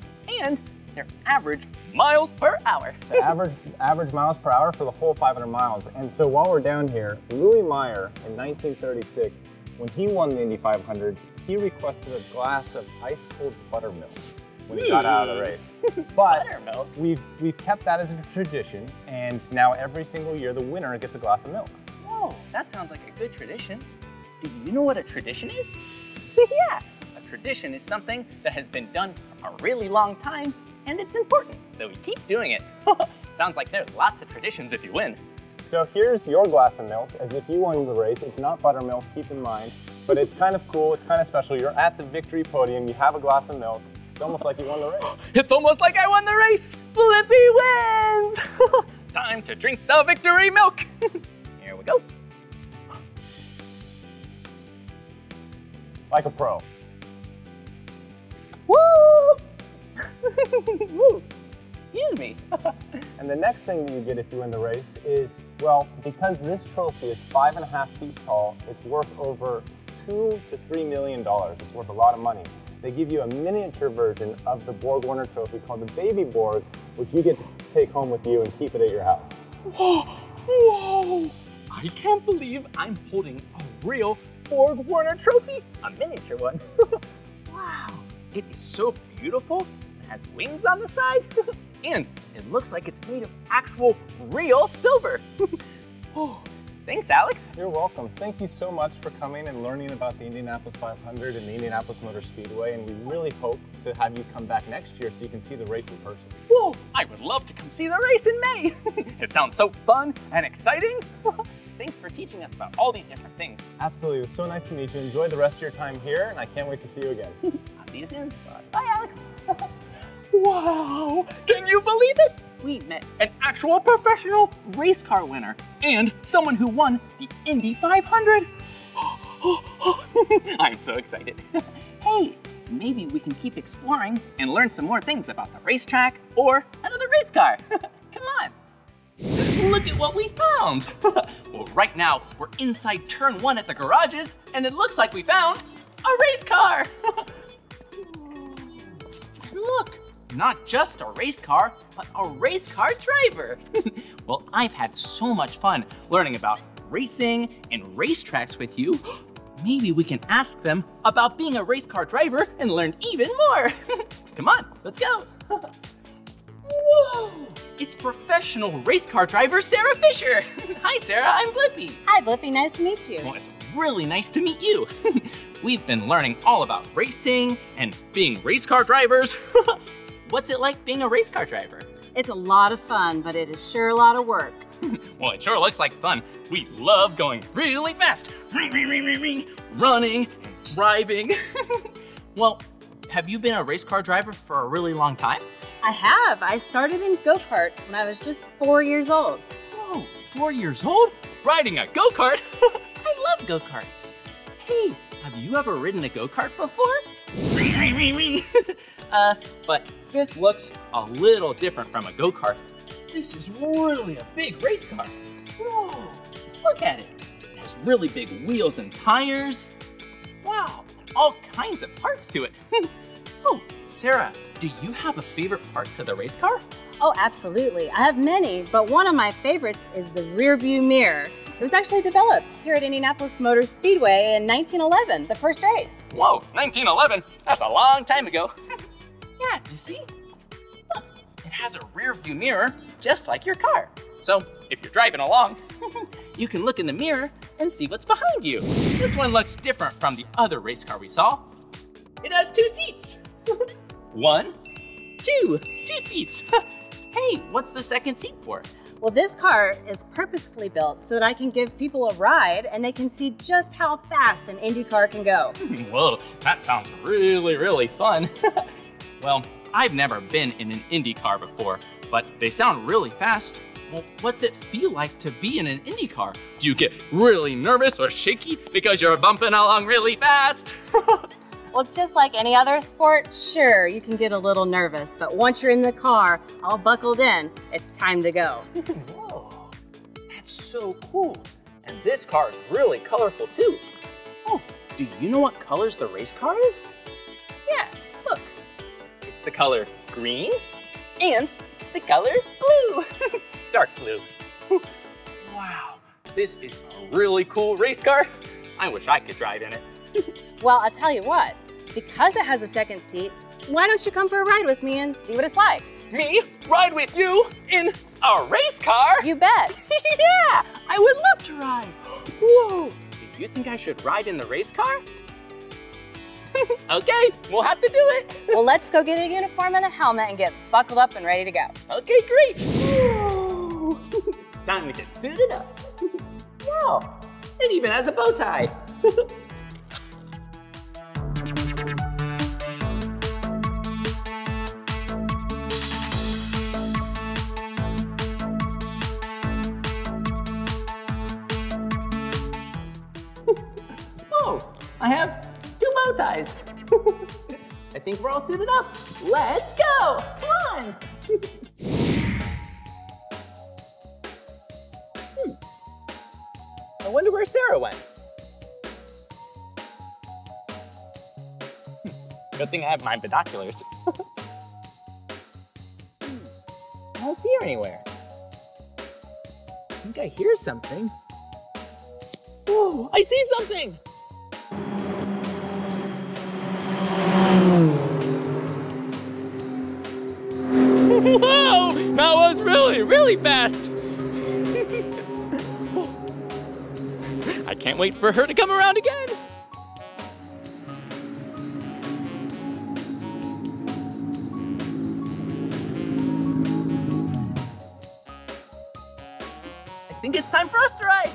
and their average miles per hour. the average average miles per hour for the whole 500 miles. And so while we're down here, Louis Meyer in 1936, when he won the Indy 500, he requested a glass of ice cold buttermilk when he got out of the hmm. race. But Buttermilk? we've we've kept that as a tradition, and now every single year the winner gets a glass of milk. Whoa, that sounds like a good tradition. Do you know what a tradition is? [LAUGHS] yeah, a tradition is something that has been done for a really long time and it's important, so we keep doing it. [LAUGHS] sounds like there's lots of traditions if you win. So here's your glass of milk, as if you won the race. It's not buttermilk, keep in mind, but it's kind of cool, it's kind of special. You're at the victory podium, you have a glass of milk. It's almost like you won the race. [GASPS] It's almost like I won the race. Blippi wins. [LAUGHS] Time to drink the victory milk. Go. Like a pro. Woo! [LAUGHS] Woo! Excuse me. [LAUGHS] And the next thing that you get if you win the race is, well, because this trophy is five and a half feet tall, it's worth over two to three million dollars. It's worth a lot of money. They give you a miniature version of the Borg Warner trophy called the Baby Borg, which you get to take home with you and keep it at your house. [GASPS] Whoa! Whoa! I can't believe I'm holding a real Borg Warner trophy, a miniature one. [LAUGHS] wow! It is so beautiful. It has wings on the side, [LAUGHS] and it looks like it's made of actual real silver. [LAUGHS] oh, thanks, Alex. You're welcome. Thank you so much for coming and learning about the Indianapolis 500 and the Indianapolis Motor Speedway, and we really hope to have you come back next year so you can see the race in person. Whoa! I would love to come see the race in May. it sounds so fun and exciting. Thanks for teaching us about all these different things. Absolutely. It was so nice to meet you. Enjoy the rest of your time here, and I can't wait to see you again. [LAUGHS] I'll see you soon. Bye, Alex. [LAUGHS] wow! Can you believe it? We met an actual professional race car winner and someone who won the Indy 500. [GASPS] I'm so excited. [LAUGHS] hey, maybe we can keep exploring and learn some more things about the racetrack or another race car. Come on. Look at what we found. [LAUGHS] well, right now, we're inside turn one at the garages, and it looks like we found a race car. and [LAUGHS] look, not just a race car, but a race car driver. [LAUGHS] well, I've had so much fun learning about racing and racetracks with you. [GASPS] Maybe we can ask them about being a race car driver and learn even more. Come on, let's go. Whoa! It's professional race car driver Sarah Fisher. [LAUGHS] Hi, Sarah. I'm Blippi. Hi, Blippi. Nice to meet you. Well, it's really nice to meet you. [LAUGHS] We've been learning all about racing and being race car drivers. [LAUGHS] What's it like being a race car driver? It's a lot of fun, but it is sure a lot of work. Well, it sure looks like fun. We love going really fast, running, and driving. well, have you been a race car driver for a really long time? I have. I started in go karts when I was just four years old. Whoa, four years old? Riding a go kart? [LAUGHS] I love go karts. Hey, have you ever ridden a go kart before? [LAUGHS] Uh, but this looks a little different from a go kart. This is really a big race car. Whoa, look at it. It has really big wheels and tires. Wow, all kinds of parts to it. [LAUGHS] oh, Sarah, do you have a favorite part to the race car? Oh, absolutely. I have many, but one of my favorites is the rear view mirror. It was actually developed here at Indianapolis Motor Speedway in 1911, the first race. Whoa, 1911? That's a long time ago. [LAUGHS] yeah, you see? Look, it has a rear view mirror just like your car. So if you're driving along, [LAUGHS] you can look in the mirror and see what's behind you. This one looks different from the other race car we saw. It has two seats. [LAUGHS] one, two, two seats. [LAUGHS] hey, what's the second seat for? Well, this car is purposefully built so that I can give people a ride and they can see just how fast an Indy car can go. Hmm, whoa, that sounds really, really fun. [LAUGHS] well, I've never been in an Indy car before, but they sound really fast. Well, what's it feel like to be in an Indy car? Do you get really nervous or shaky because you're bumping along really fast? [LAUGHS] Well, just like any other sport, sure, you can get a little nervous, but once you're in the car, all buckled in, it's time to go. Whoa, that's so cool. And this car is really colorful too. Oh, do you know what colors the race car is? Yeah, look. It's the color green and the color blue. [LAUGHS] Dark blue. wow, this is a really cool race car. I wish I could ride in it. [LAUGHS] Well, I'll tell you what, because it has a second seat, why don't you come for a ride with me and see what it's like? Me? Ride with you in a race car? You bet. [LAUGHS] yeah, I would love to ride. Whoa, do you think I should ride in the race car? [LAUGHS] okay, we'll have to do it. Well, let's go get a uniform and a helmet and get buckled up and ready to go. Okay, great. [LAUGHS] Time to get suited up. Wow, it even has a bow tie. I have two bow ties. [LAUGHS] I think we're all suited up. Let's go. Come on. Hmm. I wonder where Sarah went. Hmm. Good thing I have my binoculars. [LAUGHS] Hmm. I don't see her anywhere. I think I hear something. Whoa, I see something! Whoa! That was really, really fast! I can't wait for her to come around again! I think it's time for us to ride!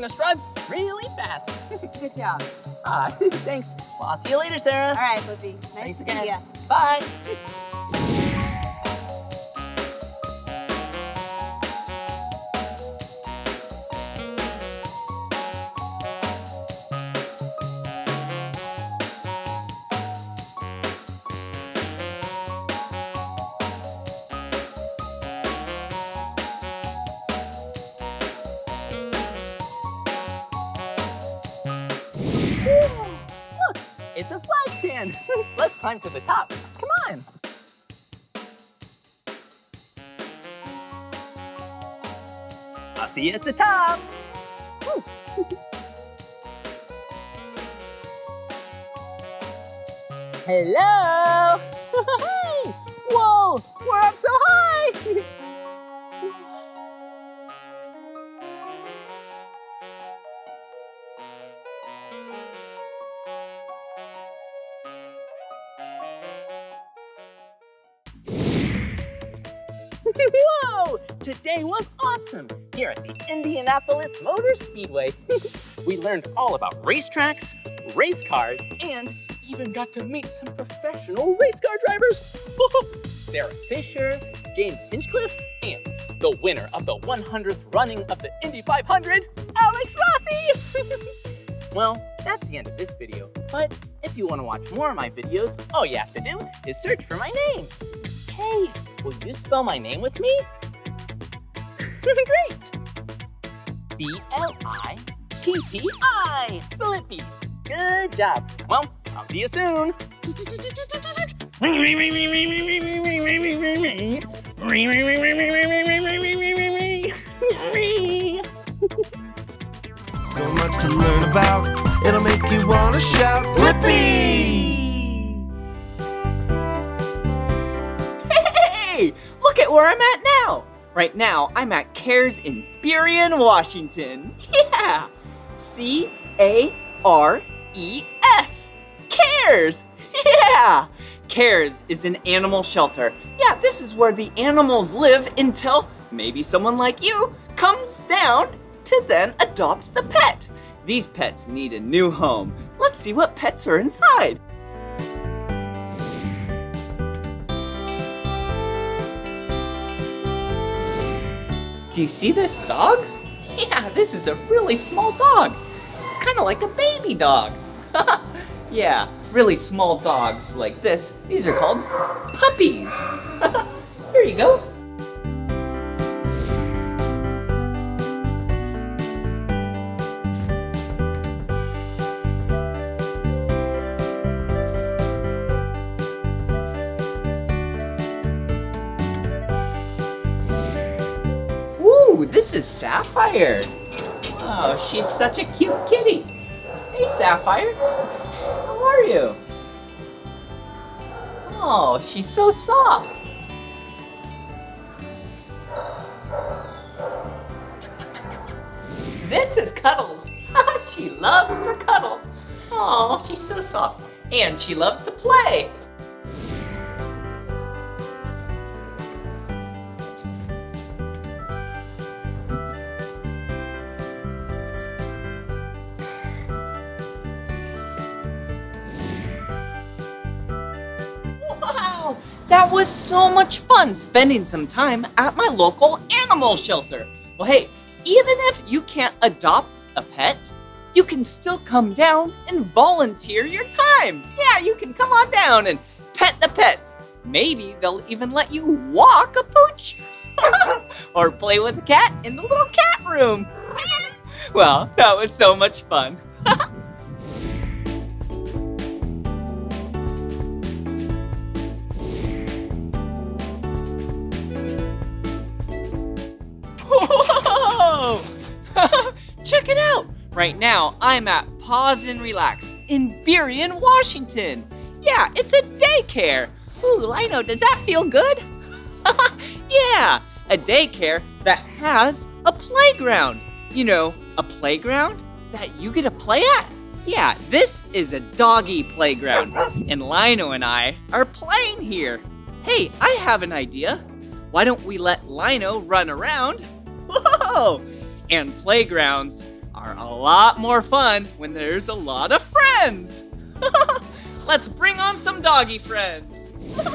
Watching us really fast. [LAUGHS] Good job. Ah, [LAUGHS] thanks. Well, I'll see you later, Sarah. All right, Blippi. Nice Thanks to again. Bye. It's a flag stand. [LAUGHS] Let's climb to the top. Come on. I'll see you at the top. [LAUGHS] Hello. [LAUGHS] Today was awesome here at the Indianapolis Motor Speedway. [LAUGHS] we learned all about racetracks, race cars, and even got to meet some professional race car drivers. [LAUGHS] Sarah Fisher, James Hinchcliffe, and the winner of the 100th running of the Indy 500, Alex Rossi. [LAUGHS] well, that's the end of this video, but if you want to watch more of my videos, all you have to do is search for my name. Hey, will you spell my name with me? Great. B-L-I-P-P-I, Blippi. Good job. Well, I'll see you soon. So much to learn about, it'll make you wanna shout, Blippi! Hey, look at where I'm at now. Right now, I'm at CARES in Burien, Washington. [LAUGHS] Yeah, C A R E S. CARES. [LAUGHS] Yeah. CARES is an animal shelter. Yeah, this is where the animals live until maybe someone like you comes down to then adopt the pet. These pets need a new home. Let's see what pets are inside. Do you see this dog? Yeah, this is a really small dog. It's kind of like a baby dog. [LAUGHS] yeah, really small dogs like this, these are called puppies. [LAUGHS] Here you go. This is Sapphire. Oh, she's such a cute kitty. Hey, Sapphire. How are you? Oh, she's so soft. This is Cuddles. [LAUGHS] she loves to cuddle. Oh, she's so soft. And she loves to play. Was so much fun spending some time at my local animal shelter. Well, hey, even if you can't adopt a pet, you can still come down and volunteer your time. Yeah, you can come on down and pet the pets. Maybe they'll even let you walk a pooch [LAUGHS] or play with a cat in the little cat room. [LAUGHS] well, that was so much fun. Whoa! [LAUGHS] Check it out! Right now, I'm at Pause and Relax in Burien, Washington. Yeah, it's a daycare. Ooh, Lino, does that feel good? [LAUGHS] yeah, a daycare that has a playground. You know, a playground that you get to play at? Yeah, this is a doggy playground, and Lino and I are playing here. Hey, I have an idea. Why don't we let Lino run around? And playgrounds are a lot more fun when there's a lot of friends. [LAUGHS] Let's bring on some doggy friends. [LAUGHS]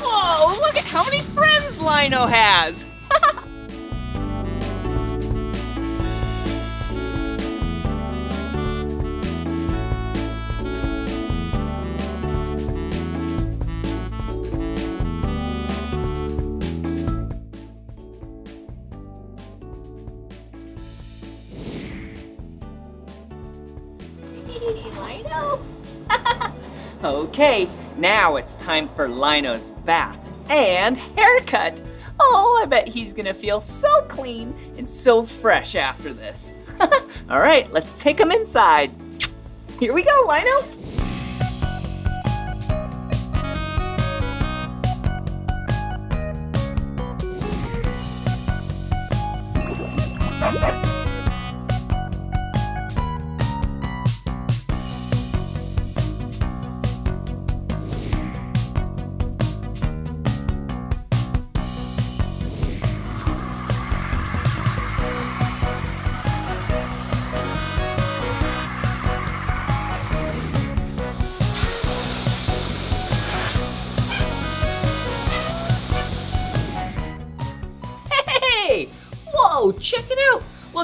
Whoa, look at how many friends Lino has. no. [LAUGHS] okay, now it's time for Lino's bath and haircut. Oh, I bet he's gonna feel so clean and so fresh after this. [LAUGHS] All right, let's take him inside. Here we go, Lino.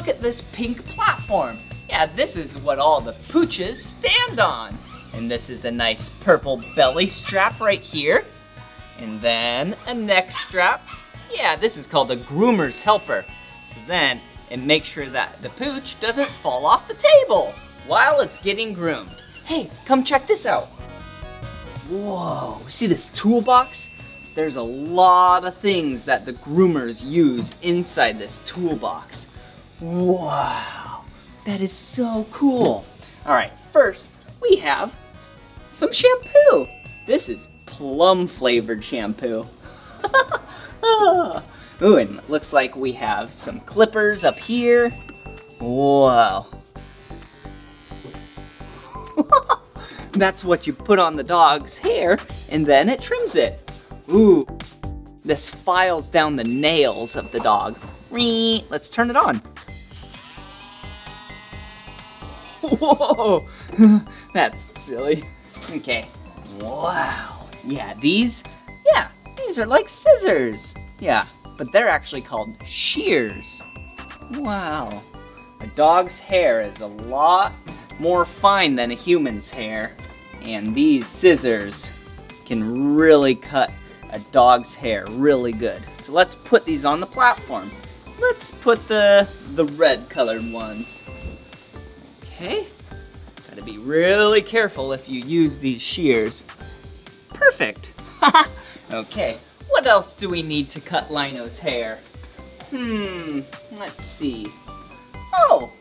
Look at this pink platform. Yeah, this is what all the pooches stand on. And this is a nice purple belly strap right here. And then a neck strap. Yeah, this is called a groomer's helper. So then it makes sure that the pooch doesn't fall off the table while it's getting groomed. Hey, come check this out. Whoa, see this toolbox? There's a lot of things that the groomers use inside this toolbox. Wow, that is so cool. All right, first we have some shampoo. This is plum flavored shampoo. [LAUGHS] Ah. Ooh, and looks like we have some clippers up here. Wow. [LAUGHS] That's what you put on the dog's hair, and then it trims it. Ooh, this files down the nails of the dog. Let's turn it on. [LAUGHS] Whoa, [LAUGHS] that's silly. Okay, wow. Yeah, these, yeah, these are like scissors. Yeah, but they're actually called shears. Wow. A dog's hair is a lot more fine than a human's hair. And these scissors can really cut a dog's hair really good. So let's put these on the platform. Let's put the, the red colored ones. Okay. Gotta be really careful if you use these shears. Perfect. [LAUGHS] okay, what else do we need to cut Lino's hair? Hmm, let's see. Oh!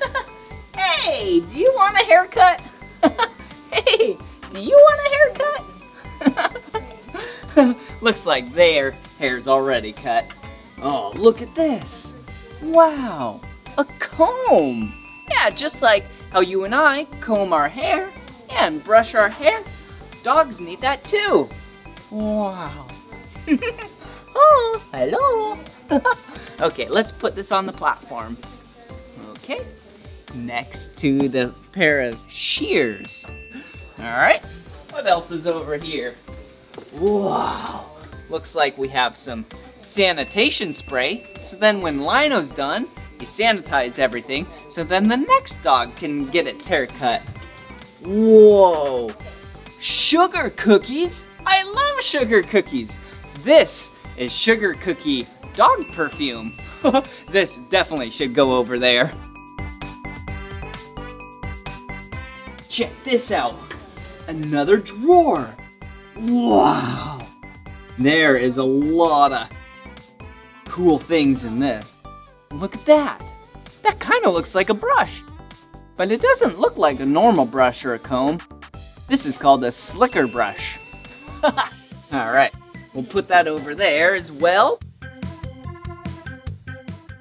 [LAUGHS] hey, do you want a haircut? [LAUGHS] hey, do you want a haircut? Looks like their hair's already cut. Oh, look at this. Wow, a comb. Yeah, just like how you and I comb our hair and brush our hair. Dogs need that too. Wow. [LAUGHS] oh, hello. [LAUGHS] okay, let's put this on the platform. Okay, next to the pair of shears. All right, what else is over here? Wow, looks like we have some sanitation spray. So then when Lino's done, you sanitize everything, so then the next dog can get its hair cut. Whoa, sugar cookies? I love sugar cookies. This is sugar cookie dog perfume. [LAUGHS] this definitely should go over there. Check this out. Another drawer. Wow. There is a lot of cool things in this. Look at that. That kind of looks like a brush. But it doesn't look like a normal brush or a comb. This is called a slicker brush. [LAUGHS] All right, we'll put that over there as well.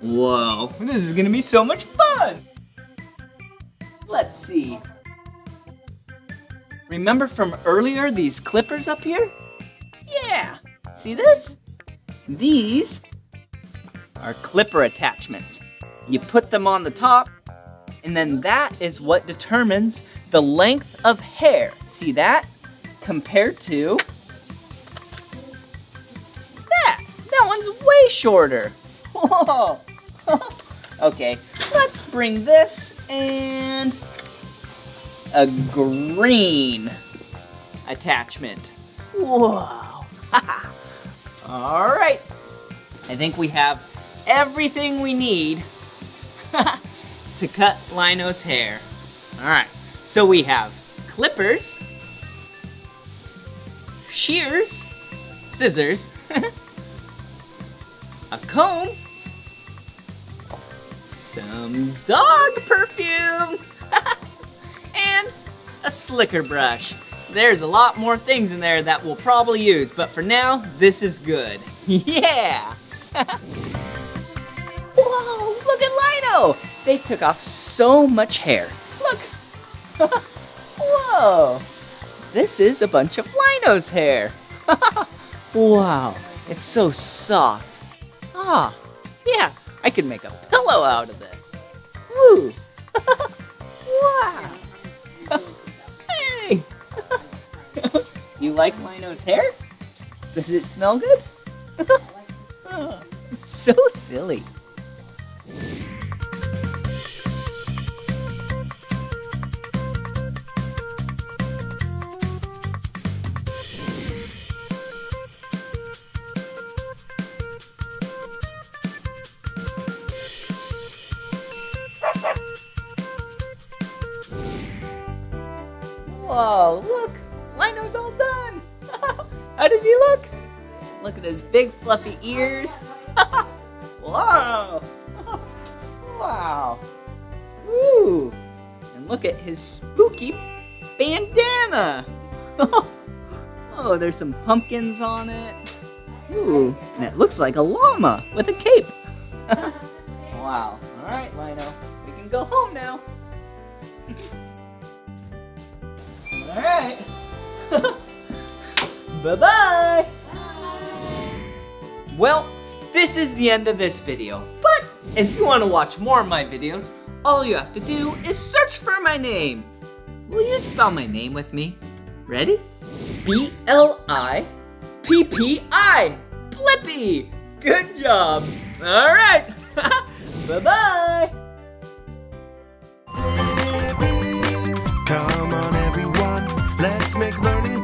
Whoa, this is gonna be so much fun. Let's see. Remember from earlier these clippers up here? Yeah, see this? These are clipper attachments. You put them on the top, and then that is what determines the length of hair. See that? Compared to that. That one's way shorter. Whoa. [LAUGHS] okay, let's bring this and a green attachment. Whoa. [LAUGHS] All right. I think we have everything we need [LAUGHS] to cut Lino's hair. All right, so we have clippers, shears, scissors, [LAUGHS] a comb, some dog perfume, [LAUGHS] and a slicker brush. There's a lot more things in there that we'll probably use, but for now, this is good. yeah! Whoa, look at Lino! They took off so much hair. Look! [LAUGHS] Whoa! This is a bunch of Lino's hair. [LAUGHS] wow, it's so soft. Ah, yeah, I could make a pillow out of this. Woo! [LAUGHS] wow! hey! you like Lino's hair? Does it smell good? Oh, so silly. Whoa, look! Lino's all done! [LAUGHS] How does he look? Look at his big fluffy ears. [LAUGHS] Whoa! Wow. Ooh. And look at his spooky bandana. [LAUGHS] oh, there's some pumpkins on it. Ooh, and it looks like a llama with a cape. [LAUGHS] wow. All right, Lino, we can go home now. All right. [LAUGHS] Bye-bye. Well, this is the end of this video. But if you want to watch more of my videos, all you have to do is search for my name. Will you spell my name with me? Ready? B-L-I-P-P-I. Blippi. Good job. All right. [LAUGHS] Bye-bye. Come on, everyone, let's make learning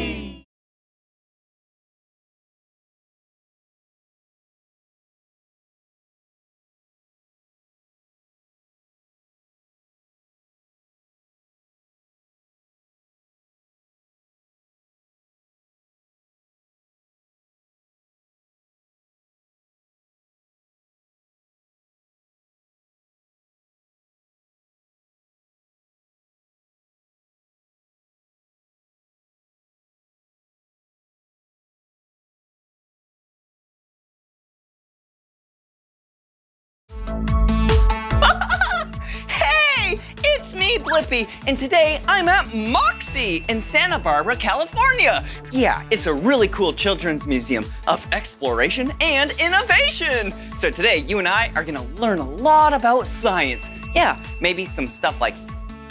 [LAUGHS] Hey, it's me, Blippi, and today I'm at MOXI in Santa Barbara, California. Yeah, it's a really cool children's museum of exploration and innovation. So today, you and I are gonna learn a lot about science. Yeah, maybe some stuff like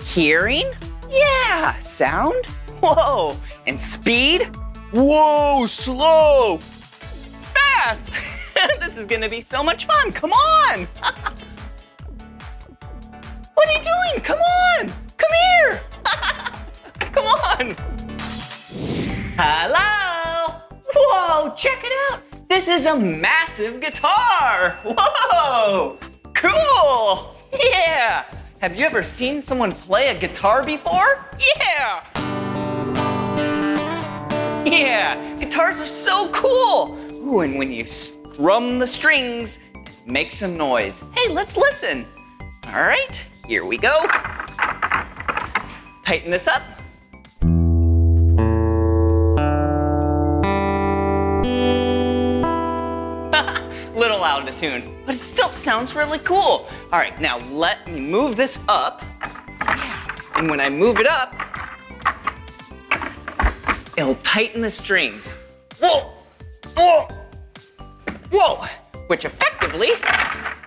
hearing? Yeah, sound? Whoa, and speed? Whoa, slow! Fast! [LAUGHS] [LAUGHS] this is gonna be so much fun, come on! [LAUGHS] What are you doing? Come on! Come here! [LAUGHS] Come on! Hello! Whoa, check it out! This is a massive guitar! Whoa! Cool! Yeah! Have you ever seen someone play a guitar before? Yeah! Yeah, guitars are so cool! Ooh, and when you strum the strings, it makes some noise. Hey, let's listen. All right, here we go. Tighten this up. [LAUGHS] Little out of tune, but it still sounds really cool. All right, now let me move this up. And when I move it up, it'll tighten the strings. Whoa, whoa, whoa, which effectively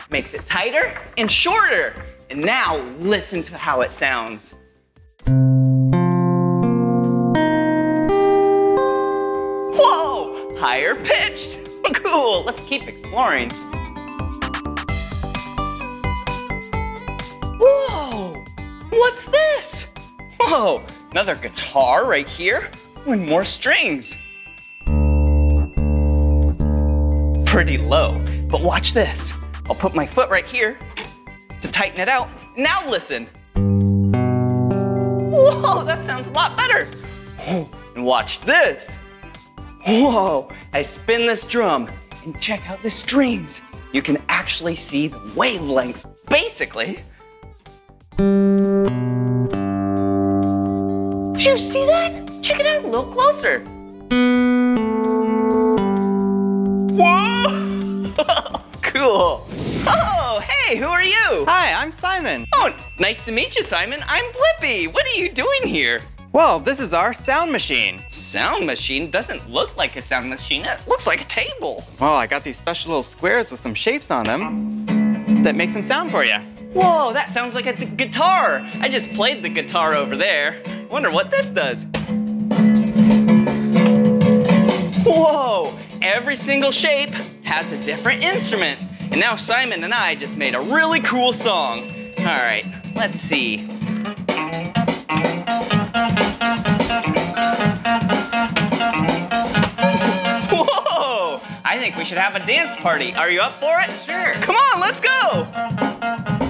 makes it tighter and shorter. And now listen to how it sounds. Whoa, higher pitched. Cool, let's keep exploring. Whoa, what's this? Whoa, another guitar right here with more strings. Pretty low, but watch this. I'll put my foot right here to tighten it out. Now listen. Whoa, that sounds a lot better. [GASPS] And watch this. Whoa, I spin this drum and check out the strings. You can actually see the wavelengths. Basically, Did you see that? Check it out a little closer. Cool. Oh, hey, who are you? Hi, I'm Simon. Oh, nice to meet you, Simon. I'm Blippi. What are you doing here? Well, this is our sound machine. Sound machine doesn't look like a sound machine. It looks like a table. Well, I got these special little squares with some shapes on them that make some sound for you. Whoa, that sounds like a guitar. I just played the guitar over there. Wonder what this does. Whoa, every single shape has a different instrument. And now Simon and I just made a really cool song. All right, let's see. Whoa, I think think we should have a dance party. Are you up for it? Sure. Come on, let's go.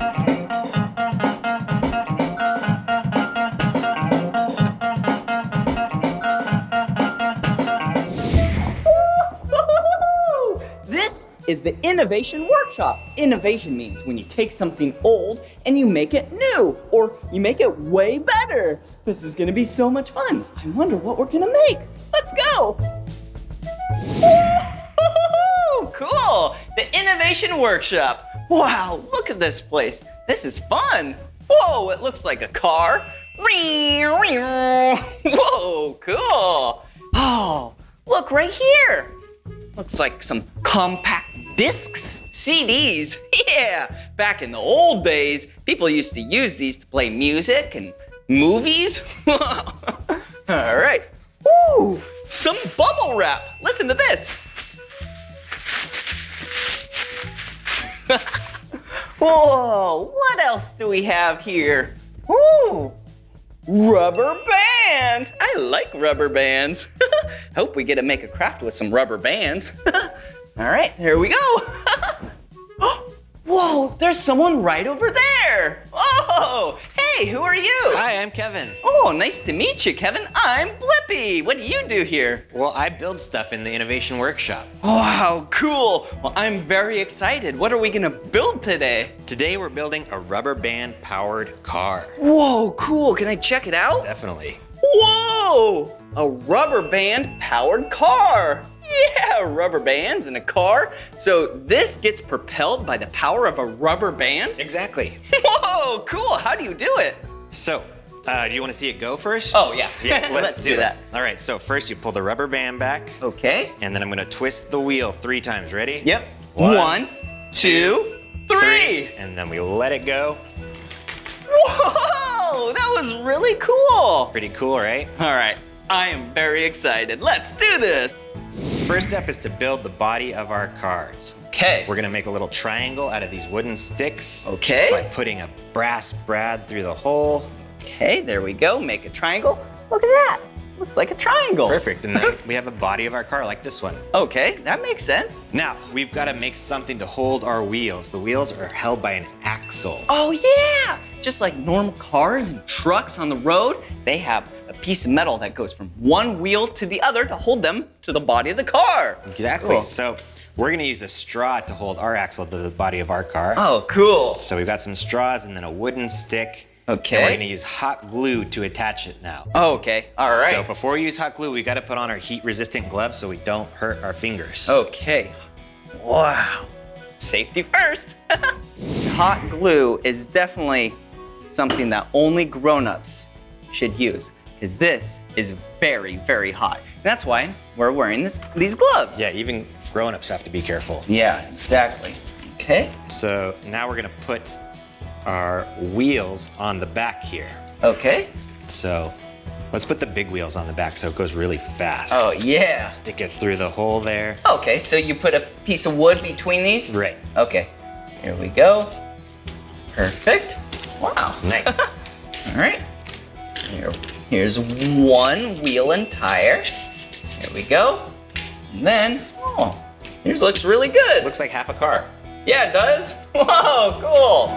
Is the Innovation Workshop. Innovation means when you take something old and you make it new, or you make it way better. This is gonna be so much fun. I wonder what we're gonna make. Let's go! [LAUGHS] Cool. The Innovation Workshop. Wow, look at this place. This is fun. Whoa, it looks like a car. [LAUGHS] Whoa, cool. Oh, look right here. Looks like some compact discs, CDs. [LAUGHS] Yeah, back in the old days, people used to use these to play music and movies. [LAUGHS] All right. Ooh, some bubble wrap. Listen to this. [LAUGHS] Whoa, what else do we have here? Ooh, rubber bands. I like rubber bands. Hope we get to make a craft with some rubber bands. All right, here we go. [LAUGHS] Oh, whoa, there's someone right over there. Oh, hey, who are you? Hi, I'm Kevin. Oh, nice to meet you, Kevin. I'm Blippi. What do you do here? Well, I build stuff in the Innovation Workshop. Wow, cool. Well, I'm very excited. What are we gonna build today? Today we're building a rubber band powered car. Whoa, cool. Can I check it out? Definitely. Whoa! A rubber band powered car. Yeah, rubber bands in a car. So this gets propelled by the power of a rubber band? Exactly. [LAUGHS] Whoa, cool. How do you do it? So, uh, do you want to see it go first? Oh, yeah. Yeah, [LAUGHS] let's, Let's do it. that. All right, so first you pull the rubber band back. Okay. And then I'm gonna twist the wheel three times. Ready? Yep. One, One, two, three. And then we let it go. Whoa, that was really cool. Pretty cool, right? All right, I am very excited. Let's do this. First step is to build the body of our cars. Okay. We're gonna make a little triangle out of these wooden sticks. Okay. By putting a brass brad through the hole. Okay, there we go. Make a triangle. Look at that. Looks like a triangle. Perfect, and then [LAUGHS] we have a body of our car like this one. Okay, that makes sense. Now, we've gotta make something to hold our wheels. The wheels are held by an axle. Oh yeah! Just like normal cars and trucks on the road, they have piece of metal that goes from one wheel to the other to hold them to the body of the car. Exactly. Cool. So we're gonna use a straw to hold our axle to the body of our car. Oh, cool. So we've got some straws and then a wooden stick. Okay. And we're gonna use hot glue to attach it now. Oh, okay. All right. So before we use hot glue, we gotta put on our heat resistant gloves so we don't hurt our fingers. Okay. Wow. Safety first. [LAUGHS] Hot glue is definitely something that only grown-ups should use because this is very, very hot. And that's why we're wearing this, these gloves. Yeah, even grown-ups have to be careful. Yeah, exactly. Okay. So now we're gonna put our wheels on the back here. Okay. So let's put the big wheels on the back so it goes really fast. Oh, yeah. Stick it through the hole there. Okay, so you put a piece of wood between these? Right. Okay. Here we go. Perfect. Wow. Nice. [LAUGHS] All right. Here, here's one wheel and tire. Here we go. And then, oh, yours looks really good. Looks like half a car. Yeah, it does. [LAUGHS] Whoa, cool.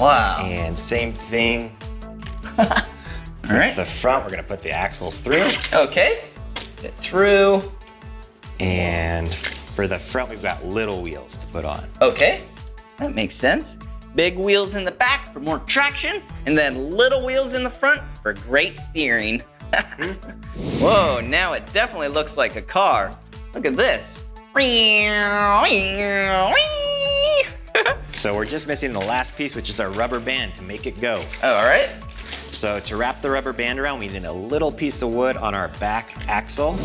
Wow. And same thing. [LAUGHS] All right. The front, we're gonna put the axle through. Okay. Get through. And for the front, we've got little wheels to put on. Okay. That makes sense. Big wheels in the back for more traction, and then little wheels in the front for great steering. [LAUGHS] Whoa, now it definitely looks like a car. Look at this. [LAUGHS] So we're just missing the last piece, which is our rubber band to make it go. Oh, all right. So to wrap the rubber band around, we need a little piece of wood on our back axle.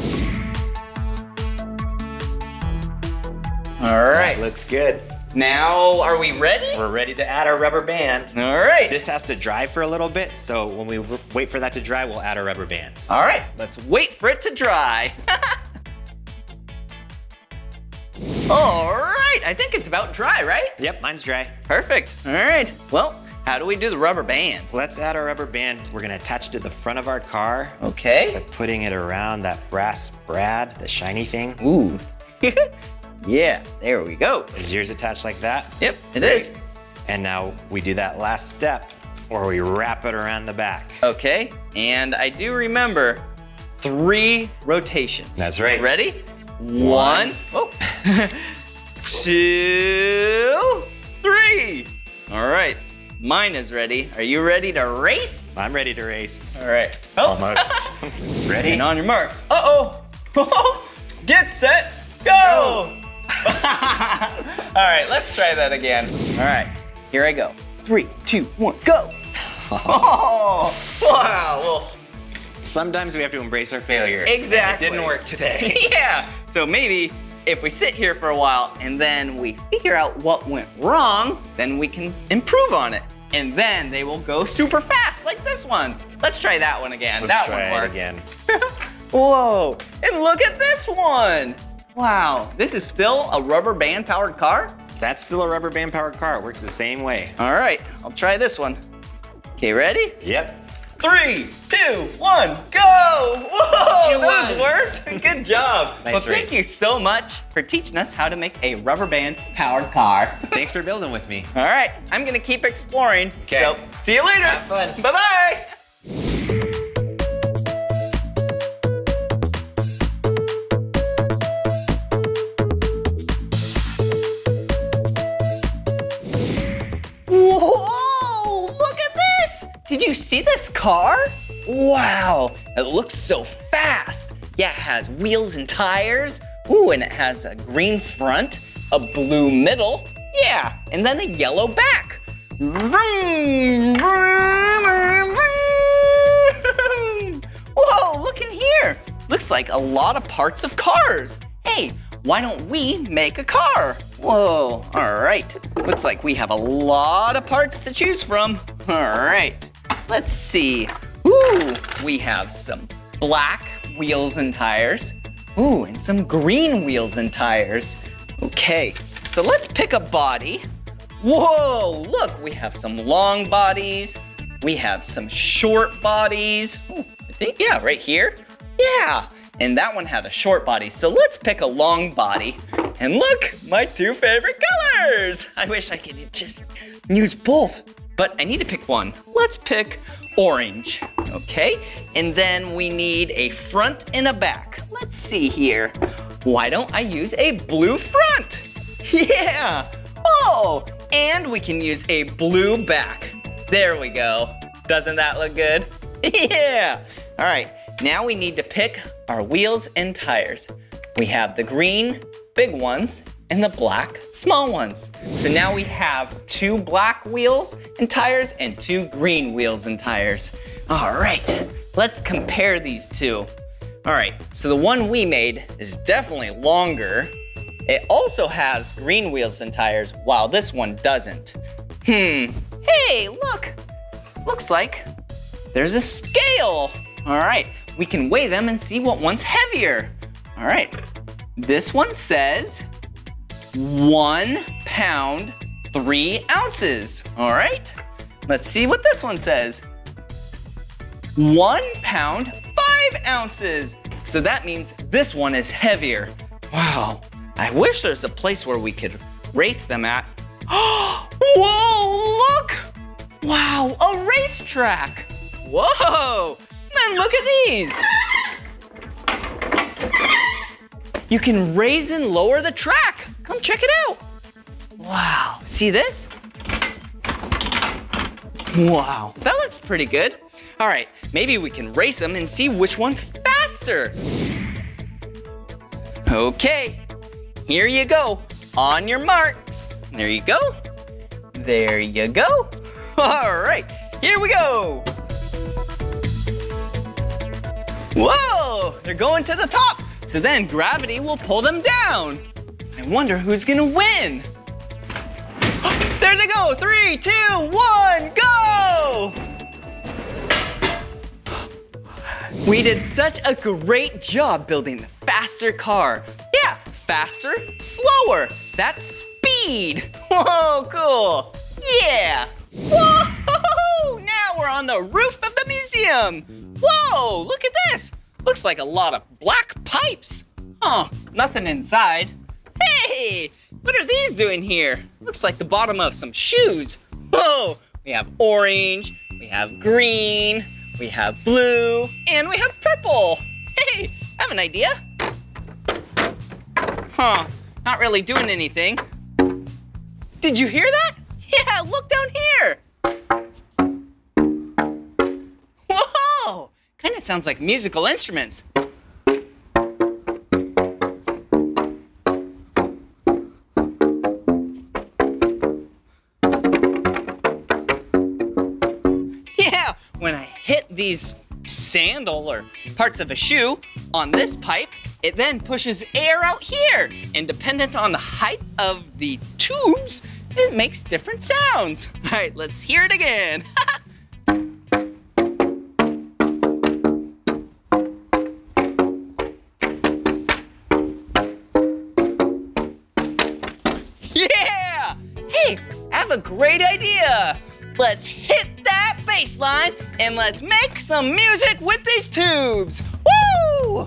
All right. That looks good. Now, are we ready? We're ready to add our rubber band. All right. This has to dry for a little bit, so when we wait for that to dry, we'll add our rubber bands. All right, let's wait for it to dry. [LAUGHS] All right, I think it's about dry, right? Yep, mine's dry. Perfect. All right. Well, How do we do the rubber band? Let's add our rubber band. We're gonna attach it to the front of our car. Okay. By putting it around that brass brad, the shiny thing. Ooh. [LAUGHS] yeah, there we go. Is yours attached like that? Yep, it is. And now we do that last step where we wrap it around the back. Okay, and I do remember three rotations. That's right. Ready? One, oh. [LAUGHS] two, three. All right, mine is ready. Are you ready to race? I'm ready to race. All right. Oh. Almost. [LAUGHS] ready? And on your marks. Uh-oh. [LAUGHS] Get set, go! [LAUGHS] All right, let's try that again. All right, here I go. Three, two, one, go! Oh, wow, well, Sometimes we have to embrace our failure. Exactly. It didn't work today. [LAUGHS] yeah. So maybe if we sit here for a while and then we figure out what went wrong, then we can improve on it. And then they will go super fast, like this one. Let's try that one again. Let's that try one it worked. again. [LAUGHS] Whoa, and look at this one. Wow, this is still a rubber band powered car? That's still a rubber band powered car. It works the same way. All right, I'll try this one. Okay, ready? Yep. Three, two, one, go! Whoa, You those won. worked. Good job. [LAUGHS] Nice well, thank race. you so much for teaching us how to make a rubber band powered car. [LAUGHS] Thanks for building with me. All right, I'm gonna keep exploring. Okay. So, see you later. Have fun. Bye bye. You see this car? Wow, it looks so fast. Yeah, it has wheels and tires. Ooh, and it has a green front, a blue middle. Yeah, and then a yellow back. Vroom, vroom, vroom. Whoa, look in here. Looks like a lot of parts of cars. Hey, why don't we make a car? Whoa, all right. Looks like we have a lot of parts to choose from. All right, let's see. Ooh, we have some black wheels and tires. Ooh, and some green wheels and tires. Okay, so let's pick a body. Whoa, look, we have some long bodies. We have some short bodies. Ooh, I think, yeah, right here. Yeah, and that one had a short body. So let's pick a long body. And look, my two favorite colors. I wish I could just use both, but I need to pick one. Let's pick orange, okay? And then we need a front and a back. Let's see here. Why don't I use a blue front? [LAUGHS] Yeah, oh, and we can use a blue back. There we go. Doesn't that look good? [LAUGHS] yeah. All right, now we need to pick our wheels and tires. We have the green big ones and the black small ones. So now we have two black wheels and tires and two green wheels and tires. All right, let's compare these two. All right, so the one we made is definitely longer. It also has green wheels and tires, while this one doesn't. Hmm, hey, look. Looks like there's a scale. All right, we can weigh them and see what one's heavier. All right, this one says one pound, three ounces. All right, let's see what this one says. One pound, five ounces. So that means this one is heavier. Wow, I wish there's a place where we could race them at. [GASPS] Whoa, look! Wow, a racetrack. Whoa, and look at these. You can raise and lower the track. Come check it out. Wow, see this? Wow, that looks pretty good. All right, maybe we can race them and see which one's faster. Okay, here you go. On your marks. There you go. There you go. [LAUGHS] All right, here we go. Whoa, they're going to the top. So then gravity will pull them down. I wonder who's gonna win. [GASPS] There they go, three, two, one, go! [GASPS] We did such a great job building the faster car. Yeah, faster, slower. That's speed. [LAUGHS] Whoa, cool. Yeah. Whoa! [LAUGHS] Now we're on the roof of the museum. Whoa, look at this. Looks like a lot of black pipes. Oh, nothing inside. Hey, what are these doing here? Looks like the bottom of some shoes. Whoa, we have orange, we have green, we have blue, and we have purple. Hey, I have an idea. Huh, not really doing anything. Did you hear that? [LAUGHS] Yeah, look down here. Whoa, kind of sounds like musical instruments. These sandal or parts of a shoe on this pipe, it then pushes air out here. And dependent on the height of the tubes, it makes different sounds. [LAUGHS] All right, let's hear it again. [LAUGHS] yeah! Hey, I have a great idea. Let's hit that bass line and let's make some music with these tubes. Woo!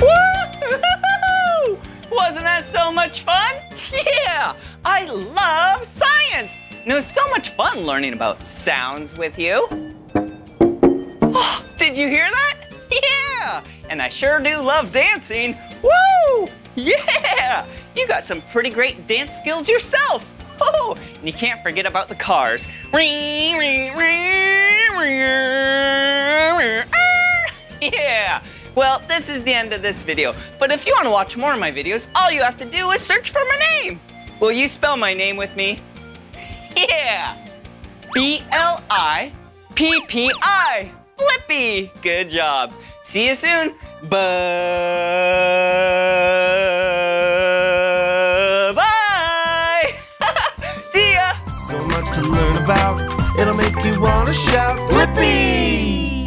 Woo! Wasn't that so much fun? Yeah! I love science! And it was so much fun learning about sounds with you. Oh, [GASPS] did you hear that? And I sure do love dancing. Woo! Yeah! You got some pretty great dance skills yourself. Oh, and you can't forget about the cars. Yeah! Well, this is the end of this video. But if you want to watch more of my videos, all you have to do is search for my name. Will you spell my name with me? [LAUGHS] Yeah! B-L-I-P-P-I. Blippi. Good job. See you soon. Bye. Bye. [LAUGHS] See ya. So much to learn about, it'll make you wanna shout, Blippi!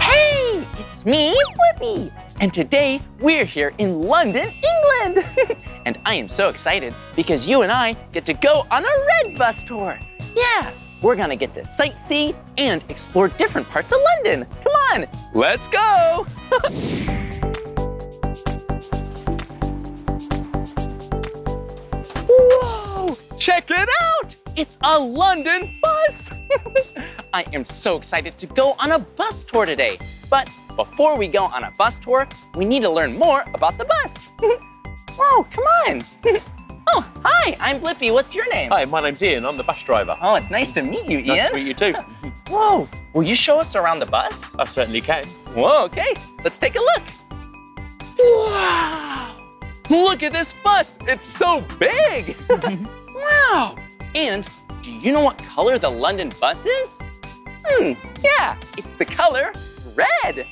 Hey, it's me, Blippi. And today we're here in London, England. [LAUGHS] and I am so excited because you and I get to go on a red bus tour. Yeah, we're gonna get to sightsee and explore different parts of London. Come on, let's go. [LAUGHS] Whoa, check it out. It's a London bus. [LAUGHS] I am so excited to go on a bus tour today. But before we go on a bus tour, we need to learn more about the bus. [LAUGHS] Whoa, come on. Oh, hi, I'm Blippi. What's your name? Hi, my name's Ian. I'm the bus driver. Oh, it's nice to meet you, Ian. Nice to meet you too. [LAUGHS] Whoa, will you show us around the bus? I certainly can. Whoa, okay, let's take a look. Wow, look at this bus. It's so big. [LAUGHS] wow, and do you know what color the London bus is? Hmm, yeah, it's the color red.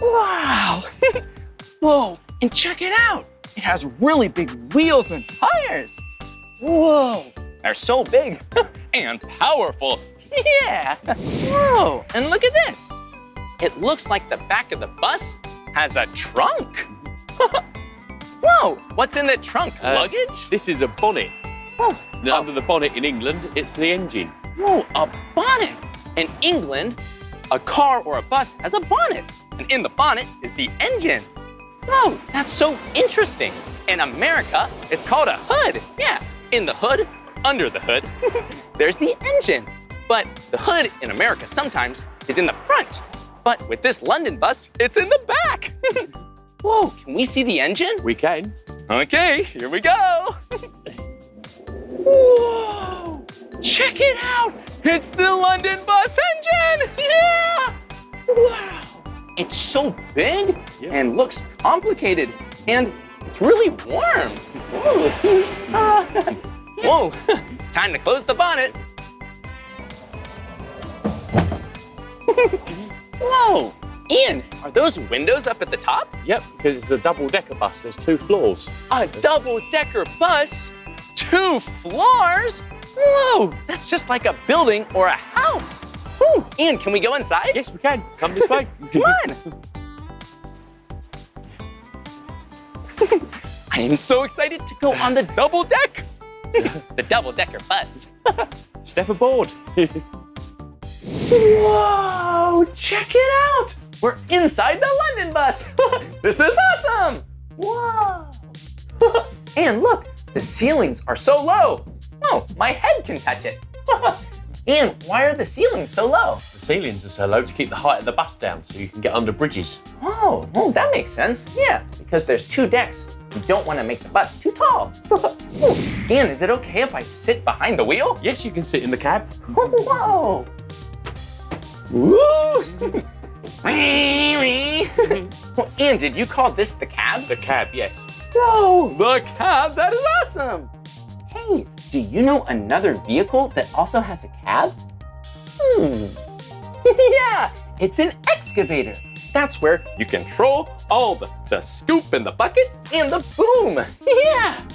Wow. [LAUGHS] Whoa, and check it out. It has really big wheels and tires. Whoa, they're so big [LAUGHS] and powerful. Yeah. Whoa, and look at this. It looks like the back of the bus has a trunk. [LAUGHS] Whoa, what's in the trunk? Uh, Luggage? This is a bonnet. Oh, And Under the bonnet in England, it's the engine. Whoa, a bonnet. In England, a car or a bus has a bonnet. And in the bonnet is the engine. Whoa, that's so interesting. In America, it's called a hood. Yeah, in the hood, under the hood, [LAUGHS] there's the engine. But the hood in America sometimes is in the front. But with this London bus, it's in the back. [LAUGHS] Whoa, can we see the engine? We can. Okay, here we go. [LAUGHS] Whoa! Check it out! It's the London bus engine! Yeah! Wow! It's so big and looks complicated, and it's really warm. [LAUGHS] Whoa! Whoa! [LAUGHS] Time to close the bonnet. [LAUGHS] Whoa! Ian, are those windows up at the top? Yep, because it's a double-decker bus. There's two floors. A double-decker bus? Two floors? Whoa, that's just like a building or a house. Whew. Ian, can we go inside? Yes, we can. Come this way. Come on. [LAUGHS] I am so excited to go on the double deck. [LAUGHS] the double decker bus. [LAUGHS] Step aboard. Whoa, check it out. We're inside the London bus. this is awesome. Whoa. and look, the ceilings are so low. Oh, my head can touch it. And why are the ceilings so low? The ceilings are so low to keep the height of the bus down so you can get under bridges. Oh, well, that makes sense. Yeah, because there's two decks. You don't want to make the bus too tall. Ooh, [LAUGHS] Ian, is it okay if I sit behind the wheel? Yes, you can sit in the cab. [LAUGHS] Whoa! Woo! [LAUGHS] well, Ian, did you call this the cab? The cab, yes. Whoa, the cab, that is awesome! Hey, do you know another vehicle that also has a cab? Hmm. [LAUGHS] yeah, it's an excavator. That's where you control all the, the scoop and the bucket and the boom. [LAUGHS] Yeah.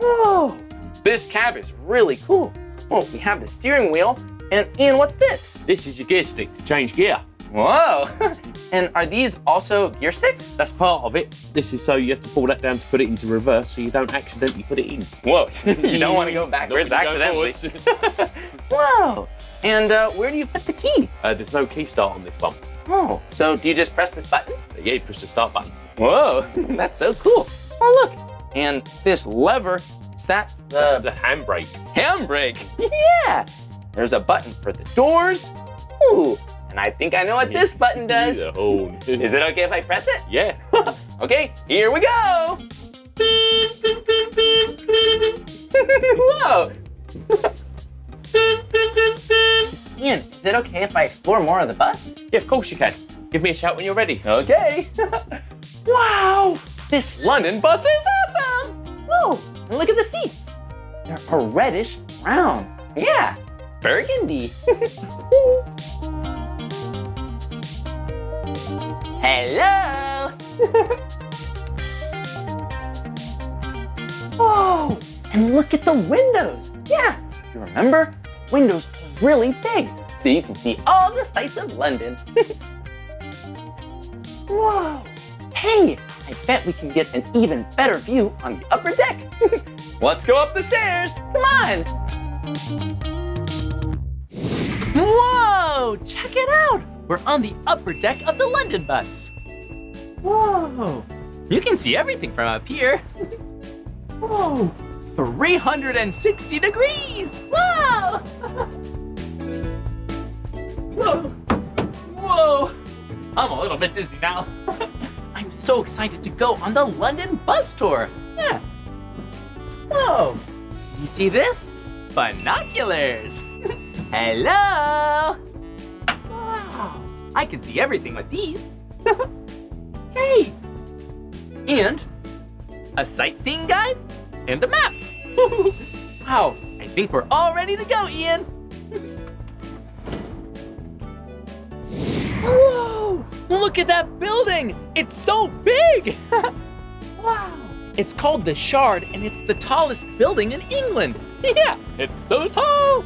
Whoa. This cab is really cool. Well, we have the steering wheel. And Ian, what's this? This is your gear stick to change gear. Whoa. [LAUGHS] and are these also gear sticks? That's part of it. This is so you have to pull that down to put it into reverse so you don't accidentally put it in. Whoa. [LAUGHS] you don't want to go backwards accidentally. [LAUGHS] Whoa. And uh, where do you put the key? Uh, there's no key start on this one. Oh, so do you just press this button? Yeah, you push the start button. Whoa, that's so cool. Oh, look. And this lever, is that the... That's a handbrake. Handbrake, yeah. There's a button for the doors. Ooh, and I think I know what this button does. Is it okay if I press it? Yeah. [LAUGHS] okay, here we go. [LAUGHS] Whoa. [LAUGHS] Ian, is it okay if I explore more of the bus? Yeah, of course you can. Give me a shout when you're ready. Okay. wow, this London bus is awesome. Whoa, and look at the seats. They're a reddish brown. Yeah, burgundy. Hello. Whoa, [LAUGHS] oh, and look at the windows. Yeah, you remember? Windows are really big, so you can see all the sights of London. [LAUGHS] Whoa! Hey, I bet we can get an even better view on the upper deck. [LAUGHS] Let's go up the stairs. Come on. Whoa! Check it out. We're on the upper deck of the London bus. Whoa! You can see everything from up here. Whoa! 360 degrees! Whoa! Whoa! Whoa! I'm a little bit dizzy now. [LAUGHS] I'm so excited to go on the London bus tour. Yeah. Whoa! You see this? Binoculars! [LAUGHS] Hello! I can see everything with these. [LAUGHS] hey! And a sightseeing guide and a map. [LAUGHS] wow, I think we're all ready to go, Ian. [LAUGHS] Whoa! Look at that building! It's so big! wow! It's called the Shard, and it's the tallest building in England. Yeah, it's so tall!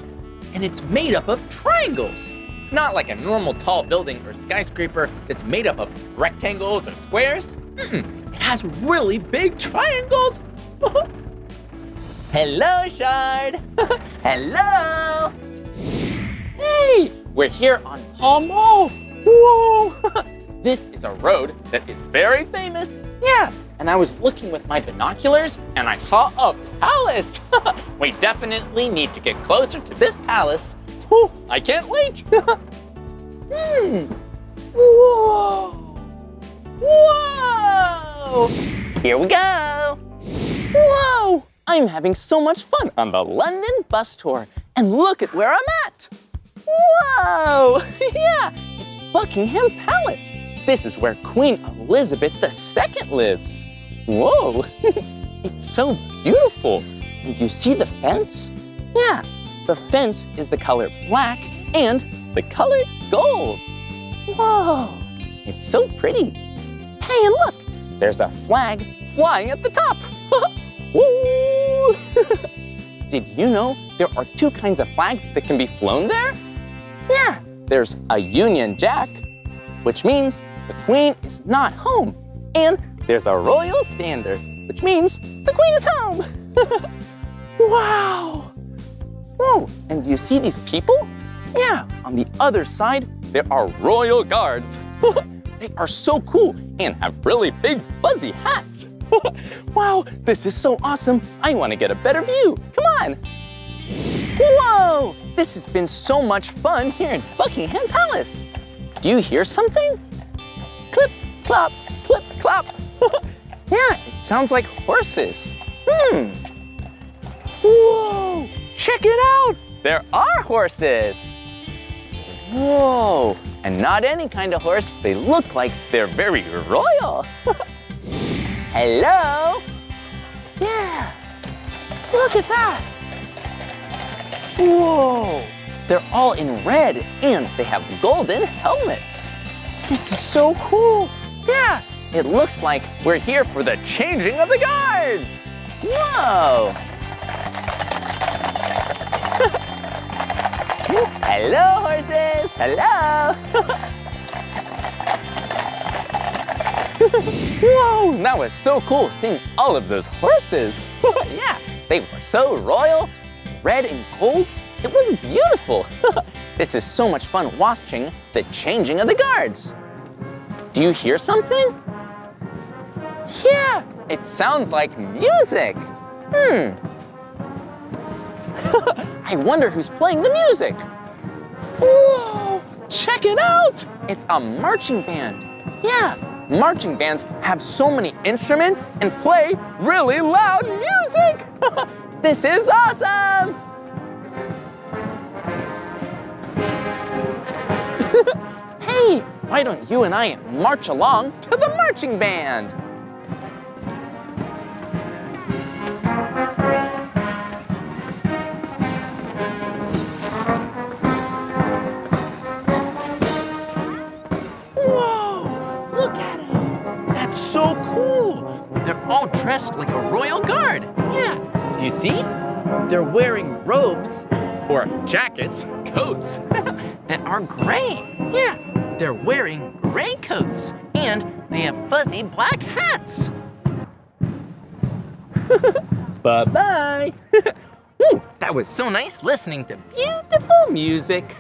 And it's made up of triangles. Not like a normal tall building or skyscraper that's made up of rectangles or squares. Mm-mm. It has really big triangles. [LAUGHS] Hello, Shard. [LAUGHS] Hello. Hey, we're here on Pall Mall. Whoa! [LAUGHS] this is a road that is very famous. Yeah, and I was looking with my binoculars and I saw a palace. we definitely need to get closer to this palace. Whew, I can't wait. [LAUGHS] hmm. Whoa! Whoa! Here we go. Whoa! I'm having so much fun on the London bus tour. And look at where I'm at. Whoa! [LAUGHS] yeah, it's Buckingham Palace. This is where Queen Elizabeth II lives. Whoa, [LAUGHS] it's so beautiful. And do you see the fence? Yeah, the fence is the color black and the color gold. Whoa, it's so pretty. Hey, and look, there's a flag flying at the top. [LAUGHS] Woo! [LAUGHS] Did you know there are two kinds of flags that can be flown there? Yeah, there's a Union Jack, which means the queen is not home. And there's a royal standard, which means the queen is home. [LAUGHS] wow. Whoa, and do you see these people? Yeah, on the other side, there are royal guards. [LAUGHS] they are so cool and have really big fuzzy hats. [LAUGHS] wow, this is so awesome. I want to get a better view. Come on. Whoa, this has been so much fun here in Buckingham Palace. Do you hear something? Clip, clop, clip, clop. [LAUGHS] yeah, it sounds like horses. Hmm. Whoa, check it out. There are horses. Whoa, and not any kind of horse. They look like they're very royal. [LAUGHS] Hello? Yeah, look at that. Whoa, they're all in red and they have golden helmets. This is so cool. Yeah, it looks like we're here for the changing of the guards. Whoa. Hello, horses. Hello. Whoa, that was so cool seeing all of those horses. [LAUGHS] yeah, they were so royal, red and gold. It was beautiful. [LAUGHS] this is so much fun watching the changing of the guards. Do you hear something? Yeah, it sounds like music. Hmm. [LAUGHS] I wonder who's playing the music. Whoa, check it out. It's a marching band. Yeah, marching bands have so many instruments and play really loud music. [LAUGHS] this is awesome. [LAUGHS] hey, why don't you and I march along to the marching band? See? They're wearing robes or jackets, coats [LAUGHS] that are gray. Yeah, they're wearing gray coats and they have fuzzy black hats. [LAUGHS] Bye-bye. [LAUGHS] That was so nice listening to beautiful music.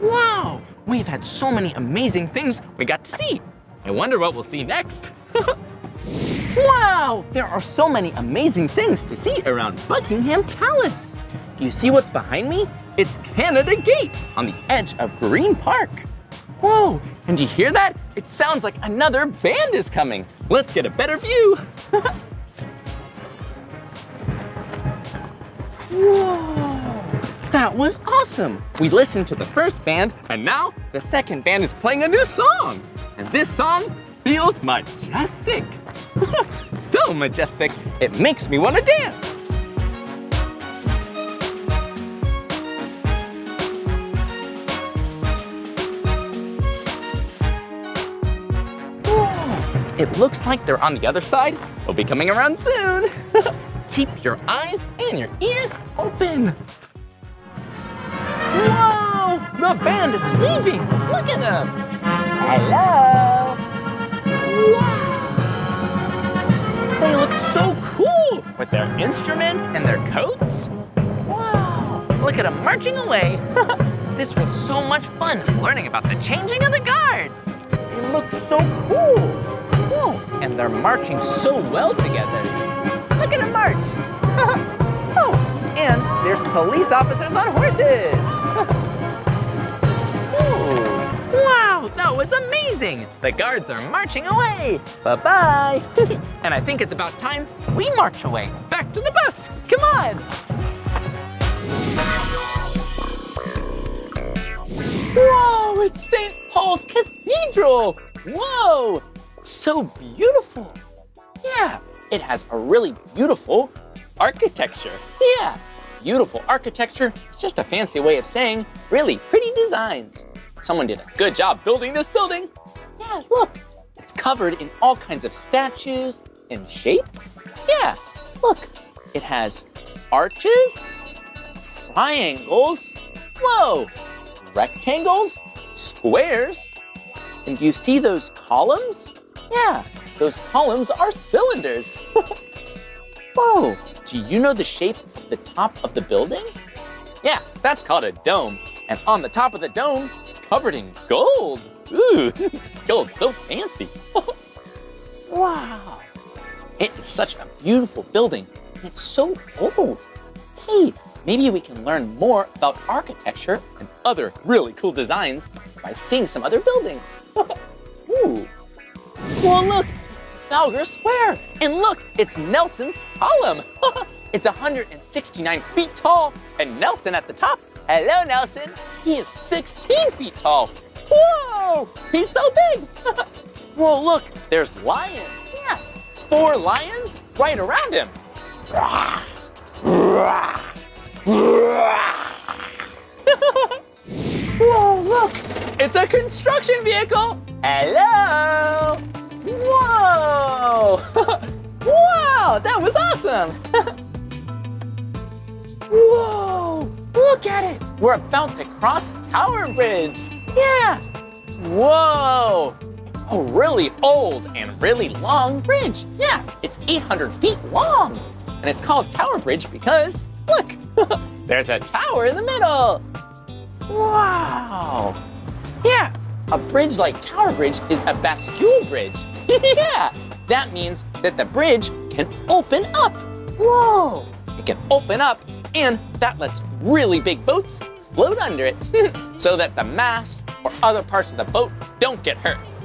wow, we've had so many amazing things we got to see. I wonder what we'll see next. Wow, there are so many amazing things to see around Buckingham Palace. Do you see what's behind me? It's Canada Gate on the edge of Green Park. Whoa, and do you hear that? It sounds like another band is coming. Let's get a better view. [LAUGHS] Whoa, that was awesome. We listened to the first band, and now the second band is playing a new song. And this song feels majestic. [LAUGHS] so majestic, it makes me want to dance. It looks like they're on the other side. They'll be coming around soon. [LAUGHS] Keep your eyes and your ears open. Whoa! The band is leaving. Look at them. Hello. They look so cool with their instruments and their coats. Wow. Look at them marching away. [LAUGHS] this was so much fun learning about the changing of the guards. They look so cool. Whoa. And they're marching so well together. Look at them march. [LAUGHS] oh, and there's police officers on horses. [LAUGHS] Wow, that was amazing. The guards are marching away. Bye-bye. [LAUGHS] and I think it's about time we march away. Back to the bus. Come on. Whoa, it's St. Paul's Cathedral. Whoa, so beautiful. Yeah, it has a really beautiful architecture. Yeah, beautiful architecture just a fancy way of saying really pretty designs. Someone did a good job building this building. Yeah, look, it's covered in all kinds of statues and shapes. Yeah, look, it has arches, triangles, whoa, rectangles, squares, and do you see those columns? Yeah, those columns are cylinders. [LAUGHS] Whoa, do you know the shape of the top of the building? Yeah, that's called a dome. And on the top of the dome, covered in gold. Ooh, [LAUGHS] gold, so fancy. [LAUGHS] wow. It is such a beautiful building. It's so old. Hey, maybe we can learn more about architecture and other really cool designs by seeing some other buildings. [LAUGHS] Ooh. Well, look, Trafalgar Square. And look, it's Nelson's column. it's 169 feet tall, and Nelson at the top. Hello, Nelson. He is 16 feet tall. Whoa, he's so big. [LAUGHS] Whoa, look, there's lions. Yeah, four lions right around him. [LAUGHS] Whoa, look, it's a construction vehicle. Hello. Whoa. [LAUGHS] wow, that was awesome. Whoa, look at it. We're about to cross Tower Bridge. Yeah. Whoa. It's a really old and really long bridge. Yeah, it's 800 feet long. And it's called Tower Bridge because, look, [LAUGHS] there's a tower in the middle. Wow. Yeah, a bridge like Tower Bridge is a bascule bridge. [LAUGHS] yeah, that means that the bridge can open up. Whoa. It can open up and that lets really big boats float under it [LAUGHS] so that the mast or other parts of the boat don't get hurt. [LAUGHS]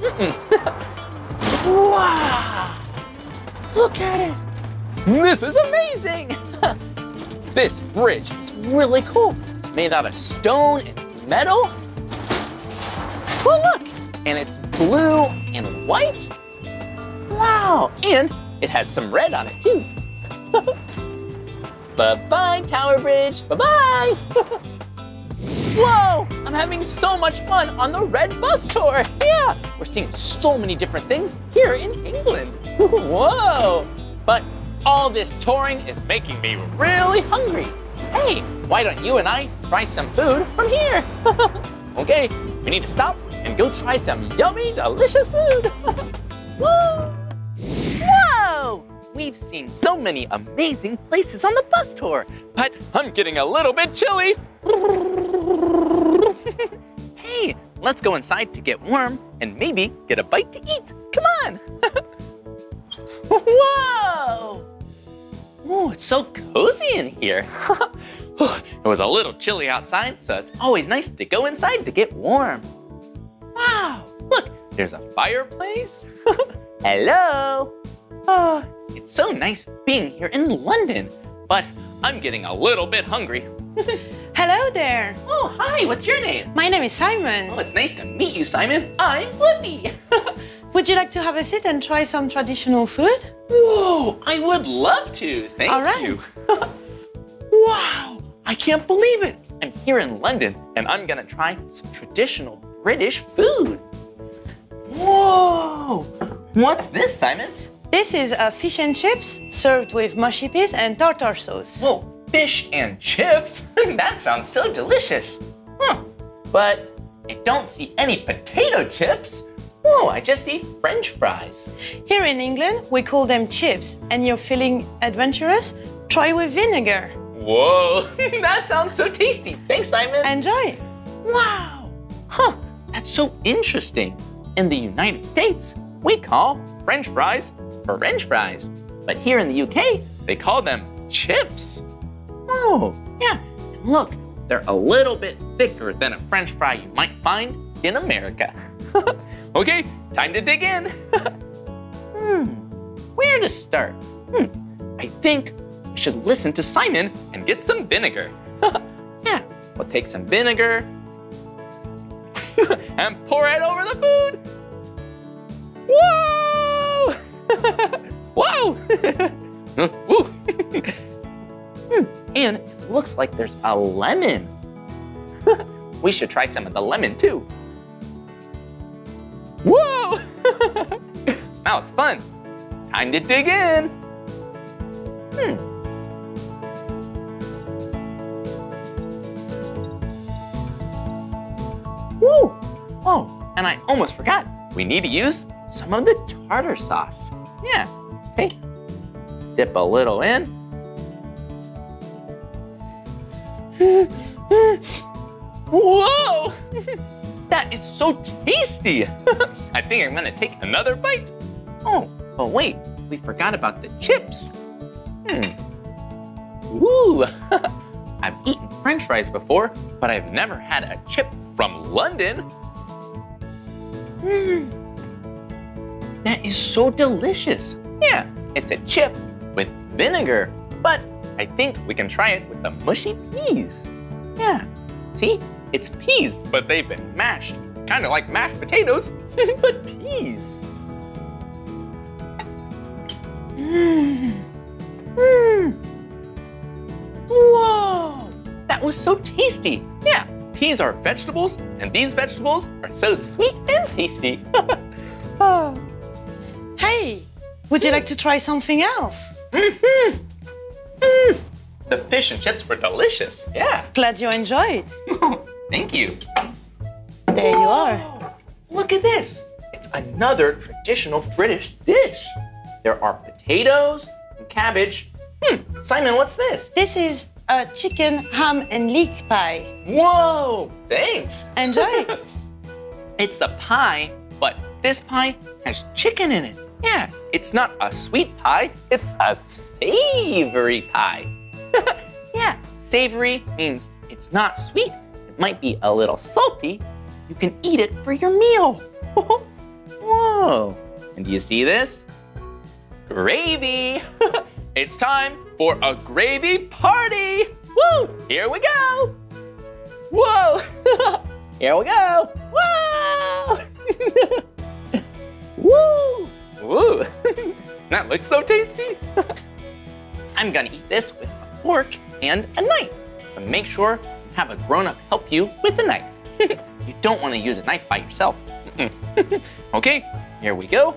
wow. Look at it. This is amazing. [LAUGHS] this bridge is really cool. It's made out of stone and metal. Well, look, and it's blue and white. Wow, and it has some red on it too. Bye-bye, Tower Bridge, bye-bye. [LAUGHS] Whoa, I'm having so much fun on the red bus tour. Yeah, we're seeing so many different things here in England. [LAUGHS] Whoa, but all this touring is making me really hungry. Hey, why don't you and I try some food from here? [LAUGHS] okay, we need to stop and go try some yummy, delicious food. Whoa! Whoa! We've seen so many amazing places on the bus tour, but I'm getting a little bit chilly. [LAUGHS] hey, let's go inside to get warm and maybe get a bite to eat. Come on! [LAUGHS] Whoa! Oh, it's so cozy in here. [LAUGHS] it was a little chilly outside, so it's always nice to go inside to get warm. Wow, look, there's a fireplace. Hello. Oh, it's so nice being here in London, but I'm getting a little bit hungry. [LAUGHS] Hello there. Oh, hi, what's your name? My name is Simon. Oh, it's nice to meet you, Simon. I'm Blippi. [LAUGHS] Would you like to have a seat and try some traditional food? Whoa, I would love to. Thank All right. you. [LAUGHS] wow, I can't believe it. I'm here in London and I'm gonna try some traditional British food. Whoa, what's this, Simon? This is uh, fish and chips served with mushy peas and tartar sauce. Whoa, fish and chips? [LAUGHS] that sounds so delicious. Huh, but I don't see any potato chips. Whoa, I just see french fries. Here in England, we call them chips, and you're feeling adventurous? Try with vinegar. Whoa, [LAUGHS] that sounds so tasty. Thanks, Simon. Enjoy. Wow. Huh, that's so interesting. In the United States, we call french fries french fries. But here in the UK, they call them chips. Oh, yeah. And look, they're a little bit thicker than a french fry you might find in America. [LAUGHS] okay, time to dig in. [LAUGHS] hmm, where to start? Hmm, I think we should listen to Simon and get some vinegar. [LAUGHS] yeah, we'll take some vinegar and pour it over the food. Whoa! Whoa! [LAUGHS] [LAUGHS] And it looks like there's a lemon. [LAUGHS] we should try some of the lemon too. Whoa! that was fun. Time to dig in. Hmm. Woo! Oh, and I almost forgot. We need to use some of the tartar sauce. Yeah, okay. Dip a little in. Whoa! [LAUGHS] that is so tasty. [LAUGHS] I think I'm gonna take another bite. Oh, but wait, we forgot about the chips. Hmm. Ooh, [LAUGHS] I've eaten french fries before, but I've never had a chip from London. Hmm. That is so delicious. Yeah, it's a chip with vinegar, but I think we can try it with the mushy peas. Yeah, see? It's peas, but they've been mashed. Kind of like mashed potatoes, [LAUGHS] but peas. Mmm. Mmm. Whoa! That was so tasty. Yeah, peas are vegetables, and these vegetables are so sweet and tasty. [LAUGHS] [LAUGHS] Oh. Hey, would you like to try something else? Mm-hmm. The fish and chips were delicious. Yeah. Glad you enjoyed. [LAUGHS] Thank you. There you are. Look at this. It's another traditional British dish. There are potatoes and cabbage. Hmm, Simon, what's this? This is a chicken, ham, and leek pie. Whoa, thanks. Enjoy. [LAUGHS] it's a pie, but this pie has chicken in it. Yeah, it's not a sweet pie, it's a savory pie. [LAUGHS] yeah, savory means it's not sweet. It might be a little salty. You can eat it for your meal. [LAUGHS] Whoa. And do you see this? Gravy. [LAUGHS] it's time for a gravy party. Woo! Here we go. Whoa. Here we go. Whoa! Woo! Woo! [LAUGHS] that looks so tasty. [LAUGHS] I'm gonna eat this with a fork and a knife. But make sure you have a grown-up help you with the knife. [LAUGHS] you don't want to use a knife by yourself. okay, here we go.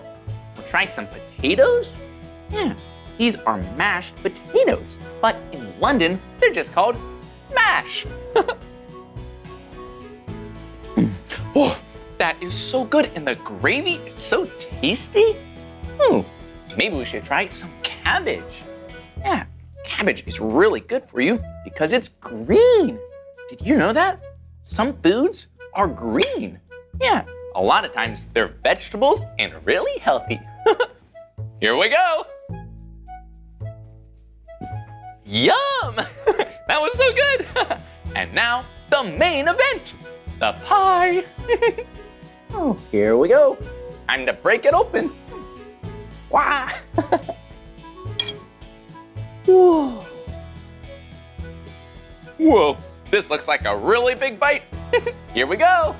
We'll try some potatoes. Yeah, these are mashed potatoes, but in London, they're just called mash. oh, that is so good, and the gravy is so tasty. Hmm, maybe we should try some cabbage. Yeah, cabbage is really good for you because it's green. Did you know that? Some foods are green. Yeah, a lot of times they're vegetables and really healthy. [LAUGHS] Here we go. Yum! [LAUGHS] that was so good. [LAUGHS] and now the main event, the pie. oh, here we go. Time to break it open. Wow. Whoa. Whoa, this looks like a really big bite. [LAUGHS] Here we go.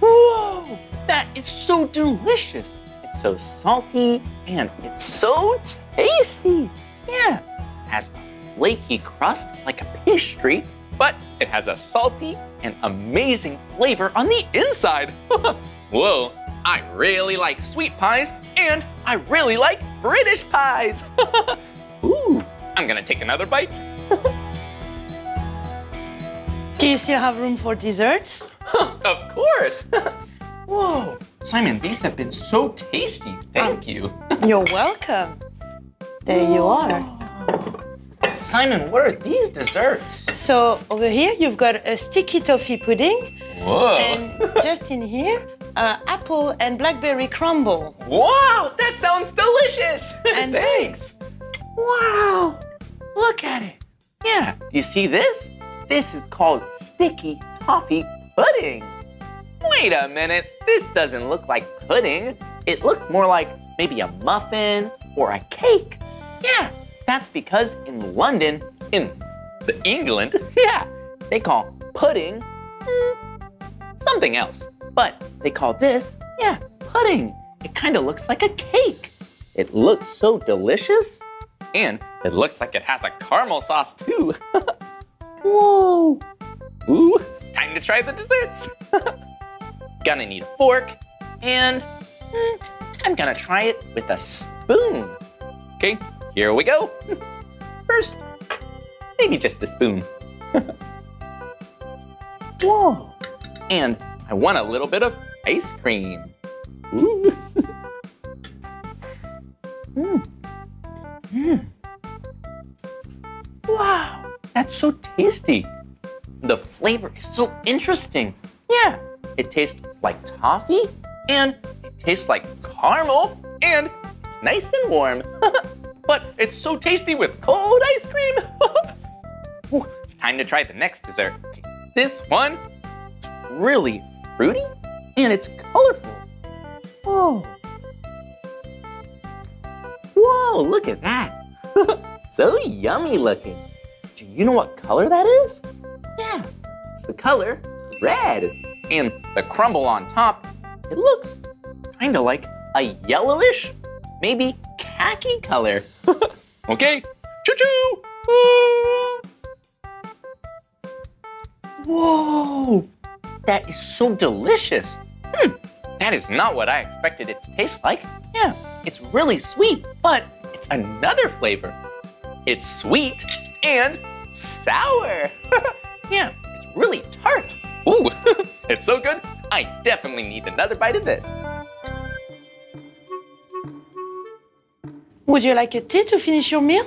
Whoa, that is so delicious. It's so salty and it's so tasty. Yeah, has a flaky crust like a pastry, but it has a salty and amazing flavor on the inside. [LAUGHS] Whoa, I really like sweet pies and I really like British pies. [LAUGHS] Ooh, I'm gonna take another bite. [LAUGHS] Do you still have room for desserts? of course. Whoa, Simon, these have been so tasty. Thank oh. you. You're welcome. There you are. Simon, what are these desserts? So over here, you've got a sticky toffee pudding. Whoa. And just in here, uh, apple and blackberry crumble. Wow, that sounds delicious. [LAUGHS] And Thanks. Wow, look at it. Yeah, do you see this? This is called sticky toffee pudding. Wait a minute, this doesn't look like pudding. It looks more like maybe a muffin or a cake. Yeah, that's because in London, in the England, [LAUGHS] yeah, they call pudding mm, something else. But they call this, yeah, pudding. It kind of looks like a cake. It looks so delicious. And it looks like it has a caramel sauce too. [LAUGHS] Whoa. Ooh, time to try the desserts. [LAUGHS] gonna need a fork and mm, I'm gonna try it with a spoon. Okay, here we go. First, maybe just the spoon. [LAUGHS] Whoa. And I want a little bit of ice cream. Ooh. Mm. Mm. Wow, that's so tasty. The flavor is so interesting. Yeah, it tastes like toffee, and it tastes like caramel, and it's nice and warm. [LAUGHS] but it's so tasty with cold ice cream. [LAUGHS] Ooh, it's time to try the next dessert. This one is really fruity, and it's colorful. Oh. Whoa, look at that. [LAUGHS] so yummy looking. Do you know what color that is? Yeah, it's the color red. And the crumble on top, it looks kind of like a yellowish, maybe khaki color. [LAUGHS] okay, choo-choo! Whoa, that is so delicious. Hmm, that is not what I expected it to taste like. Yeah, it's really sweet, but it's another flavor. It's sweet and sour. [LAUGHS] yeah, it's really tart. Ooh, [LAUGHS] it's so good. I definitely need another bite of this. Would you like a tea to finish your meal?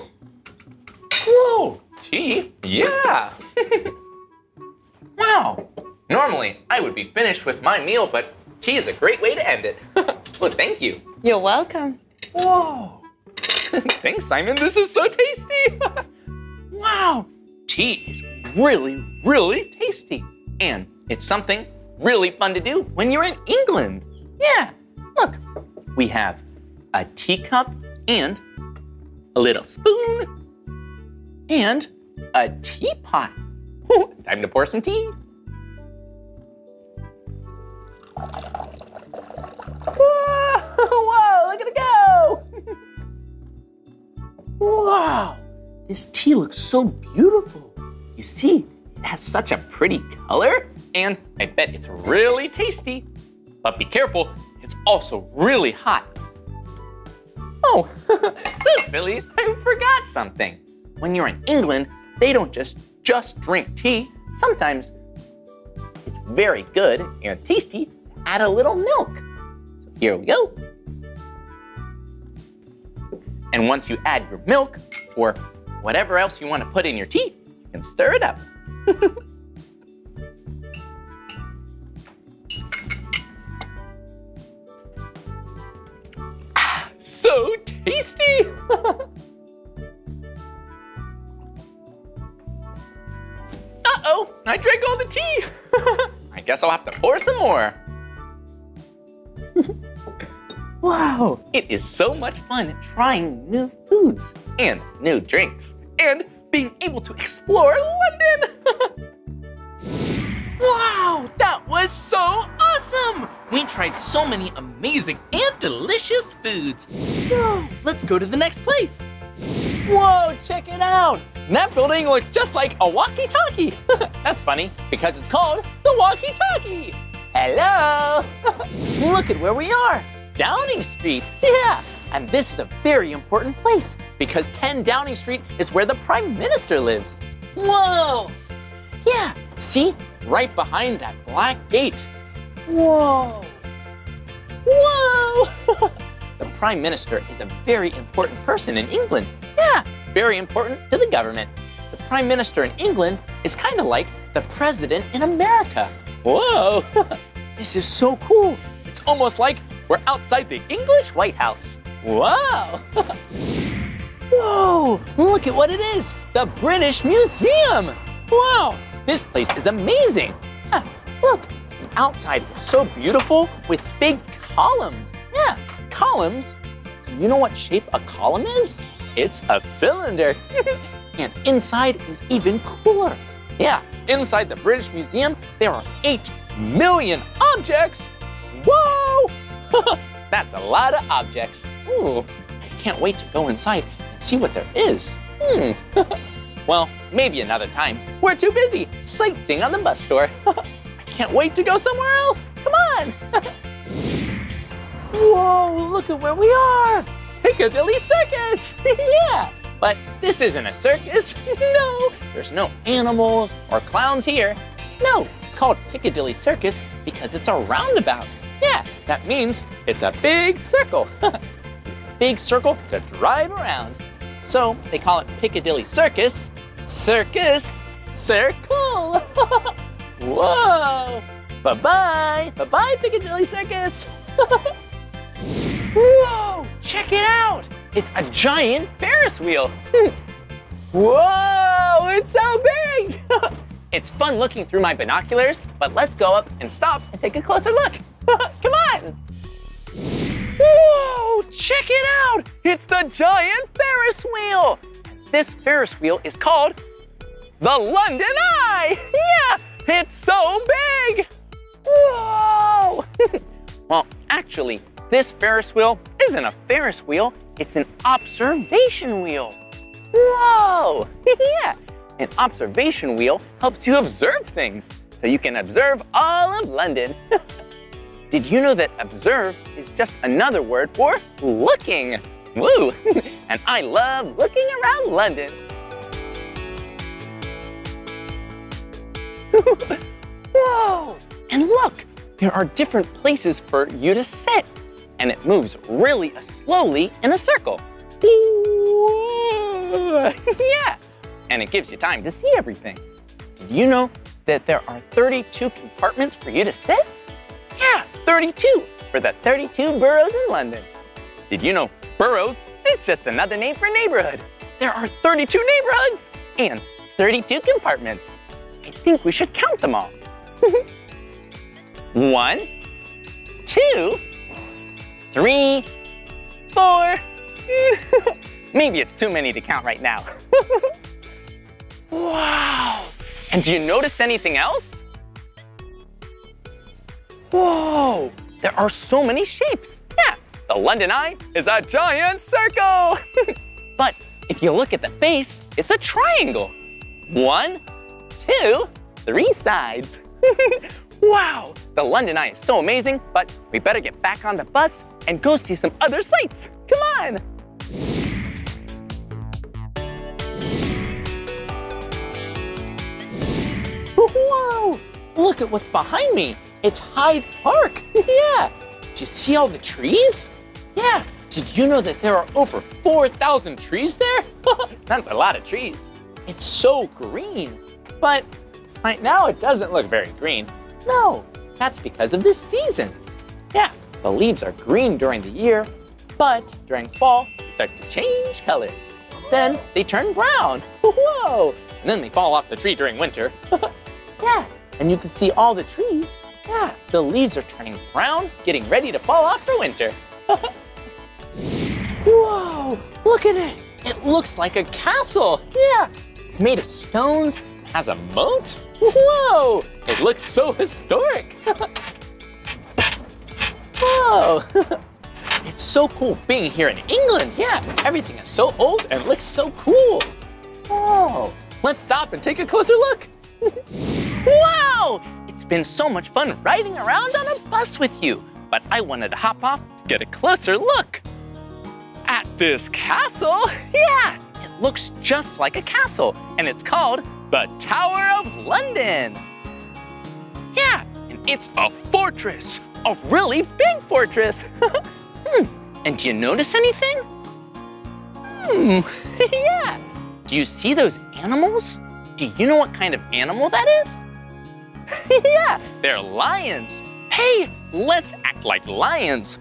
Whoa, tea? Yeah. [LAUGHS] wow. Normally, I would be finished with my meal, but tea is a great way to end it. [LAUGHS] well, thank you. You're welcome. Whoa. [LAUGHS] Thanks, Simon. This is so tasty. wow. Tea is really, really tasty. And it's something really fun to do when you're in England. Yeah. Look, we have a teacup and a little spoon and a teapot. [LAUGHS] Time to pour some tea. Whoa, [LAUGHS] whoa, look at it go! [LAUGHS] wow, this tea looks so beautiful. You see, it has such a pretty color, and I bet it's really tasty. But be careful, it's also really hot. Oh, [LAUGHS] so silly, I forgot something. When you're in England, they don't just just drink tea. Sometimes it's very good and tasty to add a little milk. So here we go. And once you add your milk or whatever else you want to put in your tea, you can stir it up. [LAUGHS] so tasty! [LAUGHS] Uh-oh, I drank all the tea. [LAUGHS] I guess I'll have to pour some more. [LAUGHS] wow, it is so much fun trying new foods and new drinks and being able to explore London. wow, that was so awesome. We tried so many amazing and delicious foods. Let's go to the next place. Whoa, check it out. That building looks just like a walkie-talkie. [LAUGHS] That's funny because it's called the walkie-talkie. Hello. [LAUGHS] Look at where we are. Downing Street. Yeah. And this is a very important place because 10 Downing Street is where the Prime Minister lives. Whoa. Yeah. See? Right behind that black gate. Whoa. Whoa. [LAUGHS] the Prime Minister is a very important person in England. Yeah, very important to the government. The Prime Minister in England is kind of like the President in America. Whoa, [LAUGHS] this is so cool. It's almost like we're outside the English White House. Wow. [LAUGHS] Whoa, look at what it is. The British Museum. Wow, this place is amazing. Look, outside is so beautiful with big columns. Yeah, columns. Do you know what shape a column is? It's a cylinder. [LAUGHS] and inside is even cooler. Yeah, inside the British Museum, there are 8 million objects. Whoa! [LAUGHS] That's a lot of objects. Ooh, I can't wait to go inside and see what there is. Hmm. [LAUGHS] well, maybe another time. We're too busy sightseeing on the bus tour. Can't wait to go somewhere else. Come on. [LAUGHS] Whoa, look at where we are. Piccadilly Circus. [LAUGHS] yeah, But this isn't a circus. [LAUGHS] No, there's no animals or clowns here. No, it's called Piccadilly Circus because it's a roundabout. Yeah, that means it's a big circle. big circle to drive around. So they call it Piccadilly Circus. Circus, circle. Whoa. Bye-bye. Bye-bye, Piccadilly Circus. [LAUGHS] Whoa, check it out. It's a giant Ferris wheel. [LAUGHS] Whoa, it's so big. [LAUGHS] it's fun looking through my binoculars, but let's go up and stop and take a closer look. Come on. Whoa, check it out. It's the giant Ferris wheel. This Ferris wheel is called the London Eye. Yeah, it's so big. Whoa. [LAUGHS] well, actually, this Ferris wheel isn't a Ferris wheel, it's an observation wheel. Whoa, [LAUGHS] yeah. An observation wheel helps you observe things, so you can observe all of London. [LAUGHS] Did you know that observe is just another word for looking? Woo! and I love looking around London. [LAUGHS] Whoa! And look, there are different places for you to sit, and it moves really slowly in a circle. [LAUGHS] yeah, and it gives you time to see everything. Did you know that there are 32 compartments for you to sit? Yeah, 32 for the 32 boroughs in London. Did you know boroughs is just another name for neighborhood? There are 32 neighborhoods and 32 compartments. I think we should count them all. [LAUGHS] One, two, three, four. [LAUGHS] Maybe it's too many to count right now. [LAUGHS] wow. And do you notice anything else? Whoa, there are so many shapes. Yeah, the London Eye is a giant circle. but if you look at the face, it's a triangle. One, two, three sides. [LAUGHS] wow, the London Eye is so amazing, but we better get back on the bus and go see some other sights. Come on. Whoa, look at what's behind me. It's Hyde Park. [LAUGHS] yeah. Do you see all the trees? Yeah. Did you know that there are over 4,000 trees there? [LAUGHS] That's a lot of trees. It's so green. But right now it doesn't look very green. No, that's because of the seasons. Yeah, the leaves are green during the year, but during fall, they start to change color. Then they turn brown. Whoa! And then they fall off the tree during winter. [LAUGHS] yeah, and you can see all the trees. Yeah, the leaves are turning brown, getting ready to fall off for winter. [LAUGHS] Whoa, look at it. It looks like a castle. Yeah, it's made of stones, has a moat. Whoa, it looks so historic. [LAUGHS] Whoa, [LAUGHS] it's so cool being here in England. Yeah, everything is so old and looks so cool. Whoa, let's stop and take a closer look. [LAUGHS] wow, it's been so much fun riding around on a bus with you, but I wanted to hop off to get a closer look at this castle. Yeah, it looks just like a castle, and it's called the Tower of London. Yeah, and it's a fortress, a really big fortress. [LAUGHS] hmm. And do you notice anything? Hmm, [LAUGHS] yeah. Do you see those animals? Do you know what kind of animal that is? [LAUGHS] yeah, they're lions. Hey, let's act like lions.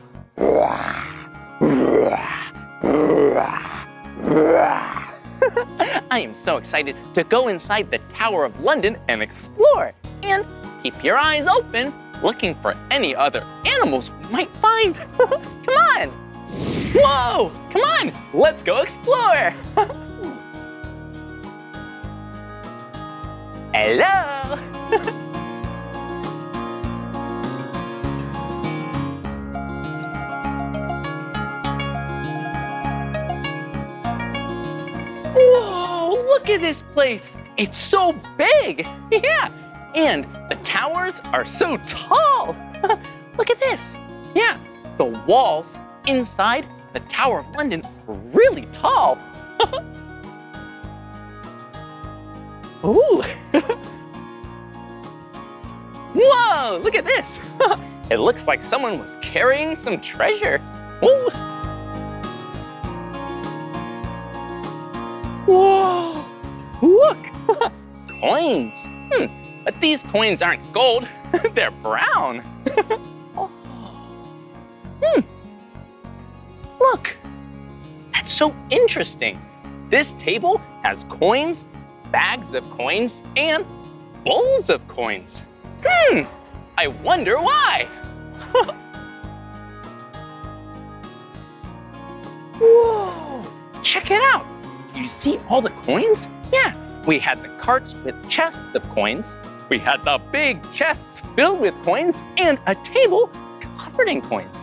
[LAUGHS] I am so excited to go inside the Tower of London and explore. And keep your eyes open, looking for any other animals we might find. [LAUGHS] Come on. Whoa, come on, let's go explore. [LAUGHS] Hello. Look at this place. It's so big. [LAUGHS] Yeah. And the towers are so tall. [LAUGHS] look at this. Yeah, the walls inside the Tower of London are really tall. [LAUGHS] Ooh. Whoa, look at this. it looks like someone was carrying some treasure. Ooh. Whoa, look, coins. Hmm, but these coins aren't gold, [LAUGHS] they're brown. [LAUGHS] hmm, look, that's so interesting. This table has coins, bags of coins, and bowls of coins. Hmm, I wonder why. [LAUGHS] Whoa, check it out. Do you see all the coins? Yeah, we had the carts with chests of coins. We had the big chests filled with coins and a table covered in coins.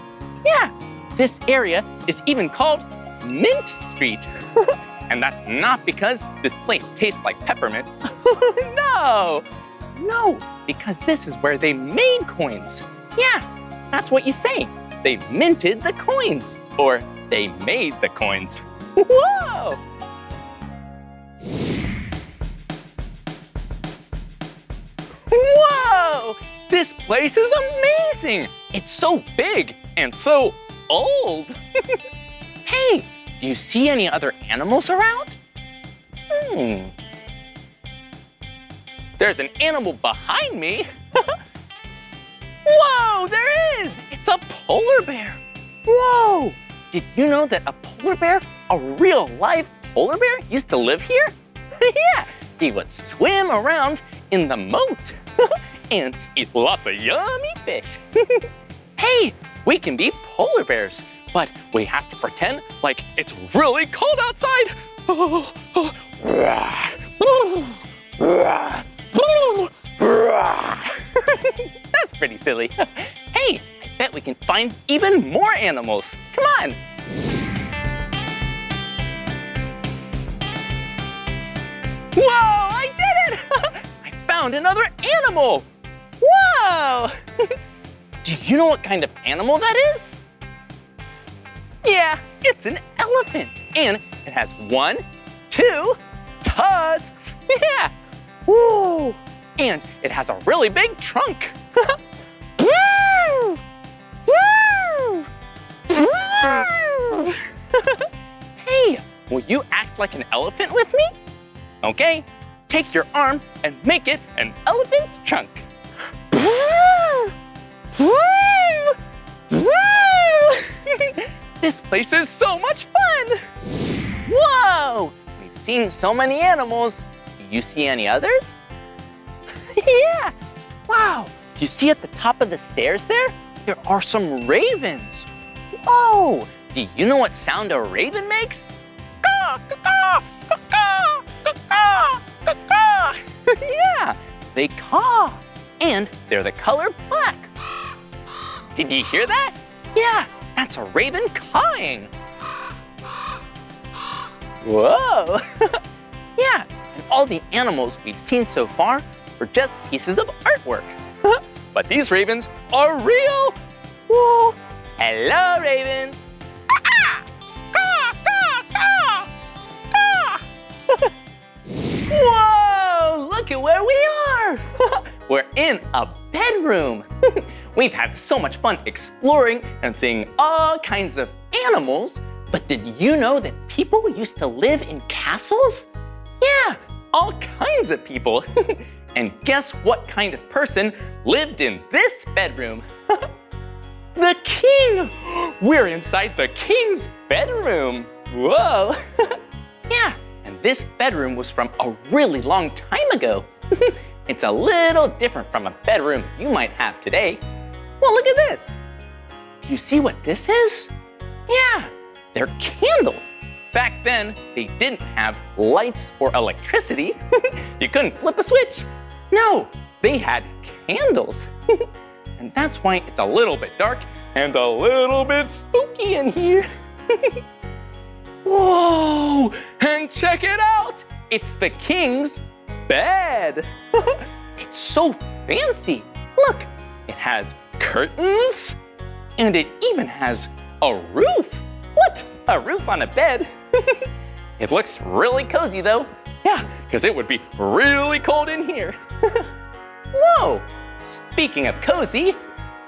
Yeah, this area is even called Mint Street. [LAUGHS] and that's not because this place tastes like peppermint. [LAUGHS] no, no, because this is where they made coins. Yeah, that's what you say. They minted the coins, or they made the coins. [LAUGHS] Whoa! Whoa! This place is amazing! It's so big and so old. [LAUGHS] hey, do you see any other animals around? Hmm. There's an animal behind me. [LAUGHS] Whoa, there is! It's a polar bear. Whoa! Did you know that a polar bear, a real live polar bear, used to live here? [LAUGHS] yeah, he would swim around in the moat [LAUGHS] and eat lots of yummy fish. [LAUGHS] hey, we can be polar bears, but we have to pretend like it's really cold outside. That's pretty silly. hey, I bet we can find even more animals. Come on. Whoa, I did it! [LAUGHS] I found another animal. Whoa! [LAUGHS] Do you know what kind of animal that is? Yeah, it's an elephant. And it has one, two tusks. [LAUGHS] Yeah. Woo! And it has a really big trunk. Woo! Woo! Woo! hey, will you act like an elephant with me? Okay, take your arm and make it an elephant's trunk. this place is so much fun! Whoa! We've seen so many animals. Do you see any others? [LAUGHS] yeah! Wow! Do you see at the top of the stairs there? There are some ravens. Whoa! Do you know what sound a raven makes? Caw, caw, caw, caw, caw, caw, caw, caw. yeah, they caw. And they're the color black. Did you hear that? Yeah, that's a raven cawing. Whoa! [LAUGHS] yeah, and all the animals we've seen so far were just pieces of artwork. [LAUGHS] but these ravens are real. Whoa! Hello, ravens. [LAUGHS] Whoa! Look at where we are! [LAUGHS] We're in a bedroom. [LAUGHS] We've had so much fun exploring and seeing all kinds of animals. But did you know that people used to live in castles? Yeah, all kinds of people. [LAUGHS] and guess what kind of person lived in this bedroom? the king! [GASPS] We're inside the king's bedroom. Whoa! yeah, and this bedroom was from a really long time ago. [LAUGHS] it's a little different from a bedroom you might have today. Well, look at this. Do you see what this is? Yeah, they're candles. Back then, they didn't have lights or electricity. [LAUGHS] you couldn't flip a switch. No, they had candles. [LAUGHS] and that's why it's a little bit dark and a little bit spooky in here. Whoa! And check it out! It's the king's bed. [LAUGHS] it's so fancy. Look, it has curtains and it even has a roof. What? A roof on a bed? [LAUGHS] it looks really cozy though. Yeah, because it would be really cold in here. [LAUGHS] Whoa! Speaking of cozy,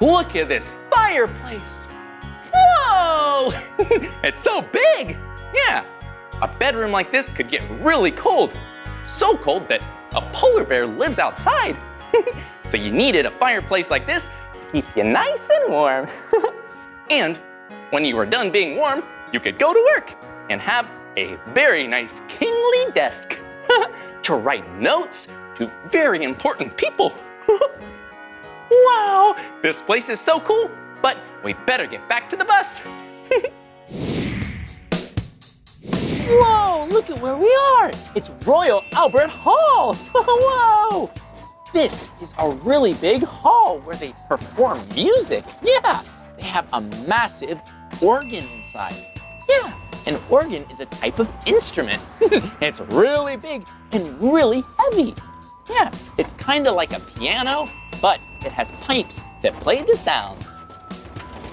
look at this fireplace. Whoa! it's so big. Yeah, a bedroom like this could get really cold. So cold that a polar bear lives outside. [LAUGHS] so you needed a fireplace like this to keep you nice and warm. [LAUGHS] and when you were done being warm, you could go to work and have a very nice kingly desk [LAUGHS] to write notes to very important people. wow, this place is so cool, but we better get back to the bus. Whoa, look at where we are. It's Royal Albert Hall. [LAUGHS] Whoa. This is a really big hall where they perform music. Yeah, they have a massive organ inside. Yeah, an organ is a type of instrument. [LAUGHS] it's really big and really heavy. Yeah, it's kind of like a piano, but it has pipes that play the sounds.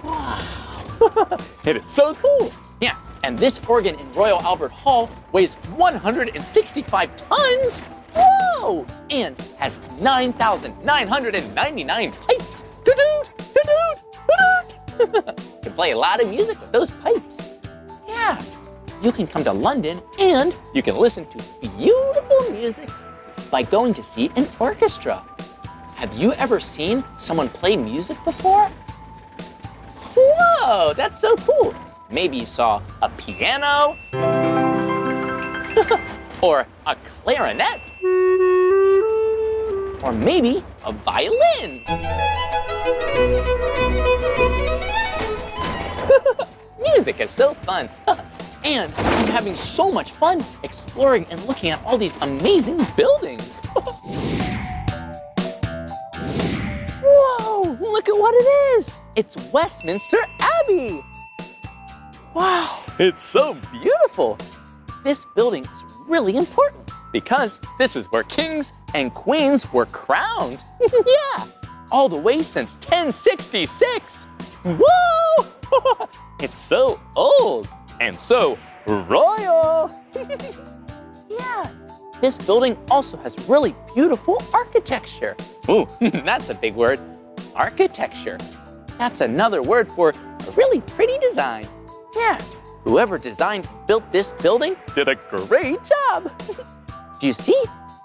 Wow. [LAUGHS] it is so cool. Yeah, and this organ in Royal Albert Hall weighs 165 tons. Whoa! And has 9,999 pipes. Doo-doo. [LAUGHS] Can play a lot of music with those pipes. Yeah, you can come to London and you can listen to beautiful music by going to see an orchestra. Have you ever seen someone play music before? Whoa, that's so cool. Maybe you saw a piano [LAUGHS] or a clarinet or maybe a violin. [LAUGHS] Music is so fun. [LAUGHS] and I'm having so much fun exploring and looking at all these amazing buildings. Whoa, look at what it is. It's Westminster Abbey. Wow, it's so beautiful. This building is really important because this is where kings and queens were crowned. [LAUGHS] yeah, all the way since 1066. Whoa! [LAUGHS] it's so old and so royal. [LAUGHS] yeah, this building also has really beautiful architecture. Ooh, that's a big word. Architecture. That's another word for a really pretty design. Yeah, whoever designed built this building did a great job. Do you see?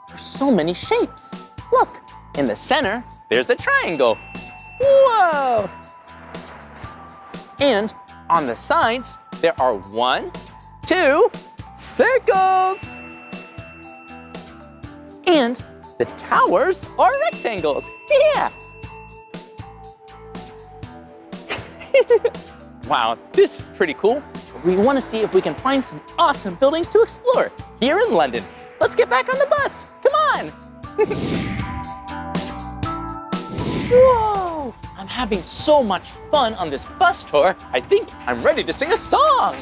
There's so many shapes. Look, in the center, there's a triangle. Whoa! And on the sides, there are one, two, circles. And the towers are rectangles. Yeah. [LAUGHS] wow, this is pretty cool. We want to see if we can find some awesome buildings to explore here in London. Let's get back on the bus. Come on. [LAUGHS] Whoa, I'm having so much fun on this bus tour. I think I'm ready to sing a song.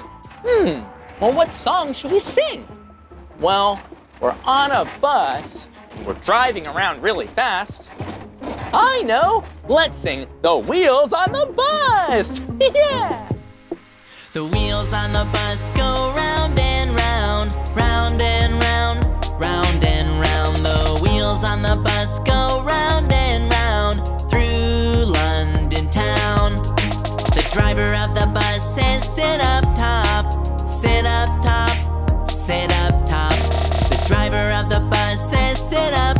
Hmm, well, what song should we sing? Well, we're on a bus. We're driving around really fast. I know. Let's sing The Wheels on the Bus. [LAUGHS] yeah. The wheels on the bus go round and round, round and round, round and round. The wheels on the bus go round and round through London town. The driver of the bus says, Sit up top, sit up top, sit up top. The driver of the bus says, Sit up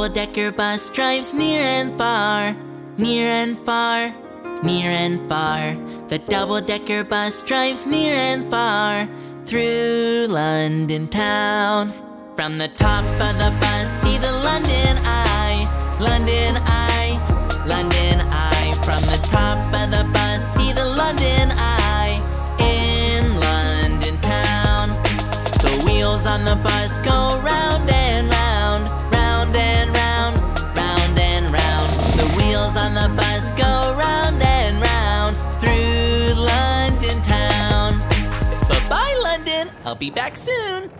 The double decker bus drives near and far, near and far, near and far. The double decker bus drives near and far through London town. From the top of the bus, see the London Eye, London Eye, London Eye. From the top of the bus, see the London Eye in London town. The wheels wheels on the bus go round and on the bus go round and round through London town. Bye bye, London. I'll be back soon.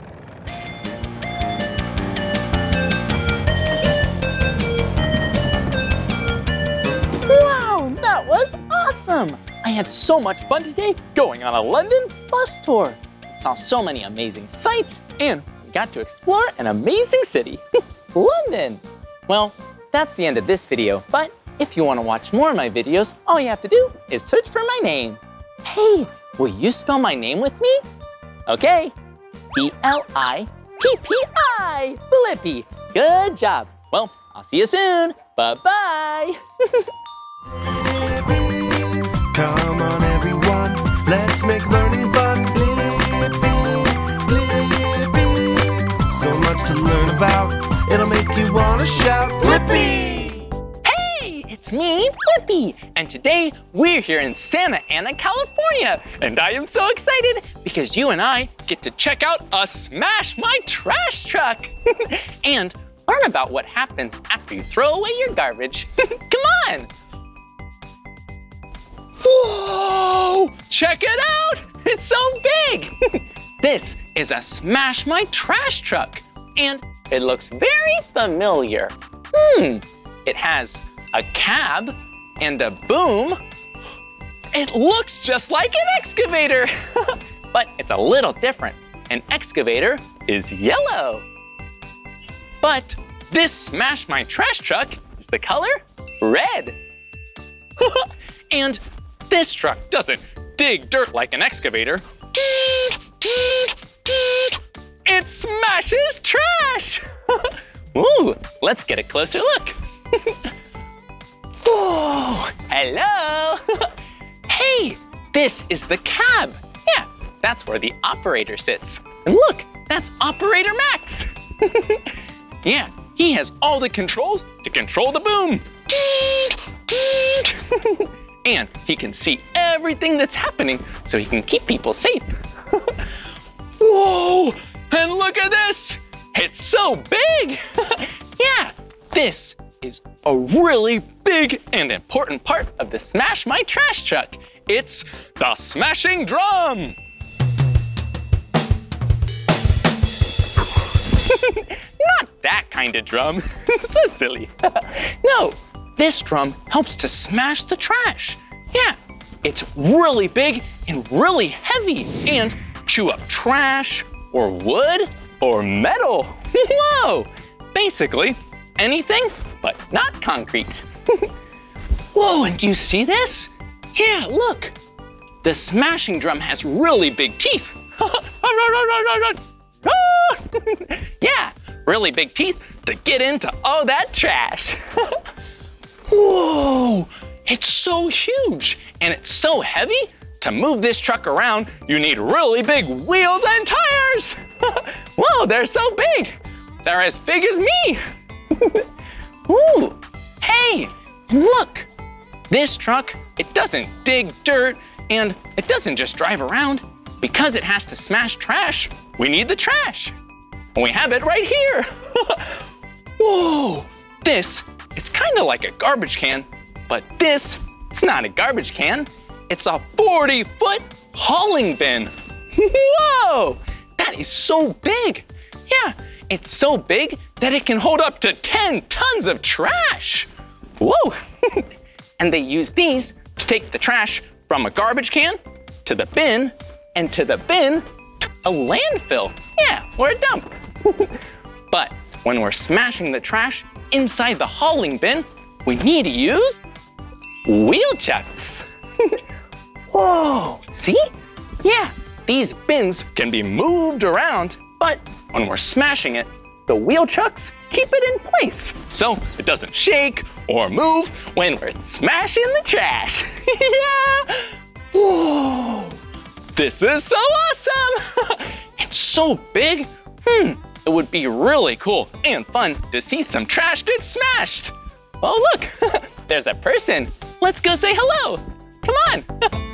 Wow, that was awesome! I had so much fun today going on a London bus tour. Saw so many amazing sights and got to explore an amazing city, [LAUGHS] London. Well, that's the end of this video, but if you want to watch more of my videos, all you have to do is search for my name. Hey, will you spell my name with me? Okay, B-L-I-P-P-I, Blippi. Good job. Well, I'll see you soon. Bye-bye. [LAUGHS] Come on, everyone, let's make learning fun. So much to learn about, it'll make you wanna shout, Blippi! It's me, Blippi, and today we're here in Santa Ana, California, and I am so excited because you and I get to check out a Smash My Trash truck [LAUGHS] and learn about what happens after you throw away your garbage. [LAUGHS] Come on! Whoa! Check it out! It's so big! [LAUGHS] this is a Smash My Trash truck, and it looks very familiar. Hmm, it has a cab and a boom. It looks just like an excavator, [LAUGHS] but it's a little different. An excavator is yellow. But this Smash My Trash truck is the color red. [LAUGHS] and this truck doesn't dig dirt like an excavator. [LAUGHS] It smashes trash! Ooh, let's get a closer look. Whoa, hello! [LAUGHS] hey, this is the cab. Yeah, that's where the operator sits. And look, that's Operator Max. [LAUGHS] yeah, he has all the controls to control the boom. [LAUGHS] and he can see everything that's happening so he can keep people safe. Whoa, and look at this. It's so big. yeah, this is a really big and important part of the Smash My Trash truck. It's the smashing drum. [LAUGHS] Not that kind of drum. [LAUGHS] so silly. [LAUGHS] no, this drum helps to smash the trash. Yeah, it's really big and really heavy and chew up trash or wood or metal. Whoa! Basically, anything but not concrete. [LAUGHS] Whoa, and do you see this? Yeah, look. The smashing drum has really big teeth. [LAUGHS] yeah, really big teeth to get into all that trash. [LAUGHS] Whoa, it's so huge and it's so heavy. To move this truck around, you need really big wheels and tires. Whoa, they're so big. They're as big as me. Ooh, hey, look. This truck, it doesn't dig dirt and it doesn't just drive around. Because it has to smash trash, we need the trash. And we have it right here. [LAUGHS] Whoa, this, it's kind of like a garbage can, but this, it's not a garbage can. It's a 40 foot hauling bin. [LAUGHS] Whoa, that is so big. Yeah, it's so big that it can hold up to 10 tons of trash. Whoa, [LAUGHS] and they use these to take the trash from a garbage can to the bin and to the bin to a landfill. Yeah, or a dump. but when we're smashing the trash inside the hauling bin, we need to use wheel chocks. [LAUGHS] Whoa, see? Yeah, these bins can be moved around, but when we're smashing it, the wheel chocks keep it in place so it doesn't shake or move when we're smashing the trash. [LAUGHS] yeah. Whoa, this is so awesome. [LAUGHS] it's so big. Hmm, it would be really cool and fun to see some trash get smashed. Oh, look, [LAUGHS] there's a person. Let's go say hello. Come on.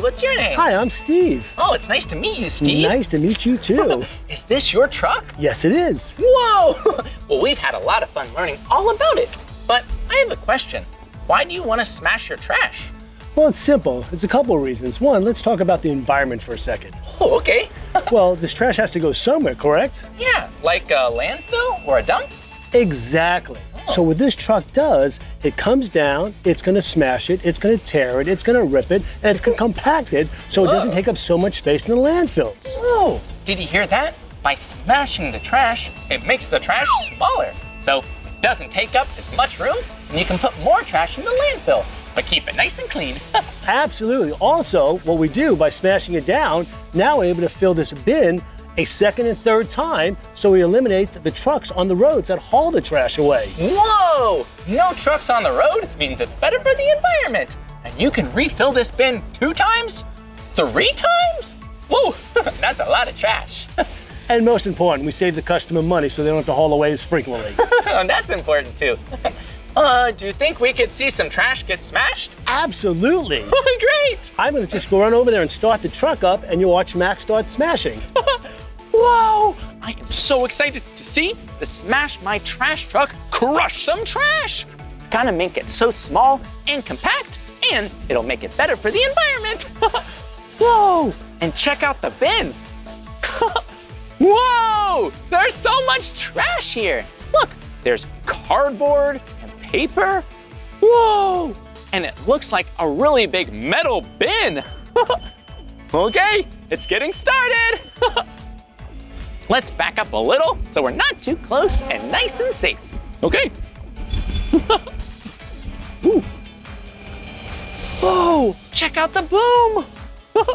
What's your name? Hi, I'm Steve. Oh, it's nice to meet you, Steve. Nice to meet you too. [LAUGHS] Is this your truck? yes, it is. Whoa! [LAUGHS] well, we've had a lot of fun learning all about it. But I have a question. Why do you want to smash your trash? Well, it's simple. It's a couple of reasons. One, let's talk about the environment for a second. Oh, okay. [LAUGHS] well, this trash has to go somewhere, correct? Yeah, like a landfill or a dump? Exactly. So what this truck does, it comes down, it's gonna smash it, it's gonna tear it, it's gonna rip it, and it's gonna compact it so it doesn't take up so much space in the landfills. Whoa! Did you hear that? By smashing the trash, it makes the trash smaller. So it doesn't take up as much room, and you can put more trash in the landfill, but keep it nice and clean. [LAUGHS] Absolutely. Also, what we do by smashing it down, now we're able to fill this bin a second and third time, so we eliminate the trucks on the roads that haul the trash away. Whoa! No trucks on the road means it's better for the environment. And you can refill this bin two times? Three times? Whoa, [LAUGHS] that's a lot of trash. [LAUGHS] And most important, we save the customer money so they don't have to haul away as frequently. [LAUGHS] and that's important too. Uh, do you think we could see some trash get smashed? Absolutely. Great! I'm gonna just go run over there and start the truck up and you'll watch Max start smashing. Whoa! I am so excited to see the Smash My Trash truck crush some trash. It's gonna make it so small and compact, and it'll make it better for the environment. [LAUGHS] Whoa! And check out the bin. [LAUGHS] Whoa! There's so much trash here. Look, there's cardboard and paper. Whoa! And it looks like a really big metal bin. [LAUGHS] okay, it's getting started. Let's back up a little so we're not too close and nice and safe. Okay. [LAUGHS] Ooh. Whoa, check out the boom. [LAUGHS]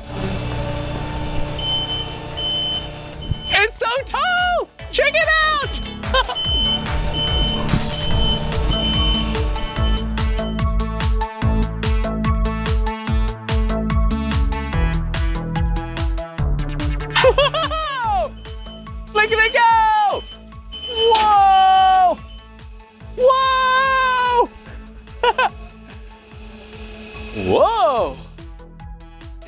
it's so tall. Check it out. Whoa! [LAUGHS] Look at it go! Whoa! Whoa! [LAUGHS] Whoa!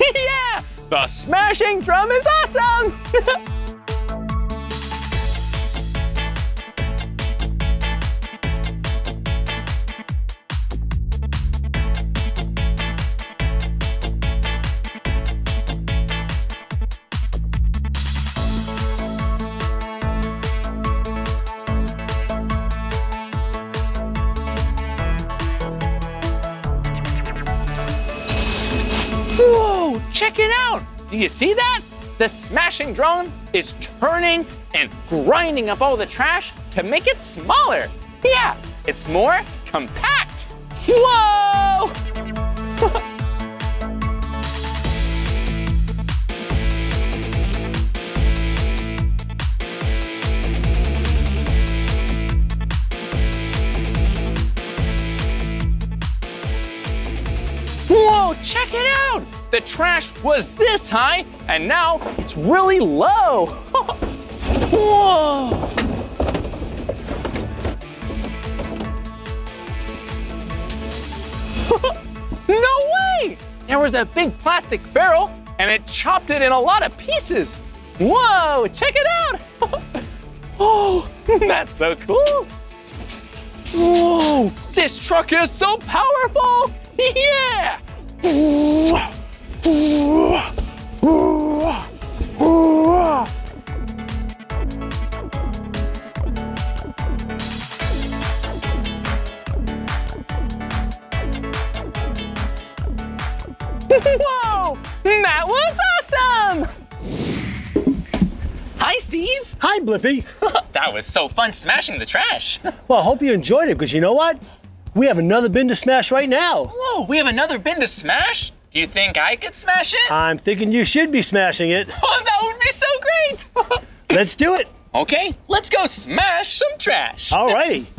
[LAUGHS] yeah! The smashing drum is awesome! [LAUGHS] Do you see that? The smashing drone is turning and grinding up all the trash to make it smaller. Yeah, it's more compact. Whoa! [LAUGHS] Whoa, check it out! The trash was this high, and now it's really low. [LAUGHS] Whoa! [LAUGHS] no way! There was a big plastic barrel, and it chopped it in a lot of pieces. Whoa, check it out! [LAUGHS] oh, that's so cool. Whoa, this truck is so powerful! Yeah! Whoa! That was awesome! Hi, Steve. Hi, Blippi. [LAUGHS] that was so fun smashing the trash. Well, I hope you enjoyed it because you know what? We have another bin to smash right now. Whoa, we have another bin to smash? Do you think I could smash it? I'm thinking you should be smashing it. [LAUGHS] Oh, that would be so great! [LAUGHS] Let's do it. Okay, let's go smash some trash. Alrighty. [LAUGHS]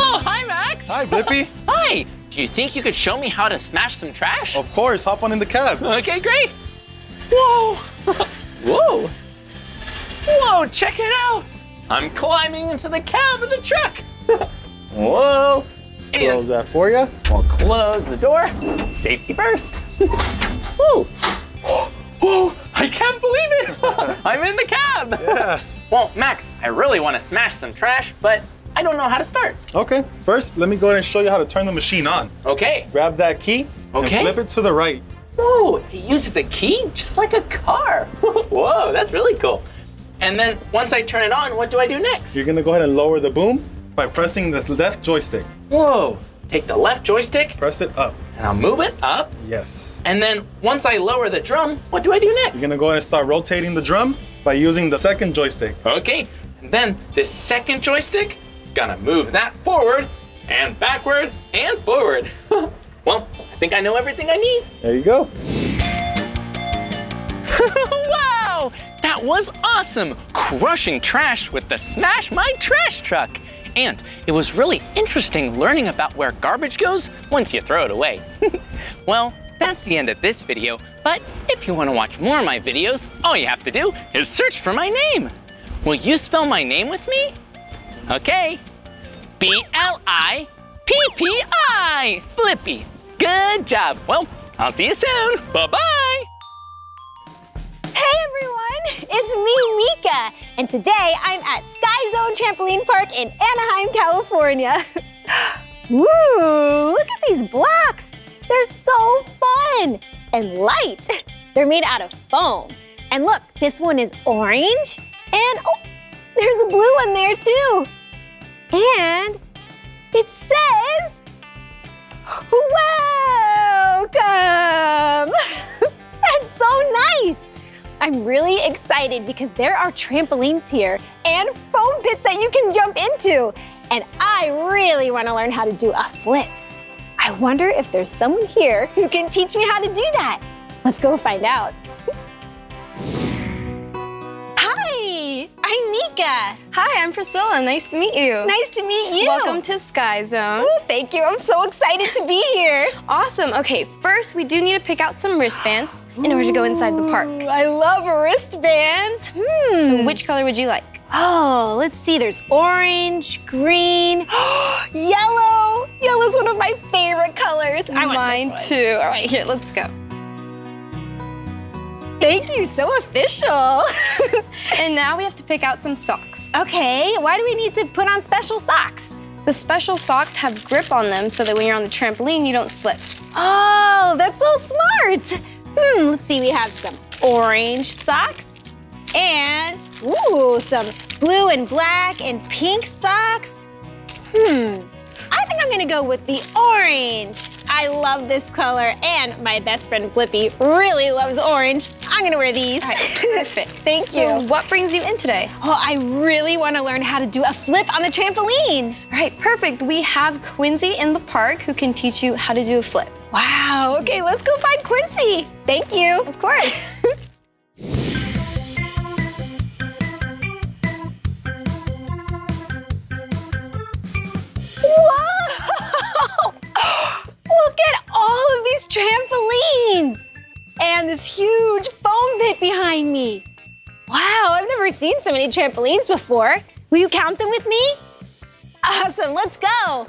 Oh, hi, Max. Hi, Blippi. Hi. Do you think you could show me how to smash some trash? Of course, hop on in the cab. Okay, great. Whoa. Whoa. Whoa, check it out. I'm climbing into the cab of the truck. Whoa. Close that for you. We'll close the door. Safety first. [LAUGHS] Whoa. [GASPS] Whoa, I can't believe it. [LAUGHS] I'm in the cab. Yeah. Well, Max, I really want to smash some trash, but I don't know how to start. Okay, first let me go ahead and show you how to turn the machine on. Okay. Grab that key Okay. and flip it to the right. Whoa, it uses a key just like a car. [LAUGHS] Whoa, that's really cool. And then once I turn it on, what do I do next? You're gonna go ahead and lower the boom by pressing the left joystick. Whoa, take the left joystick. Press it up. And I'll move it up. Yes. And then once I lower the drum, what do I do next? You're gonna go ahead and start rotating the drum by using the second joystick. Okay, and then this second joystick, gonna move that forward and backward and forward. [LAUGHS] well, I think I know everything I need. There you go. [LAUGHS] wow, that was awesome! Crushing trash with the Smash My Trash truck. And it was really interesting learning about where garbage goes once you throw it away. [LAUGHS] well, that's the end of this video, but if you want to watch more of my videos, all you have to do is search for my name. Will you spell my name with me? Okay. B-L-I-P-P-I, Blippi. Good job. Well, I'll see you soon. Bye-bye. Hey everyone, it's me, Meekah, and today I'm at Sky Zone Trampoline Park in Anaheim, California. [GASPS] Woo, look at these blocks. They're so fun and light. They're made out of foam. And look, this one is orange, and oh, there's a blue one there too. And it says, welcome. [LAUGHS] That's so nice. I'm really excited because there are trampolines here and foam pits that you can jump into. And I really want to learn how to do a flip. I wonder if there's someone here who can teach me how to do that. Let's go find out. Hi, I'm Hi, I'm Priscilla. Nice to meet you. Nice to meet you. Welcome to Sky Zone. Ooh, thank you. I'm so excited to be here. Awesome. Okay, first we do need to pick out some wristbands in order to go inside the park. I love wristbands. Hmm. So which color would you like? Oh, let's see. There's orange, green, [GASPS] yellow. Yellow's one of my favorite colors. I want Mine this one. too. All right, here, let's go. Thank you. So official. [LAUGHS] And now we have to pick out some socks. okay. Why do we need to put on special socks? The special socks have grip on them so that when you're on the trampoline, you don't slip. Oh, that's so smart. Hmm. Let's see. We have some orange socks and ooh, some blue and black and pink socks. Hmm. I think I'm gonna go with the orange. I love this color, and my best friend Blippi really loves orange. I'm gonna wear these. All right, [LAUGHS] perfect. Thank so you. what brings you in today? Oh, I really want to learn how to do a flip on the trampoline. All right, perfect. We have Quincy in the park who can teach you how to do a flip. Wow. Okay, let's go find Quincy. Thank you. Of course. [LAUGHS] Whoa! [LAUGHS] Look at all of these trampolines and this huge foam pit behind me. Wow, I've never seen so many trampolines before. Will you count them with me? Awesome, let's go.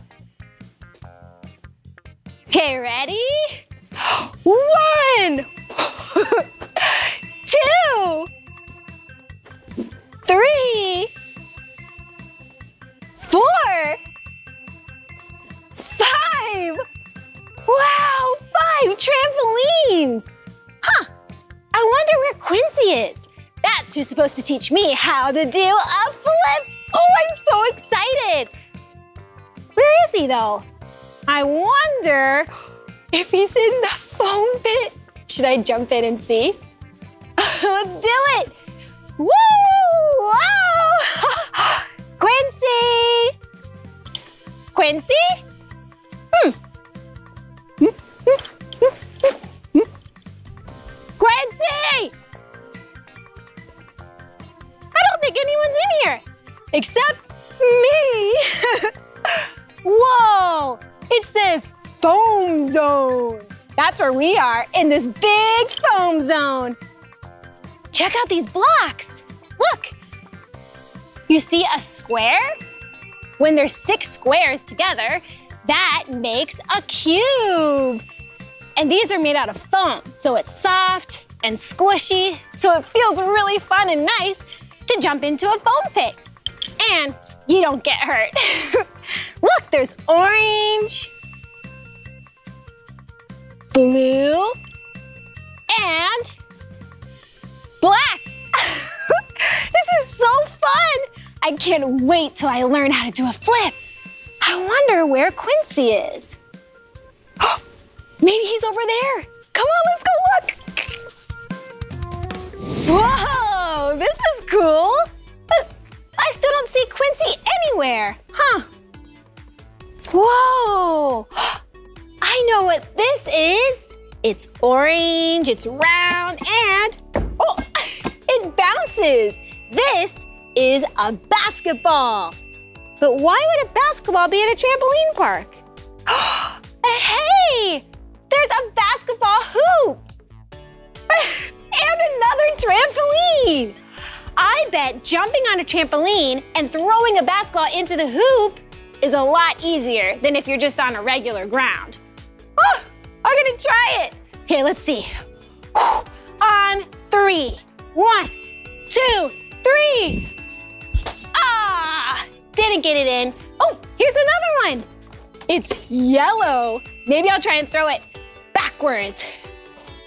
Okay, ready? [GASPS] One, [LAUGHS] two, three, four, five. Wow, five trampolines. Huh, I wonder where Quincy is. That's who's supposed to teach me how to do a flip. Oh, I'm so excited. Where is he though? I wonder if he's in the foam pit. Should I jump in and see? [LAUGHS] Let's do it. Woo! Wow! [LAUGHS] Quincy! Quincy? Quincy! I don't think anyone's in here except me. [LAUGHS] Whoa! It says foam zone. That's where we are in this big foam zone. Check out these blocks. Look. You see a square? When there's six squares together, That makes a cube. And these are made out of foam, so it's soft and squishy, so it feels really fun and nice to jump into a foam pit. And you don't get hurt. [LAUGHS] Look, there's orange, blue, and black. [LAUGHS] this is so fun. I can't wait till I learn how to do a flip. I wonder where Quincy is. [GASPS] Maybe he's over there. Come on, let's go look. Whoa, this is cool. But [LAUGHS] I still don't see Quincy anywhere. Huh. Whoa. [GASPS] I know what this is. It's orange, it's round, and oh, [LAUGHS] it bounces. This is a basketball. But why would a basketball be at a trampoline park? [GASPS] hey, there's a basketball hoop. [LAUGHS] and another trampoline. I bet jumping on a trampoline and throwing a basketball into the hoop is a lot easier than if you're just on a regular ground. Oh, I'm gonna try it. Here, let's see. On three. One, two, three. Ah, didn't get it in. Oh, here's another one. It's yellow. Maybe I'll try and throw it backwards.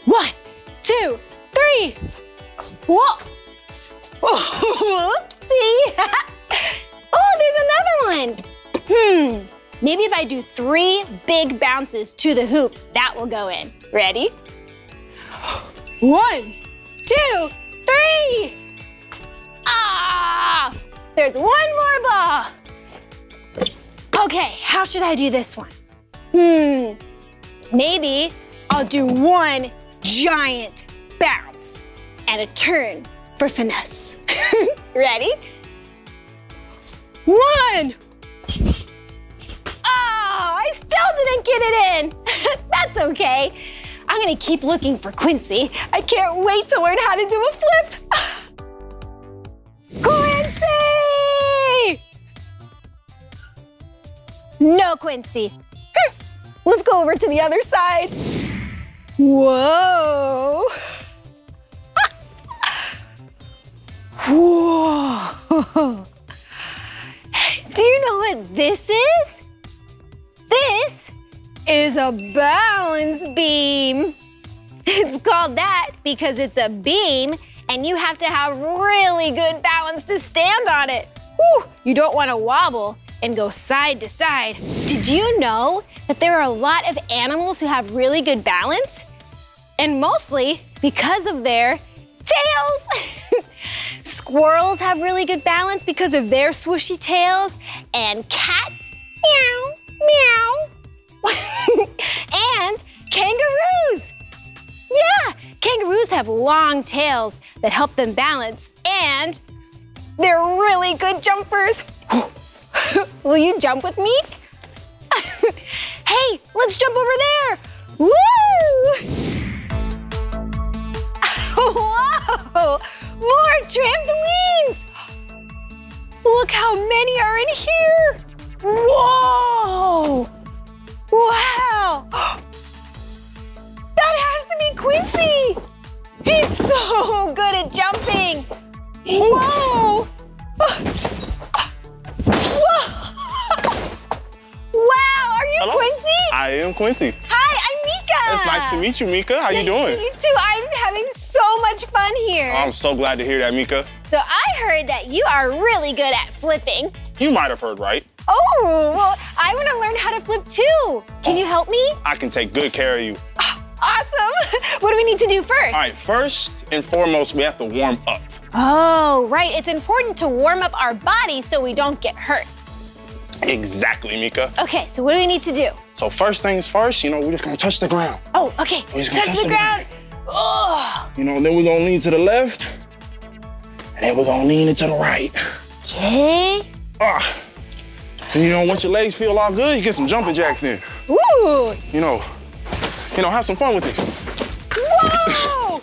One, two, three. Whoa. [LAUGHS] Whoopsie. [LAUGHS] oh, there's another one. Hmm. Maybe if I do three big bounces to the hoop, that will go in. Ready? [GASPS] One, two, three. Ah! There's one more ball. Okay, how should I do this one? Hmm, maybe I'll do one giant bounce and a turn for finesse. [LAUGHS] Ready? One. Oh, I still didn't get it in. [LAUGHS] That's okay. I'm gonna keep looking for Quincy. I can't wait to learn how to do a flip. [SIGHS] Quincy! No, Quincy. [LAUGHS] Let's go over to the other side. Whoa. Whoa. [LAUGHS] Do you know what this is? This is a balance beam. It's called that because it's a beam and you have to have really good balance to stand on it. Whew, you don't want to wobble and go side to side. Did you know that there are a lot of animals who have really good balance? And mostly because of their tails. [LAUGHS] Squirrels have really good balance because of their swooshy tails. And cats, meow, meow. [LAUGHS] and kangaroos. Yeah, kangaroos have long tails that help them balance, and they're really good jumpers. [GASPS] [LAUGHS] Will you jump with me? [LAUGHS] hey, let's jump over there. Woo! [LAUGHS] Whoa! More trampolines! Look how many are in here! Whoa! Wow! [GASPS] That has to be Quincy! He's so good at jumping! Whoa! [LAUGHS] Wow, are you Hello. Quincy? I am Quincy. Hi, I'm Meekah. It's nice to meet you, Meekah. How Nice you doing? To you too. I'm having so much fun here. I'm so glad to hear that, Meekah. so I heard that you are really good at flipping. You might have heard right. Oh, well, I want to learn how to flip too. Can you oh, help me? I can take good care of you. Ah, awesome. [LAUGHS] what do we need to do first? All right, first and foremost, we have to warm up. Oh, right. It's important to warm up our body so we don't get hurt. Exactly, Meekah. Okay, so what do we need to do? So first things first, you know, we're just gonna touch the ground. Oh, okay. Gonna Touch the ground. Oh, You know, then we're gonna lean to the left, and then we're gonna lean it to the right. okay. Ah. And you know, once your legs feel all good, you get some jumping jacks in. Ooh. You know, you know, have some fun with it. Whoa!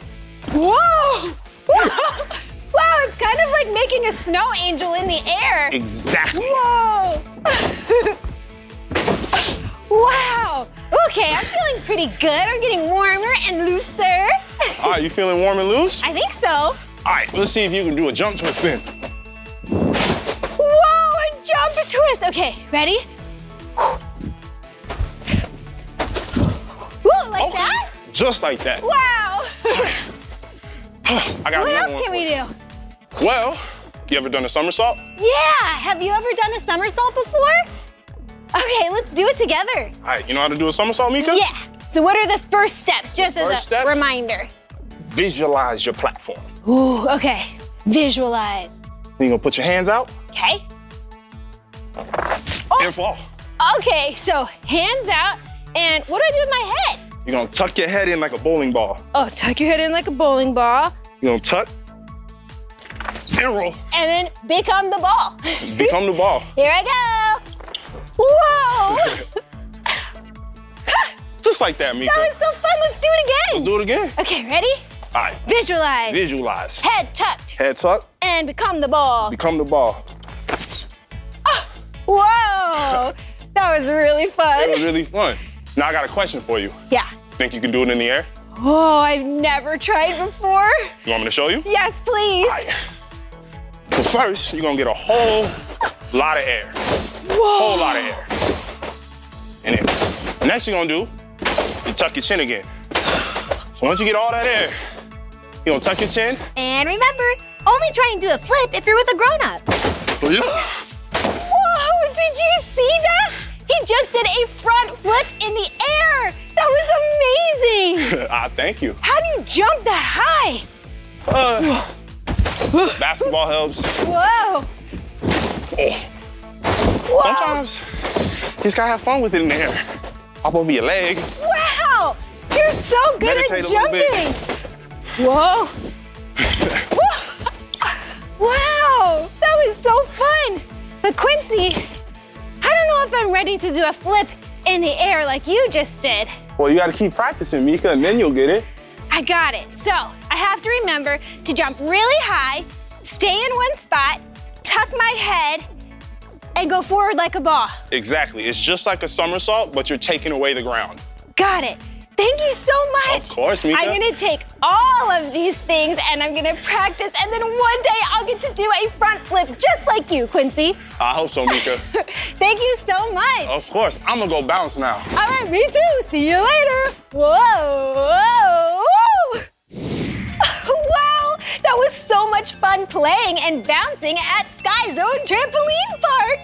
Whoa! [LAUGHS] Whoa! Kind of like making a snow angel in the air. Exactly. Whoa! [LAUGHS] Wow. Okay, I'm feeling pretty good. I'm getting warmer and looser. [LAUGHS] All right, you feeling warm and loose? I think so. All right, let's see if you can do a jump twist then. Whoa, a jump twist. Okay, ready? Like that? Just like that. Wow. [LAUGHS] I got what else can we do? Well, you ever done a somersault? Yeah, have you ever done a somersault before? Okay, let's do it together. All right, you know how to do a somersault, Meekah? Yeah. So what are the first steps, just as a steps? reminder? Visualize your platform. Ooh, okay. Visualize. Then you're gonna put your hands out Okay. and oh, fall. Okay, so hands out. And what do I do with my head? You're gonna tuck your head in like a bowling ball. Oh, tuck your head in like a bowling ball. You're gonna tuck and. And then become the ball. Become the ball. [LAUGHS] Here I go. Whoa! [LAUGHS] Just like that, Meekah. that was so fun. Let's do it again. Let's do it again. Okay, ready? All right, Visualize. visualize. Head tucked Head tucked. and become the ball. become the ball. Ah, whoa! that was really fun. It was really fun. Now I got a question for you. Yeah. Think you can do it in the air? Oh, I've never tried before. You want me to show you? Yes, please. But first, you're gonna get a whole lot of air. Whole lot of air. And then next you're gonna do, you tuck your chin again. So once you get all that air, you're gonna tuck your chin. And remember, only try and do a flip if you're with a grown-up. Whoa, did you see that? He just did a front flip in the air. That was amazing. [LAUGHS] ah, thank you. How do you jump that high? Uh, [SIGHS] basketball helps. Whoa. Sometimes you just gotta have fun with it in the air. Hop over your leg. Wow, you're so good Meditate at jumping. Whoa. [LAUGHS] wow, that was so fun. But Quincy, I don't know if I'm ready to do a flip in the air like you just did. Well, you gotta keep practicing, Meekah, and then you'll get it. I got it. So I have to remember to jump really high, stay in one spot, tuck my head, and go forward like a ball. Exactly. It's just like a somersault, but you're taking away the ground. Got it. Thank you so much. Of course, Meekah. I'm gonna take all of these things and I'm gonna practice, and then one day I'll get to do a front flip just like you, Quincy. I hope so, Meekah. [LAUGHS] Thank you so much. of course. I'm gonna go bounce now. All right, me too. See you later. Whoa, whoa, whoa. That was so much fun playing and bouncing at Sky Zone Trampoline Park.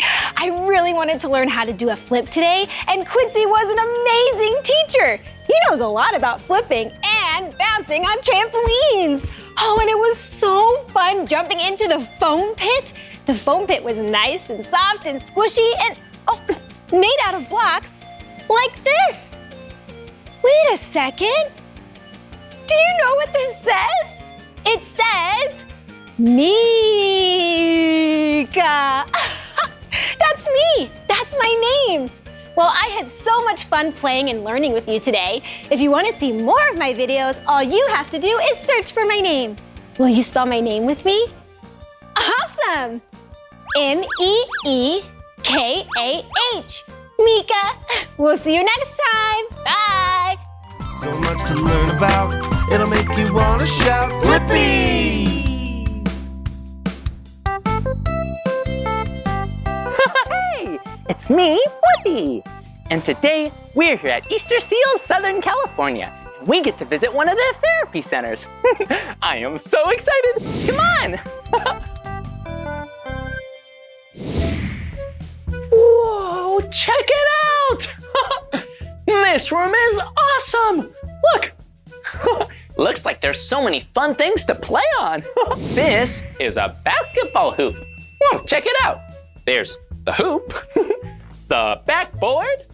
[LAUGHS] I really wanted to learn how to do a flip today, and Quincy was an amazing teacher. He knows a lot about flipping and bouncing on trampolines. Oh, and it was so fun jumping into the foam pit. The foam pit was nice and soft and squishy and oh, [COUGHS] made out of blocks like this. Wait a second. Do you know what this says? It says Meekah. [LAUGHS] That's me. That's my name. Well, I had so much fun playing and learning with you today. If you want to see more of my videos, all you have to do is search for my name. Will you spell my name with me? Awesome! M E E K A H. Meekah. We'll see you next time. Bye. So much to learn about, it'll make you wanna shout, Blippi! hey, it's me, Blippi. And today we're here at Easter Seals, Southern California. We get to visit one of their therapy centers. [LAUGHS] I am so excited. Come on. [LAUGHS] Whoa, check it out. [LAUGHS] this room is awesome. Look. [LAUGHS] Looks like there's so many fun things to play on. [LAUGHS] this is a basketball hoop. Whoa, check it out. There's the hoop, [LAUGHS] the backboard,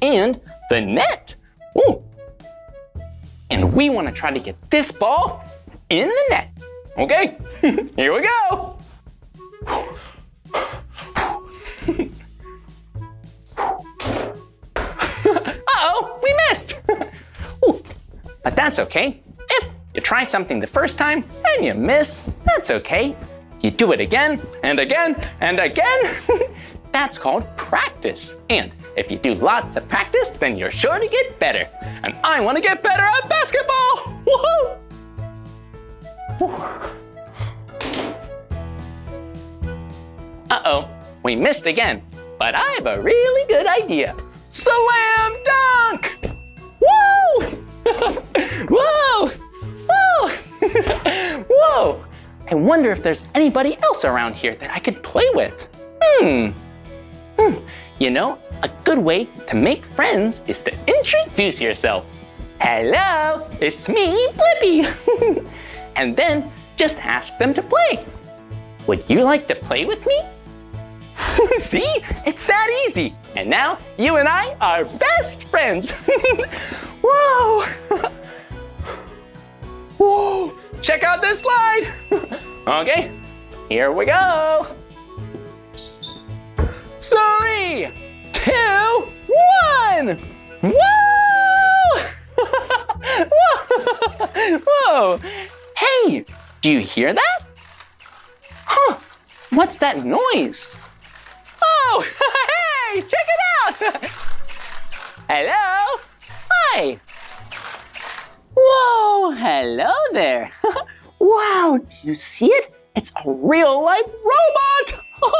and the net. Ooh. And we want to try to get this ball in the net. Okay, here we go. [LAUGHS] Uh-oh, we missed. [LAUGHS] Ooh, but that's okay. If you try something the first time and you miss, that's okay. you do it again and again and again. [LAUGHS] That's called practice. And if you do lots of practice, then you're sure to get better. And I want to get better at basketball. Woohoo! Uh-oh, we missed again. But I have a really good idea. Slam dunk! Woo! [LAUGHS] Whoa! Whoa! [LAUGHS] Whoa! I wonder if there's anybody else around here that I could play with. Hmm. Hmm. You know, a good way to make friends is to introduce yourself. Hello, it's me, Blippi. [LAUGHS] and then just ask them to play. Would you like to play with me? [LAUGHS] See, it's that easy. And now you and I are best friends. [LAUGHS] Whoa! [LAUGHS] Whoa! Check out this slide. okay, here we go. Three, two, one. Whoa! Whoa! Hey, do you hear that? Huh, what's that noise? Oh, [LAUGHS] hey, check it out. Hello, hi. Whoa, hello there. [LAUGHS] wow, do you see it? It's a real life robot. [LAUGHS]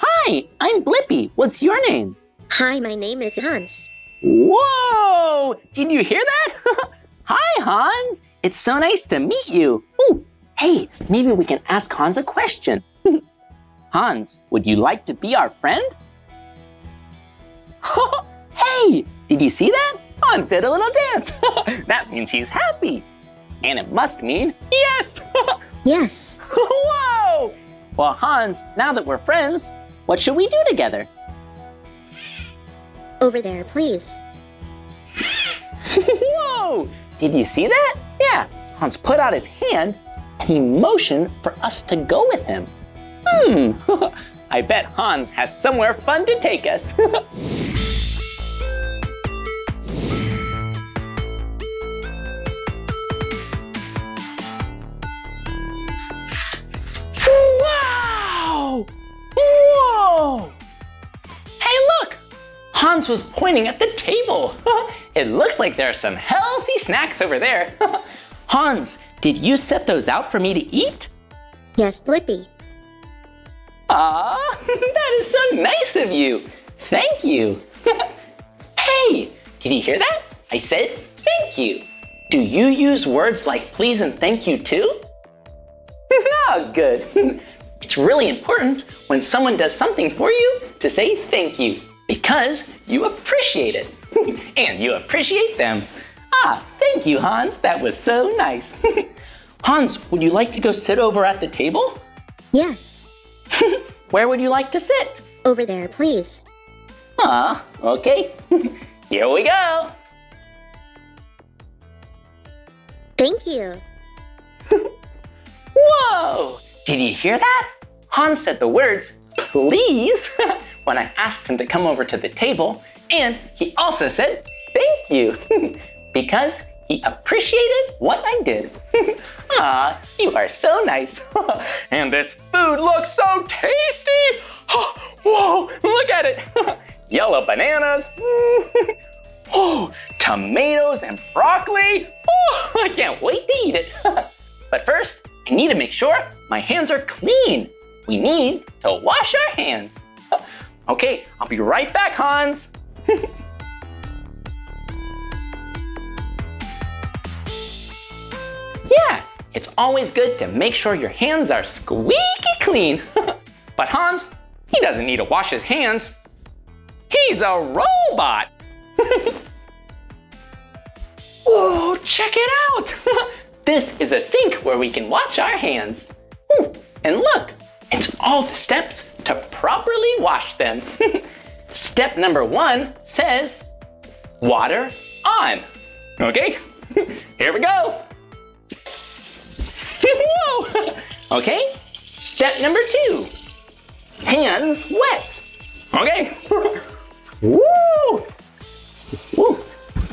hi, I'm Blippi. What's your name? Hi, my name is Hans. Whoa, did you hear that? hi, Hans. It's so nice to meet you. Ooh, hey, maybe we can ask Hans a question. Hans, would you like to be our friend? [LAUGHS] hey, did you see that? Hans did a little dance. [LAUGHS] that means he's happy. And it must mean yes. [LAUGHS] yes. Whoa! Well, Hans, now that we're friends, what should we do together? Over there, please. Whoa! Did you see that? Yeah, Hans put out his hand and he motioned for us to go with him. Hmm, [LAUGHS] I bet Hans has somewhere fun to take us. [LAUGHS] wow! Whoa! Hey, look! Hans was pointing at the table. [LAUGHS] it looks like there are some healthy snacks over there. Hans, did you set those out for me to eat? Yes, Blippi. Aw, [LAUGHS] that is so nice of you. Thank you. [LAUGHS] hey, did you hear that? I said thank you. Do you use words like please and thank you too? [LAUGHS] oh, good. it's really important when someone does something for you to say thank you because you appreciate it and you appreciate them. Ah, thank you, Hans. That was so nice. Hans, would you like to go sit over at the table? Yes. [LAUGHS] Where would you like to sit? Over there, please. Ah, okay. [LAUGHS] Here we go. Thank you. [LAUGHS] Whoa! Did you hear that? Hans said the words, please, when I asked him to come over to the table, and he also said, thank you, because he appreciated what I did. [LAUGHS] Ah, you are so nice. [LAUGHS] and this food looks so tasty. [GASPS] Whoa, look at it. [LAUGHS] Yellow bananas. Oh, tomatoes and broccoli. Oh, I can't wait to eat it. but first, I need to make sure my hands are clean. We need to wash our hands. Okay, I'll be right back, Hans. Yeah, it's always good to make sure your hands are squeaky clean. [LAUGHS] but Hans, he doesn't need to wash his hands. He's a robot. [LAUGHS] Whoa, check it out. [LAUGHS] this is a sink where we can wash our hands. And look, it's all the steps to properly wash them. Step number one says water on. Okay, here we go. Okay, step number two, hands wet. Okay. [LAUGHS] Woo! Woo!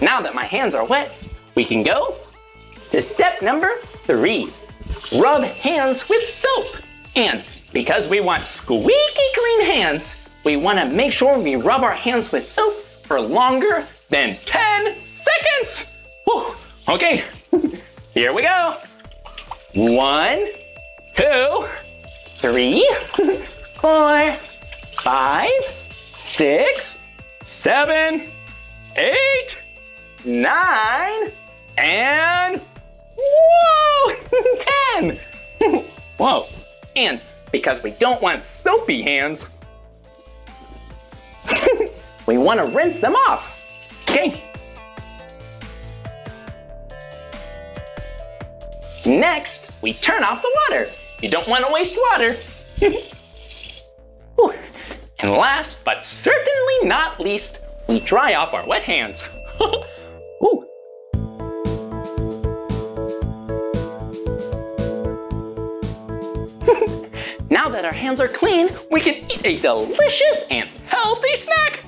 Now that my hands are wet, we can go to step number three. Rub hands with soap And because we want squeaky clean hands, we want to make sure we rub our hands with soap for longer than 10 seconds. Whew. Okay, [LAUGHS] here we go. One, two, three, [LAUGHS] four, five, six, seven, eight, nine, and whoa, [LAUGHS] 10. [LAUGHS] Whoa, and because we don't want soapy hands, we want to rinse them off. Okay. Next, we turn off the water. You don't want to waste water. [LAUGHS] And last, but certainly not least, we dry off our wet hands. [LAUGHS] Ooh. [LAUGHS] now that our hands are clean, we can eat a delicious and healthy snack.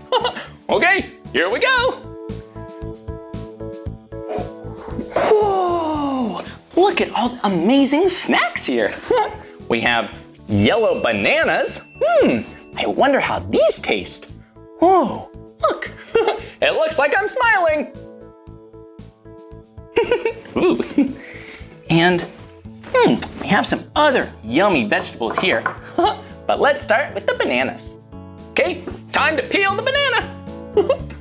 okay, here we go. [SIGHS] Whoa, look at all the amazing snacks here. [LAUGHS] we have yellow bananas. Hmm, I wonder how these taste. Whoa, look, [LAUGHS] it looks like I'm smiling. [LAUGHS] Ooh. And hmm, we have some other yummy vegetables here. but let's start with the bananas. Okay, time to peel the banana.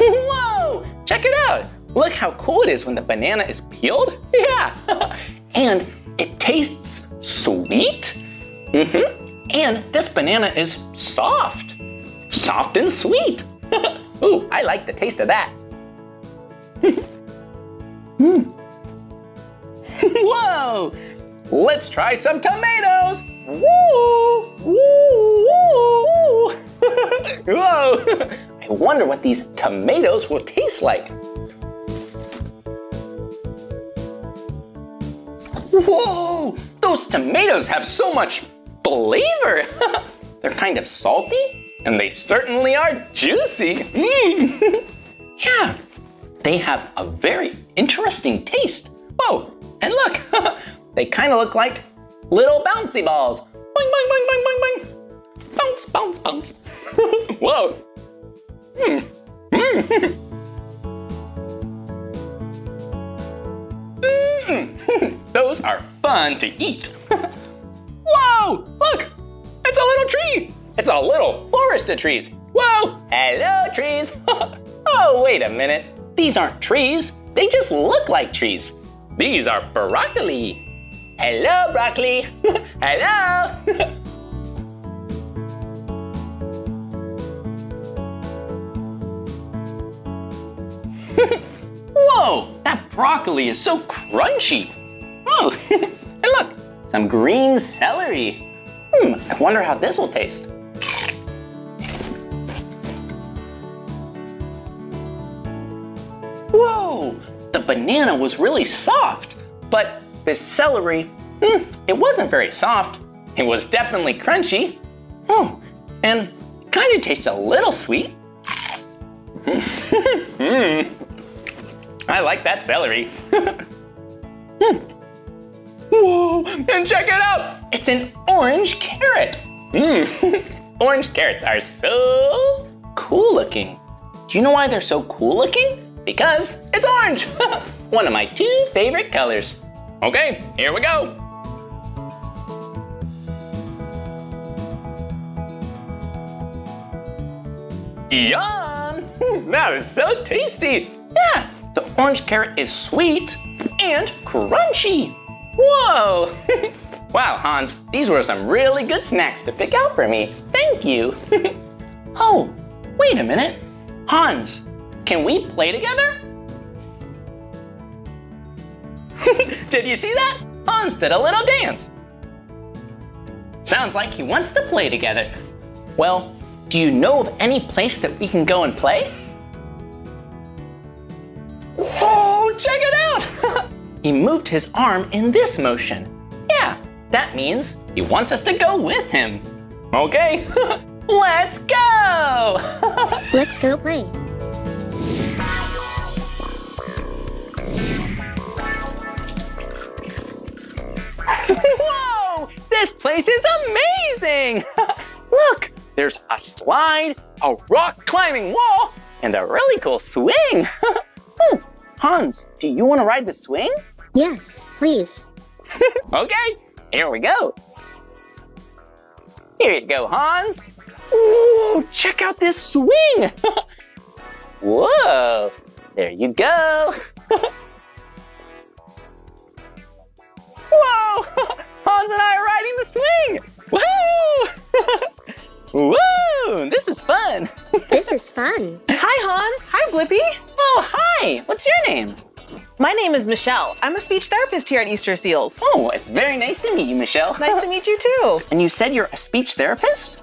Whoa, check it out. Look how cool it is when the banana is peeled. Yeah, [LAUGHS] and it tastes sweet. Mm-hmm. And this banana is soft, soft and sweet. [LAUGHS] Ooh, I like the taste of that. [LAUGHS] mm. Whoa! Let's try some tomatoes. Woo! Woo! Woo! Whoa! I wonder what these tomatoes will taste like. Whoa! Those tomatoes have so much flavor. [LAUGHS] They're kind of salty, and they certainly are juicy. Mm. [LAUGHS] yeah, they have a very interesting taste. Whoa, and look, [LAUGHS] they kind of look like little bouncy balls. Boing, boing, boing, boing, boing, boing. Bounce, bounce, bounce. Whoa. [LAUGHS] Those are fun to eat. [LAUGHS] Whoa, look, it's a little tree. It's a little forest of trees. Whoa, hello trees. [LAUGHS] oh, wait a minute. These aren't trees. They just look like trees. These are broccoli. Hello, broccoli. hello. Whoa, that broccoli is so crunchy. Oh, [LAUGHS] and look, some green celery. Hmm, I wonder how this will taste. Whoa, the banana was really soft, but this celery, hmm, it wasn't very soft. It was definitely crunchy. Oh, and kind of tastes a little sweet. [LAUGHS] mm. I like that celery. [LAUGHS] hmm. Whoa, and check it out. It's an orange carrot. Mm. [LAUGHS] orange carrots are so cool looking. Do you know why they're so cool looking? Because it's orange. [LAUGHS] One of my two favorite colors. Okay, here we go. Yum! That is so tasty. Yeah, the orange carrot is sweet and crunchy. Whoa! [LAUGHS] wow, Hans, these were some really good snacks to pick out for me. Thank you. [LAUGHS] oh, wait a minute. Hans, can we play together? [LAUGHS] did you see that? Hans did a little dance. Sounds like he wants to play together. Well, do you know of any place that we can go and play? Oh, check it out! [LAUGHS] he moved his arm in this motion. Yeah, that means he wants us to go with him. Okay, [LAUGHS] let's go! [LAUGHS] Let's go play. Whoa! This place is amazing! Look, there's a slide, a rock climbing wall, and a really cool swing. oh, Hans, do you want to ride the swing? Yes, please. [LAUGHS] okay, here we go. Here you go, Hans. Ooh, check out this swing. [LAUGHS] Whoa, there you go. [LAUGHS] Whoa, Hans and I are riding the swing. Woo! Woo, this is fun. [LAUGHS] This is fun. Hi, Hans. Hi, Blippi. Oh, hi. What's your name? My name is Michelle. I'm a speech therapist here at Easter Seals. Oh, it's very nice to meet you, Michelle. Nice to meet you too. [LAUGHS] And you said you're a speech therapist?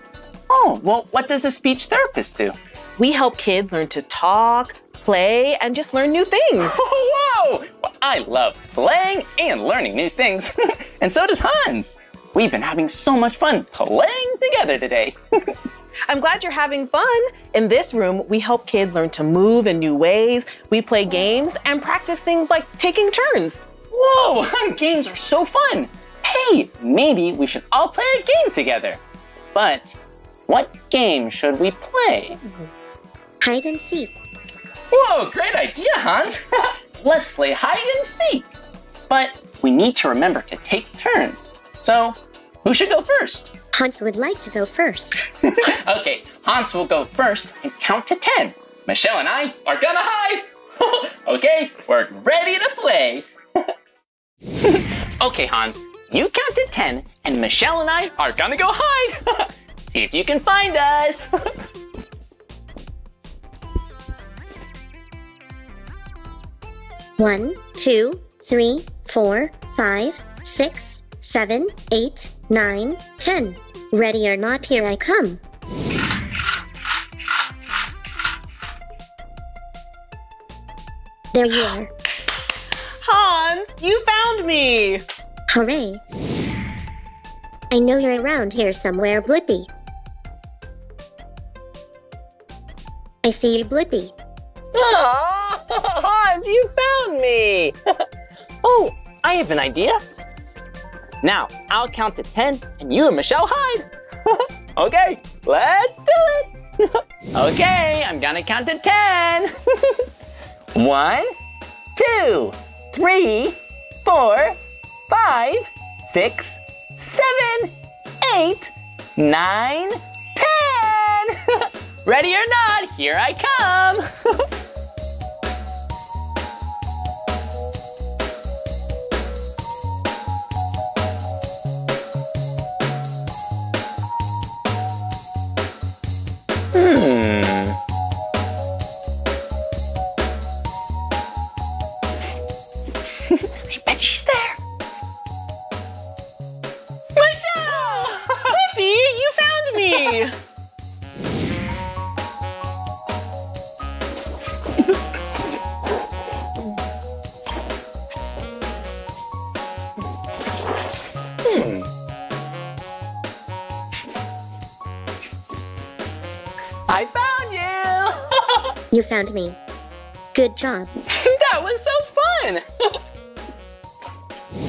Oh, well, what does a speech therapist do? We help kids learn to talk, play, and just learn new things. [LAUGHS] Whoa! Well, I love playing and learning new things. and so does Hans. We've been having so much fun playing together today. [LAUGHS] I'm glad you're having fun. In this room, we help kids learn to move in new ways. We play games and practice things like taking turns. Whoa, [LAUGHS] games are so fun. Hey, maybe we should all play a game together. But what game should we play? Hide and seek. Whoa, great idea, Hans. [LAUGHS] Let's play hide and seek. But we need to remember to take turns. So, who should go first? Hans would like to go first. [LAUGHS] okay, Hans will go first and count to 10. Michelle and I are gonna hide. [LAUGHS] okay, we're ready to play. [LAUGHS] okay, Hans, you count to 10, and Michelle and I are gonna go hide. See if you can find us. One, two, three, four, five, six, seven, eight, nine, ten. Ready or not, here I come. There you are. Hans, you found me. Hooray. I know you're around here somewhere, Blippi. I see you, Blippi. Aw, ah, [LAUGHS] Hans, you found me! [LAUGHS] oh, I have an idea. Now, I'll count to 10 and you and Michelle hide. [LAUGHS] okay, let's do it. [LAUGHS] okay, I'm gonna count to 10. [LAUGHS] One, two, three, four, five, six, seven, eight, nine, ten. Ready or not, here I come. Hmm. Found me. Good job. [LAUGHS] that was so fun! [LAUGHS]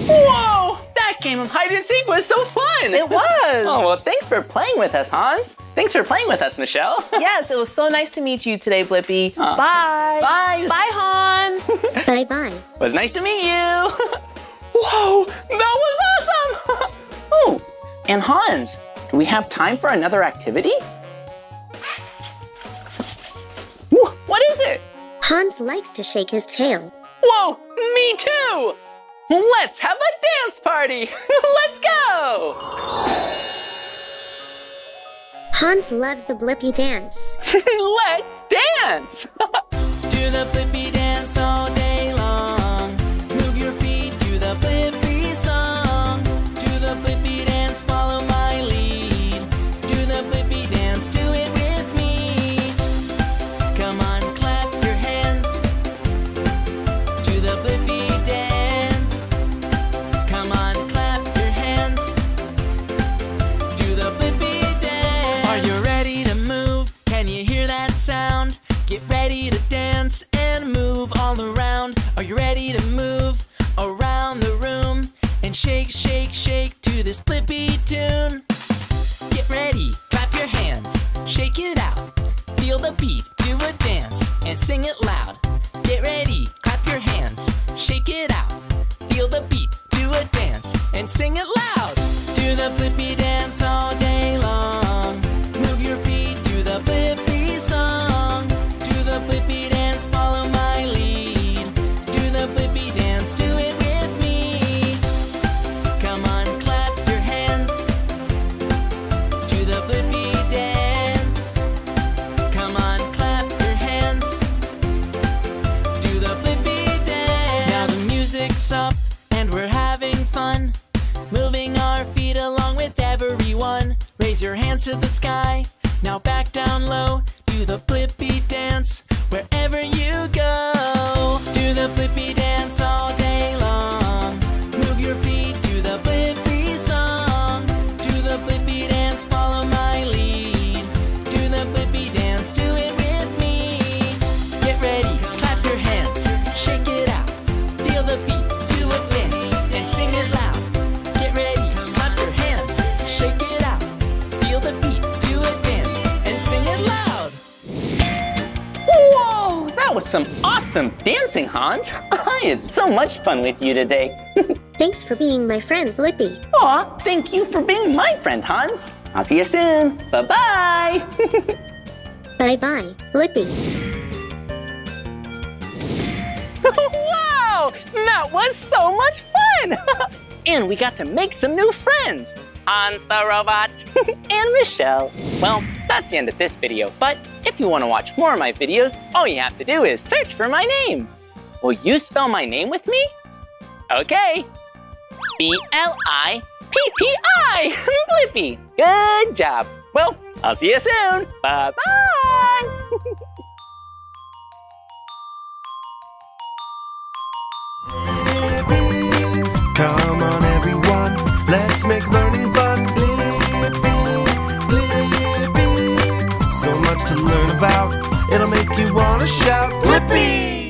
Whoa! That game of hide and seek was so fun! It was! [LAUGHS] Oh, well, thanks for playing with us, Hans. Thanks for playing with us, Michelle. yes, it was so nice to meet you today, Blippi. Bye. Bye. Bye, Hans. bye bye. It was nice to meet you. Whoa, that was awesome! oh, and Hans, do we have time for another activity? Hans likes to shake his tail. Whoa, me too! Let's have a dance party! [LAUGHS] Let's go! Hans loves the Blippi dance. [LAUGHS] Let's dance! [LAUGHS] Do the Blippi dance all this Blippi tune. Get ready, clap your hands, shake it out. Feel the beat, do a dance, and sing it loud. Get ready, clap your hands, shake it out. Feel the beat, do a dance, and sing it loud. Some dancing, Hans. I had so much fun with you today. [LAUGHS] Thanks for being my friend, Blippi. Aw, thank you for being my friend, Hans. I'll see you soon. Bye-bye. Bye bye, Blippi. wow, that was so much fun. [LAUGHS] and we got to make some new friends. Hans the robot [LAUGHS] and Michelle. Well, that's the end of this video, but if you want to watch more of my videos, all you have to do is search for my name. Will you spell my name with me? Okay. B-L-I-P-P-I, [LAUGHS] Blippi. Good job. Well, I'll see you soon. Bye-bye. [LAUGHS] Come on, everyone, let's make learning fun. To learn about, it'll make you want to shout. Blippi!